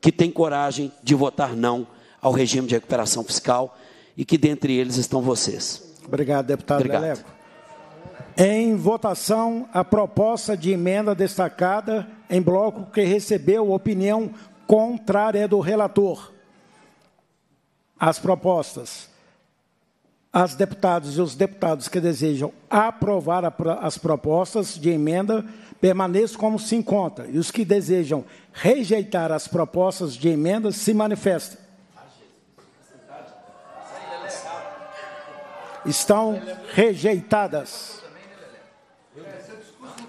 que têm coragem de votar não ao regime de recuperação fiscal e que dentre eles estão vocês. Obrigado, deputado Obrigado. Leleco. Em votação, a proposta de emenda destacada em bloco que recebeu opinião contrária do relator. As propostas. As deputadas e os deputados que desejam aprovar as propostas de emenda permaneçam como se encontra. E os que desejam rejeitar as propostas de emenda se manifestem. Estão rejeitadas.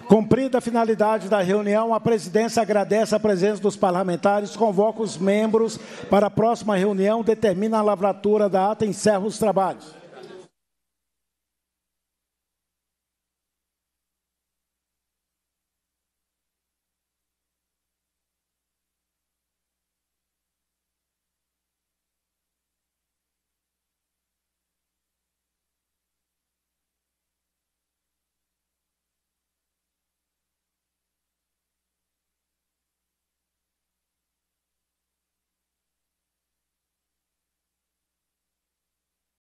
Cumprida a finalidade da reunião, a presidência agradece a presença dos parlamentares, convoca os membros para a próxima reunião, determina a lavratura da ata e encerra os trabalhos.